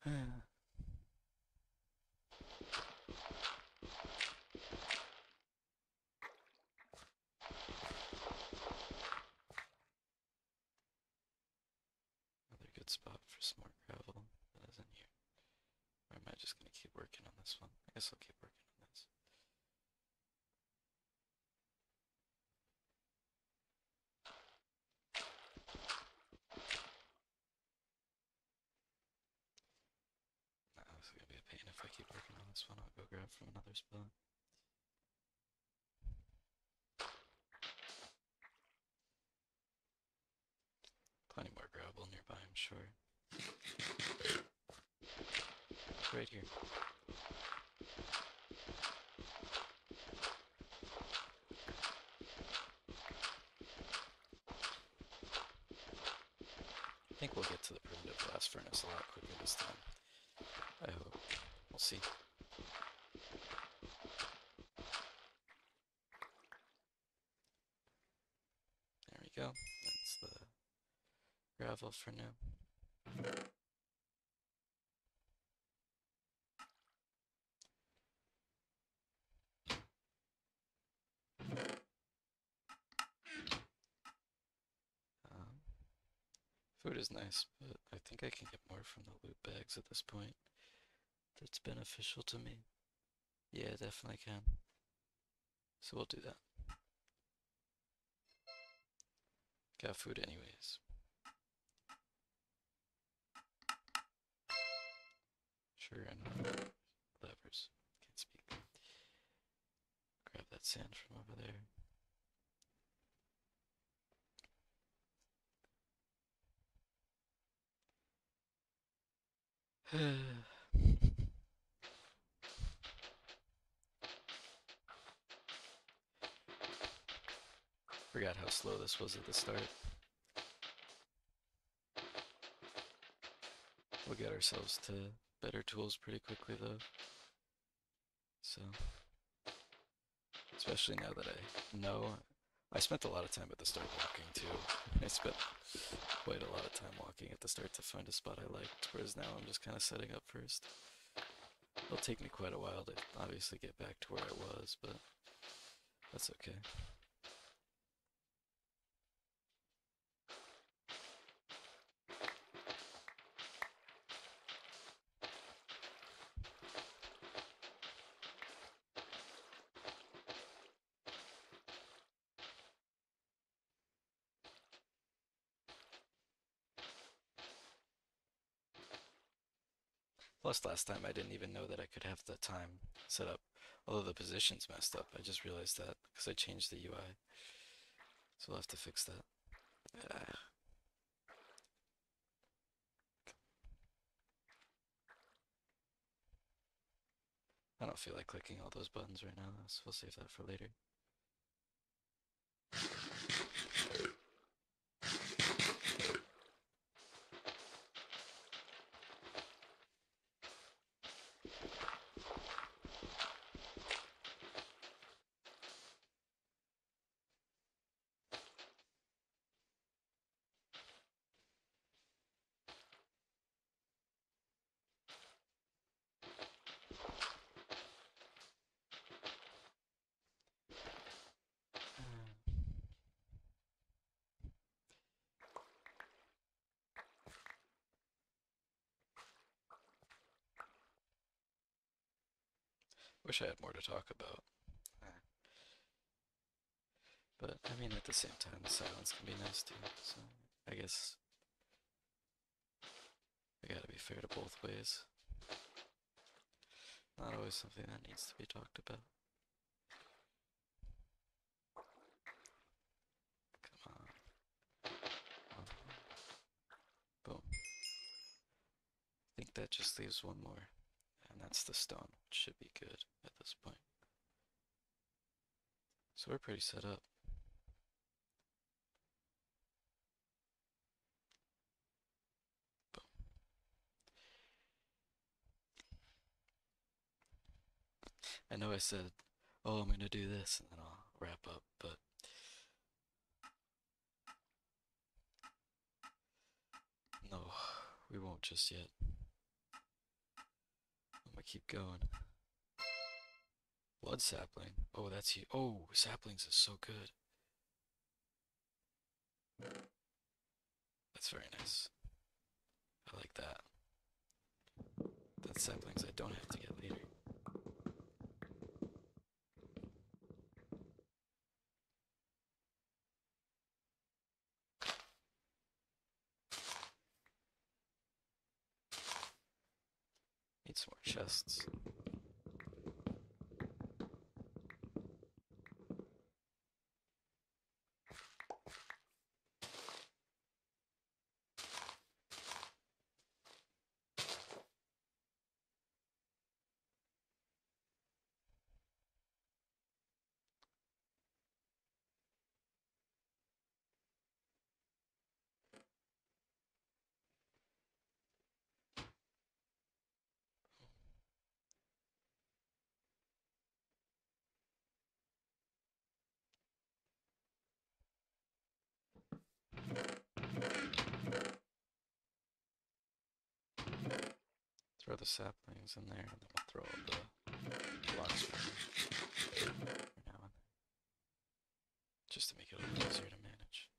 Uh, [sighs] Another good spot for some more gravel that isn't here. Or am I just gonna keep working on this one? I guess I'll keep working this. Nah, this is gonna be a pain if I keep working on this one. I'll go grab from another spot. Plenty more gravel nearby, I'm sure. Right here. I think we'll get to the primitive blast furnace a lot quicker this time. I hope. We'll see. There we go. That's the gravel for now. Um, food is nice, but I think I can get more from the loot bags at this point. That's beneficial to me. Yeah, definitely can. So we'll do that. Got food anyways. Sure enough. Levers. Can't speak. Grab that sand from over there. [sighs] Forgot how slow this was at the start. We'll get ourselves to better tools pretty quickly though. So, especially now that I know, I spent a lot of time at the start walking too. I spent quite a lot of time walking at the start to find a spot I liked, whereas now I'm just kind of setting up first. It'll take me quite a while to obviously get back to where I was, but that's okay. Plus, last time I didn't even know that I could have the time set up. Although the position's messed up, I just realized that because I changed the UI. So we'll have to fix that. Ah. I don't feel like clicking all those buttons right now, so we'll save that for later. I had more to talk about. But I mean, at the same time, the silence can be nice too. So I guess I gotta be fair to both ways. Not always something that needs to be talked about. Come on. Uh-huh. Boom. I think that just leaves one more, that's the stone, which should be good at this point. So we're pretty set up. I know I said, oh, I'm gonna do this and then I'll wrap up, but no, we won't just yet. Keep going. Blood sapling. Oh, that's you. Oh, saplings is so good. That's very nice. I like that. That's saplings I don't have to get later. More chests. Throw the saplings in there, and we'll throw the blocks for now. Just to make it a little easier to manage.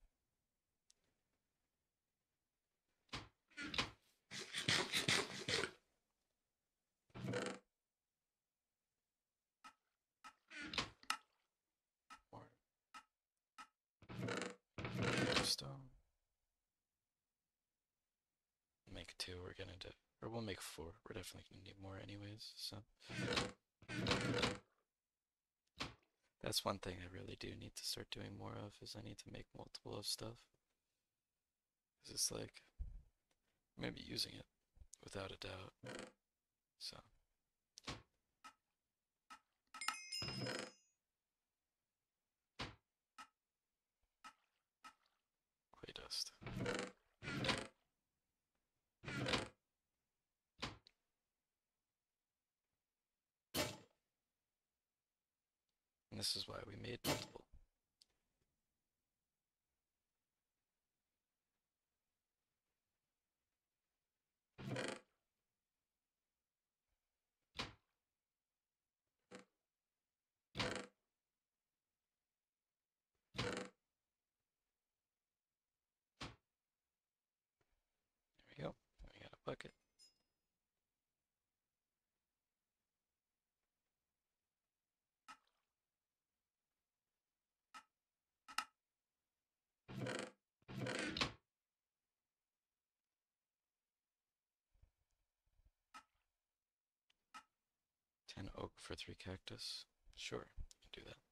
More stone. Make two, we're gonna do, or we'll make four. We're definitely gonna need more anyways, so. That's one thing I really do need to start doing more of, is I need to make multiple of stuff. Cause it's like, maybe using it, without a doubt. So. Clay dust. This is why we made multiple. There we go. We got a bucket. Ten oak for three cactus. Sure, do that.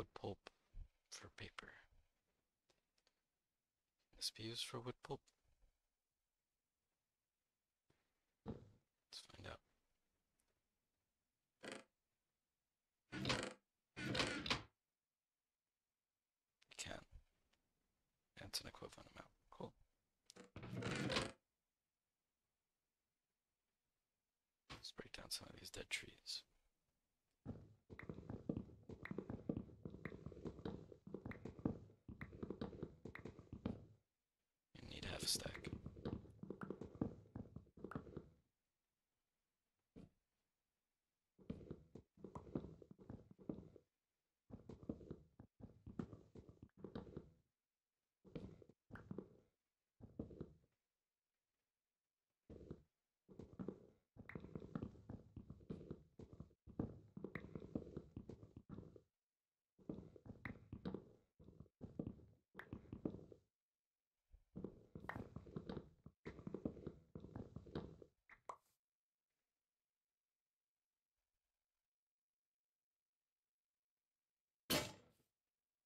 Wood pulp for paper. this be used for wood pulp? Let's find out. You can. It's an equivalent amount. Cool. Let's break down some of these dead trees. You need half a stack.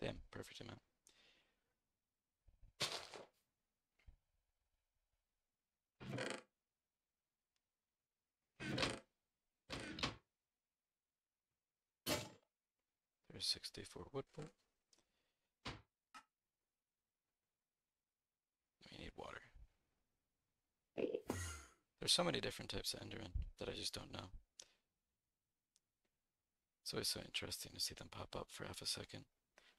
Damn, perfect amount. There's 64 wood pulp. We need water. There's so many different types of Enderman that I just don't know. It's always so interesting to see them pop up for half a second.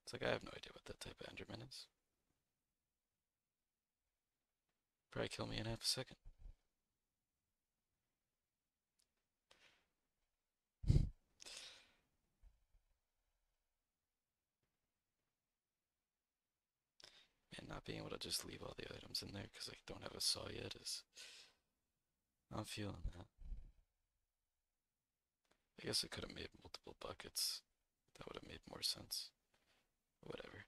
It's like I have no idea what that type of Enderman is. Probably kill me in half a second. And not being able to just leave all the items in there because I don't have a saw yet is. I'm feeling that. I guess I could have made multiple buckets. That would have made more sense. Whatever.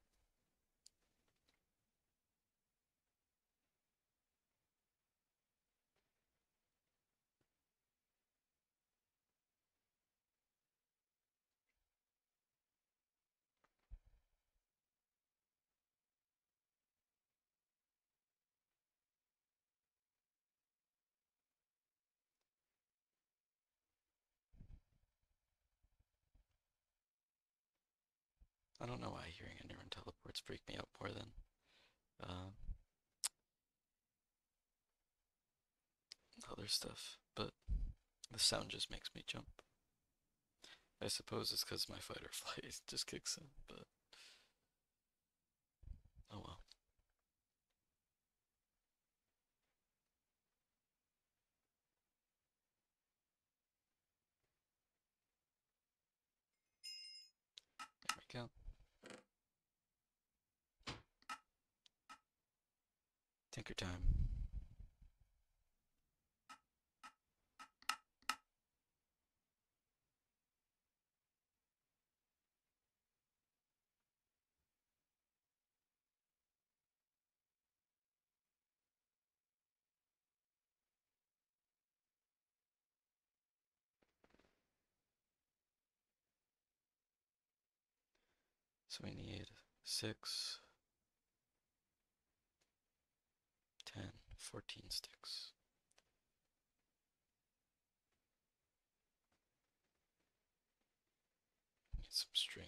I don't know why hearing Enderman teleports freak me out more than um, other stuff, but the sound just makes me jump. I suppose it's because my fight or flight [laughs] just kicks in, but oh well. There we go. Tinker time. So we need six, 10, 14 sticks. Some string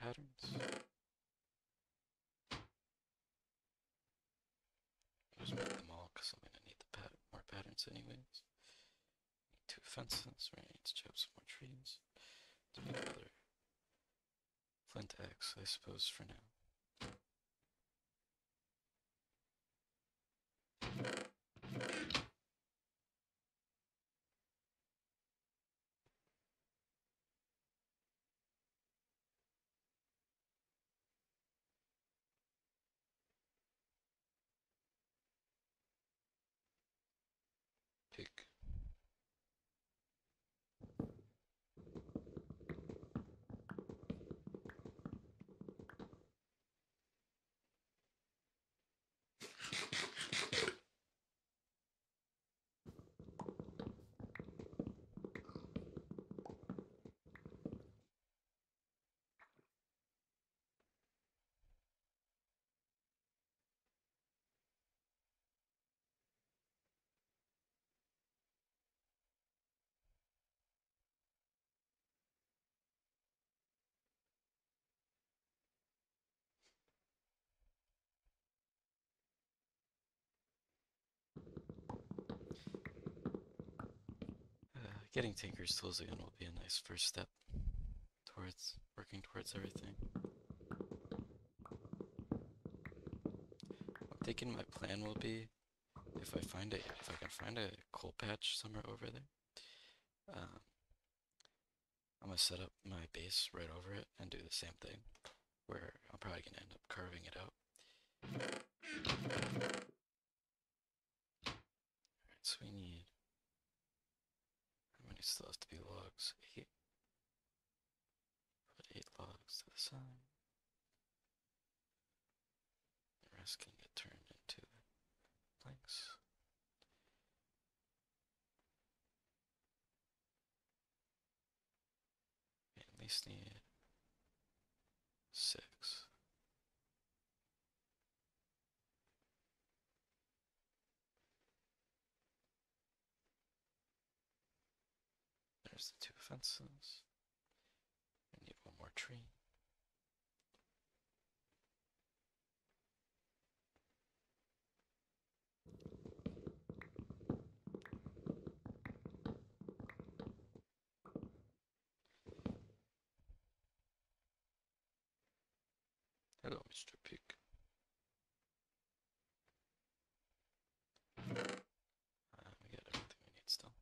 patterns. Just make them all because I'm gonna need the pat more patterns anyways. Need two fences, right? Need to chop some more trees. To make another flint axe, I suppose, for now. Pick. Uh, getting Tinker's Tools again will be a nice first step towards working towards everything. I'm thinking my plan will be if I find a if I can find a coal patch somewhere over there, um, I'm gonna set up my base right over it and do the same thing, where I'm probably gonna end up carving it out. Alright, so we need many still have to be logs? Eight. Put eight logs to the side. The rest can get turned into planks. At least need six. There's the two fences. I need one more tree. Hello, Mr. Pig. Uh, we got everything we need still.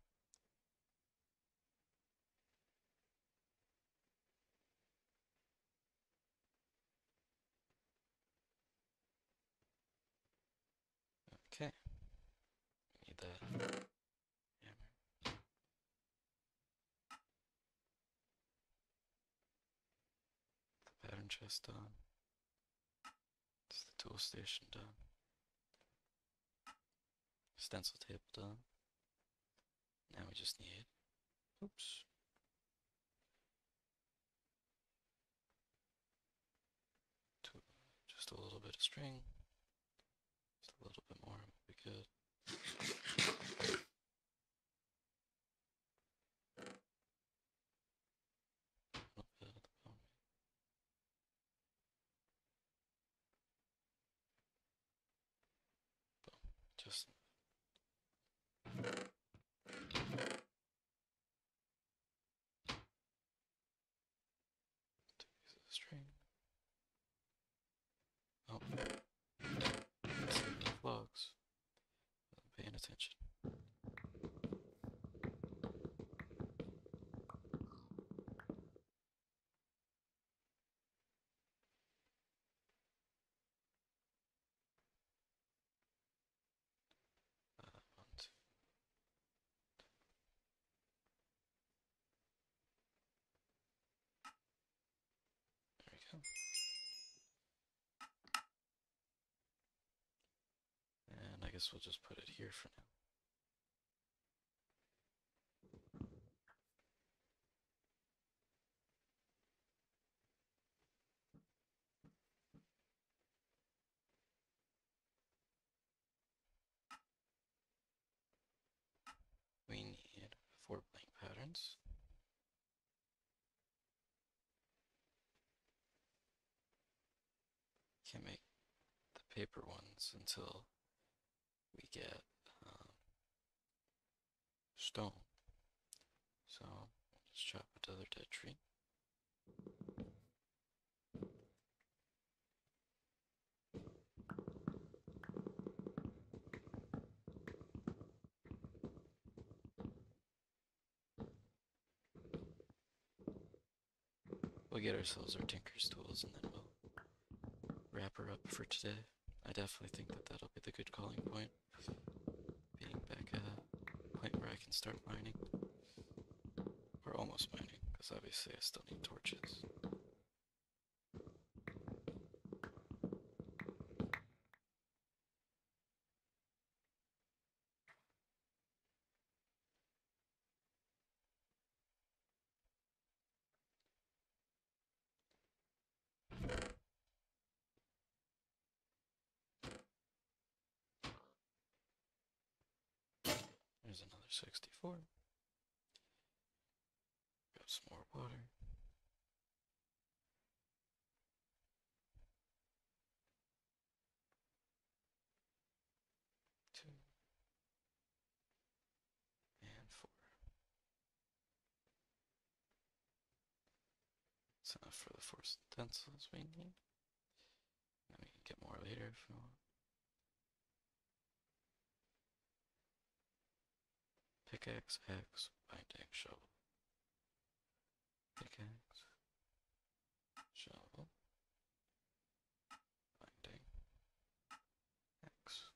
Okay. Need that. The pattern chest done. It's the tool station done. Stencil table done. Now we just need. Oops. Just a little bit of string. Just a little bit more would be good. A little bit at the bottom. Boom. Just two pieces of string. Oh. Missing enough logs. Wasn't paying attention. Uh, one, two. There we go. And I guess we'll just put it here for now. We need four blank patterns. Can't make the paper ones until we get um, stone. So just chop another dead tree. We'll get ourselves our tinker's tools and then we'll wrap her up for today. I definitely think that that'll be the good calling point. Being back at a point where I can start mining. Or almost mining, because obviously I still need torches. There's another 64. Got some more water. Two. And four. Enough for the four stencils we need. And we can get more later if we want. Pickaxe, axe, binding, shovel. Pickaxe, shovel, binding, axe.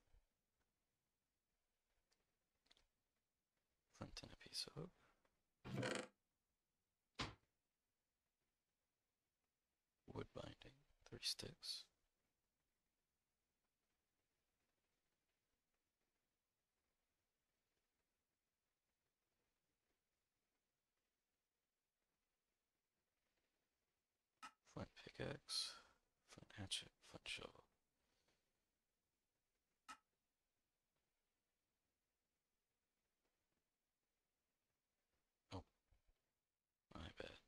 Flint and a piece of. Wood binding, three sticks. Flint pickaxe, flint hatchet, flint shovel. Oh, my bad.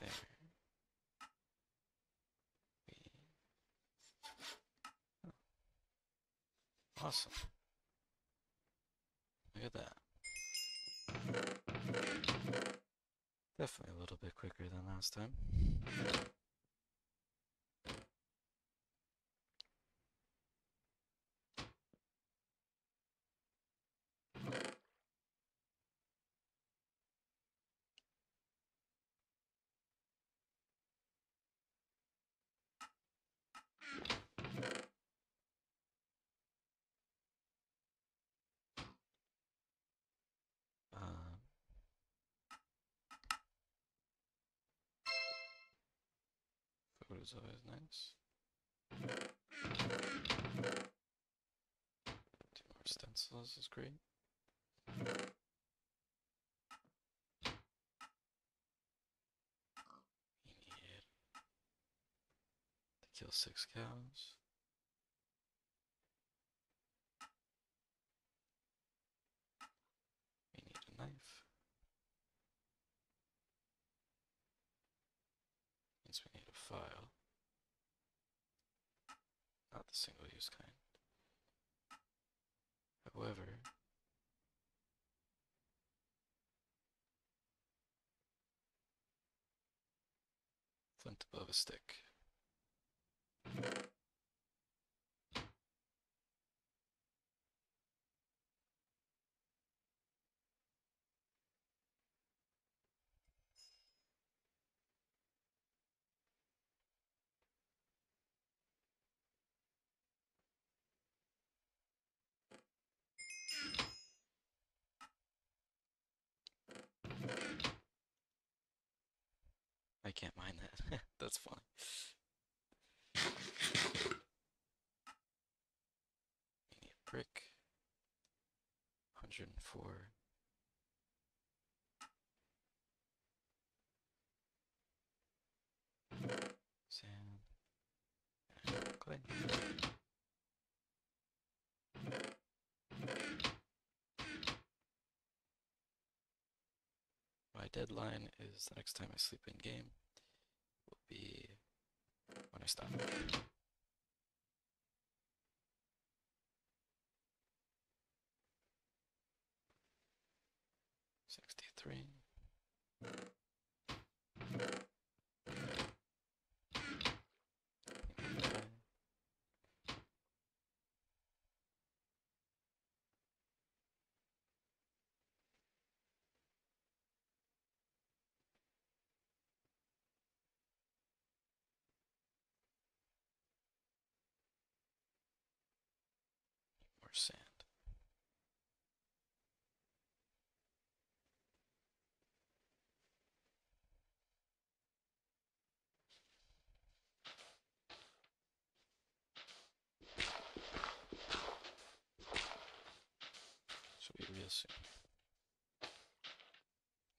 There. Oh. Awesome. Look at that. Definitely a little bit quicker than last time. Food is always nice. Two more stencils is great. You need to kill six cows. We need a knife. Means we need a file. Not the single use kind. However, flint above a stick. Can't mind that. [laughs] That's funny. Need a brick. 104. Sand. clay. My deadline is the next time I sleep in game be when I stop. 63. Should be real soon.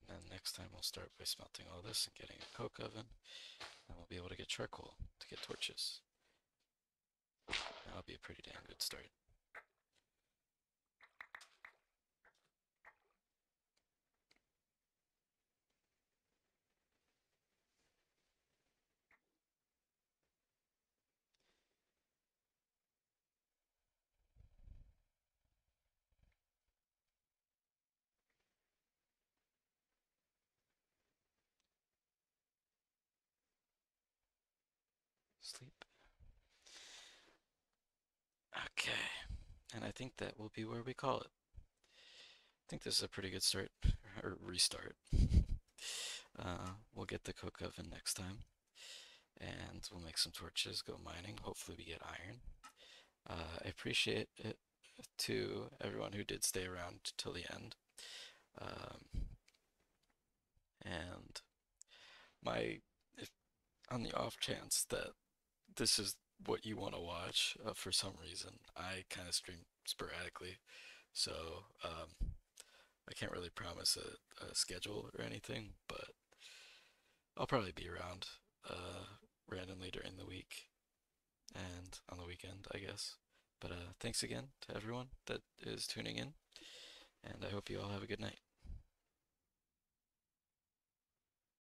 And then next time we'll start by smelting all this and getting a coke oven. And we'll be able to get charcoal to get torches. That'll be a pretty damn good start. Sleep. Okay, and I think that will be where we call it. I think this is a pretty good start, or restart. [laughs] uh, we'll get the coke oven next time, and we'll make some torches, go mining. Hopefully, we get iron. Uh, I appreciate it to everyone who did stay around till the end. Um, and my, if on the off chance that this is what you want to watch uh, for some reason. I kind of stream sporadically, so um, I can't really promise a, a, schedule or anything, but I'll probably be around uh, randomly during the week and on the weekend, I guess. But uh, thanks again to everyone that is tuning in, and I hope you all have a good night.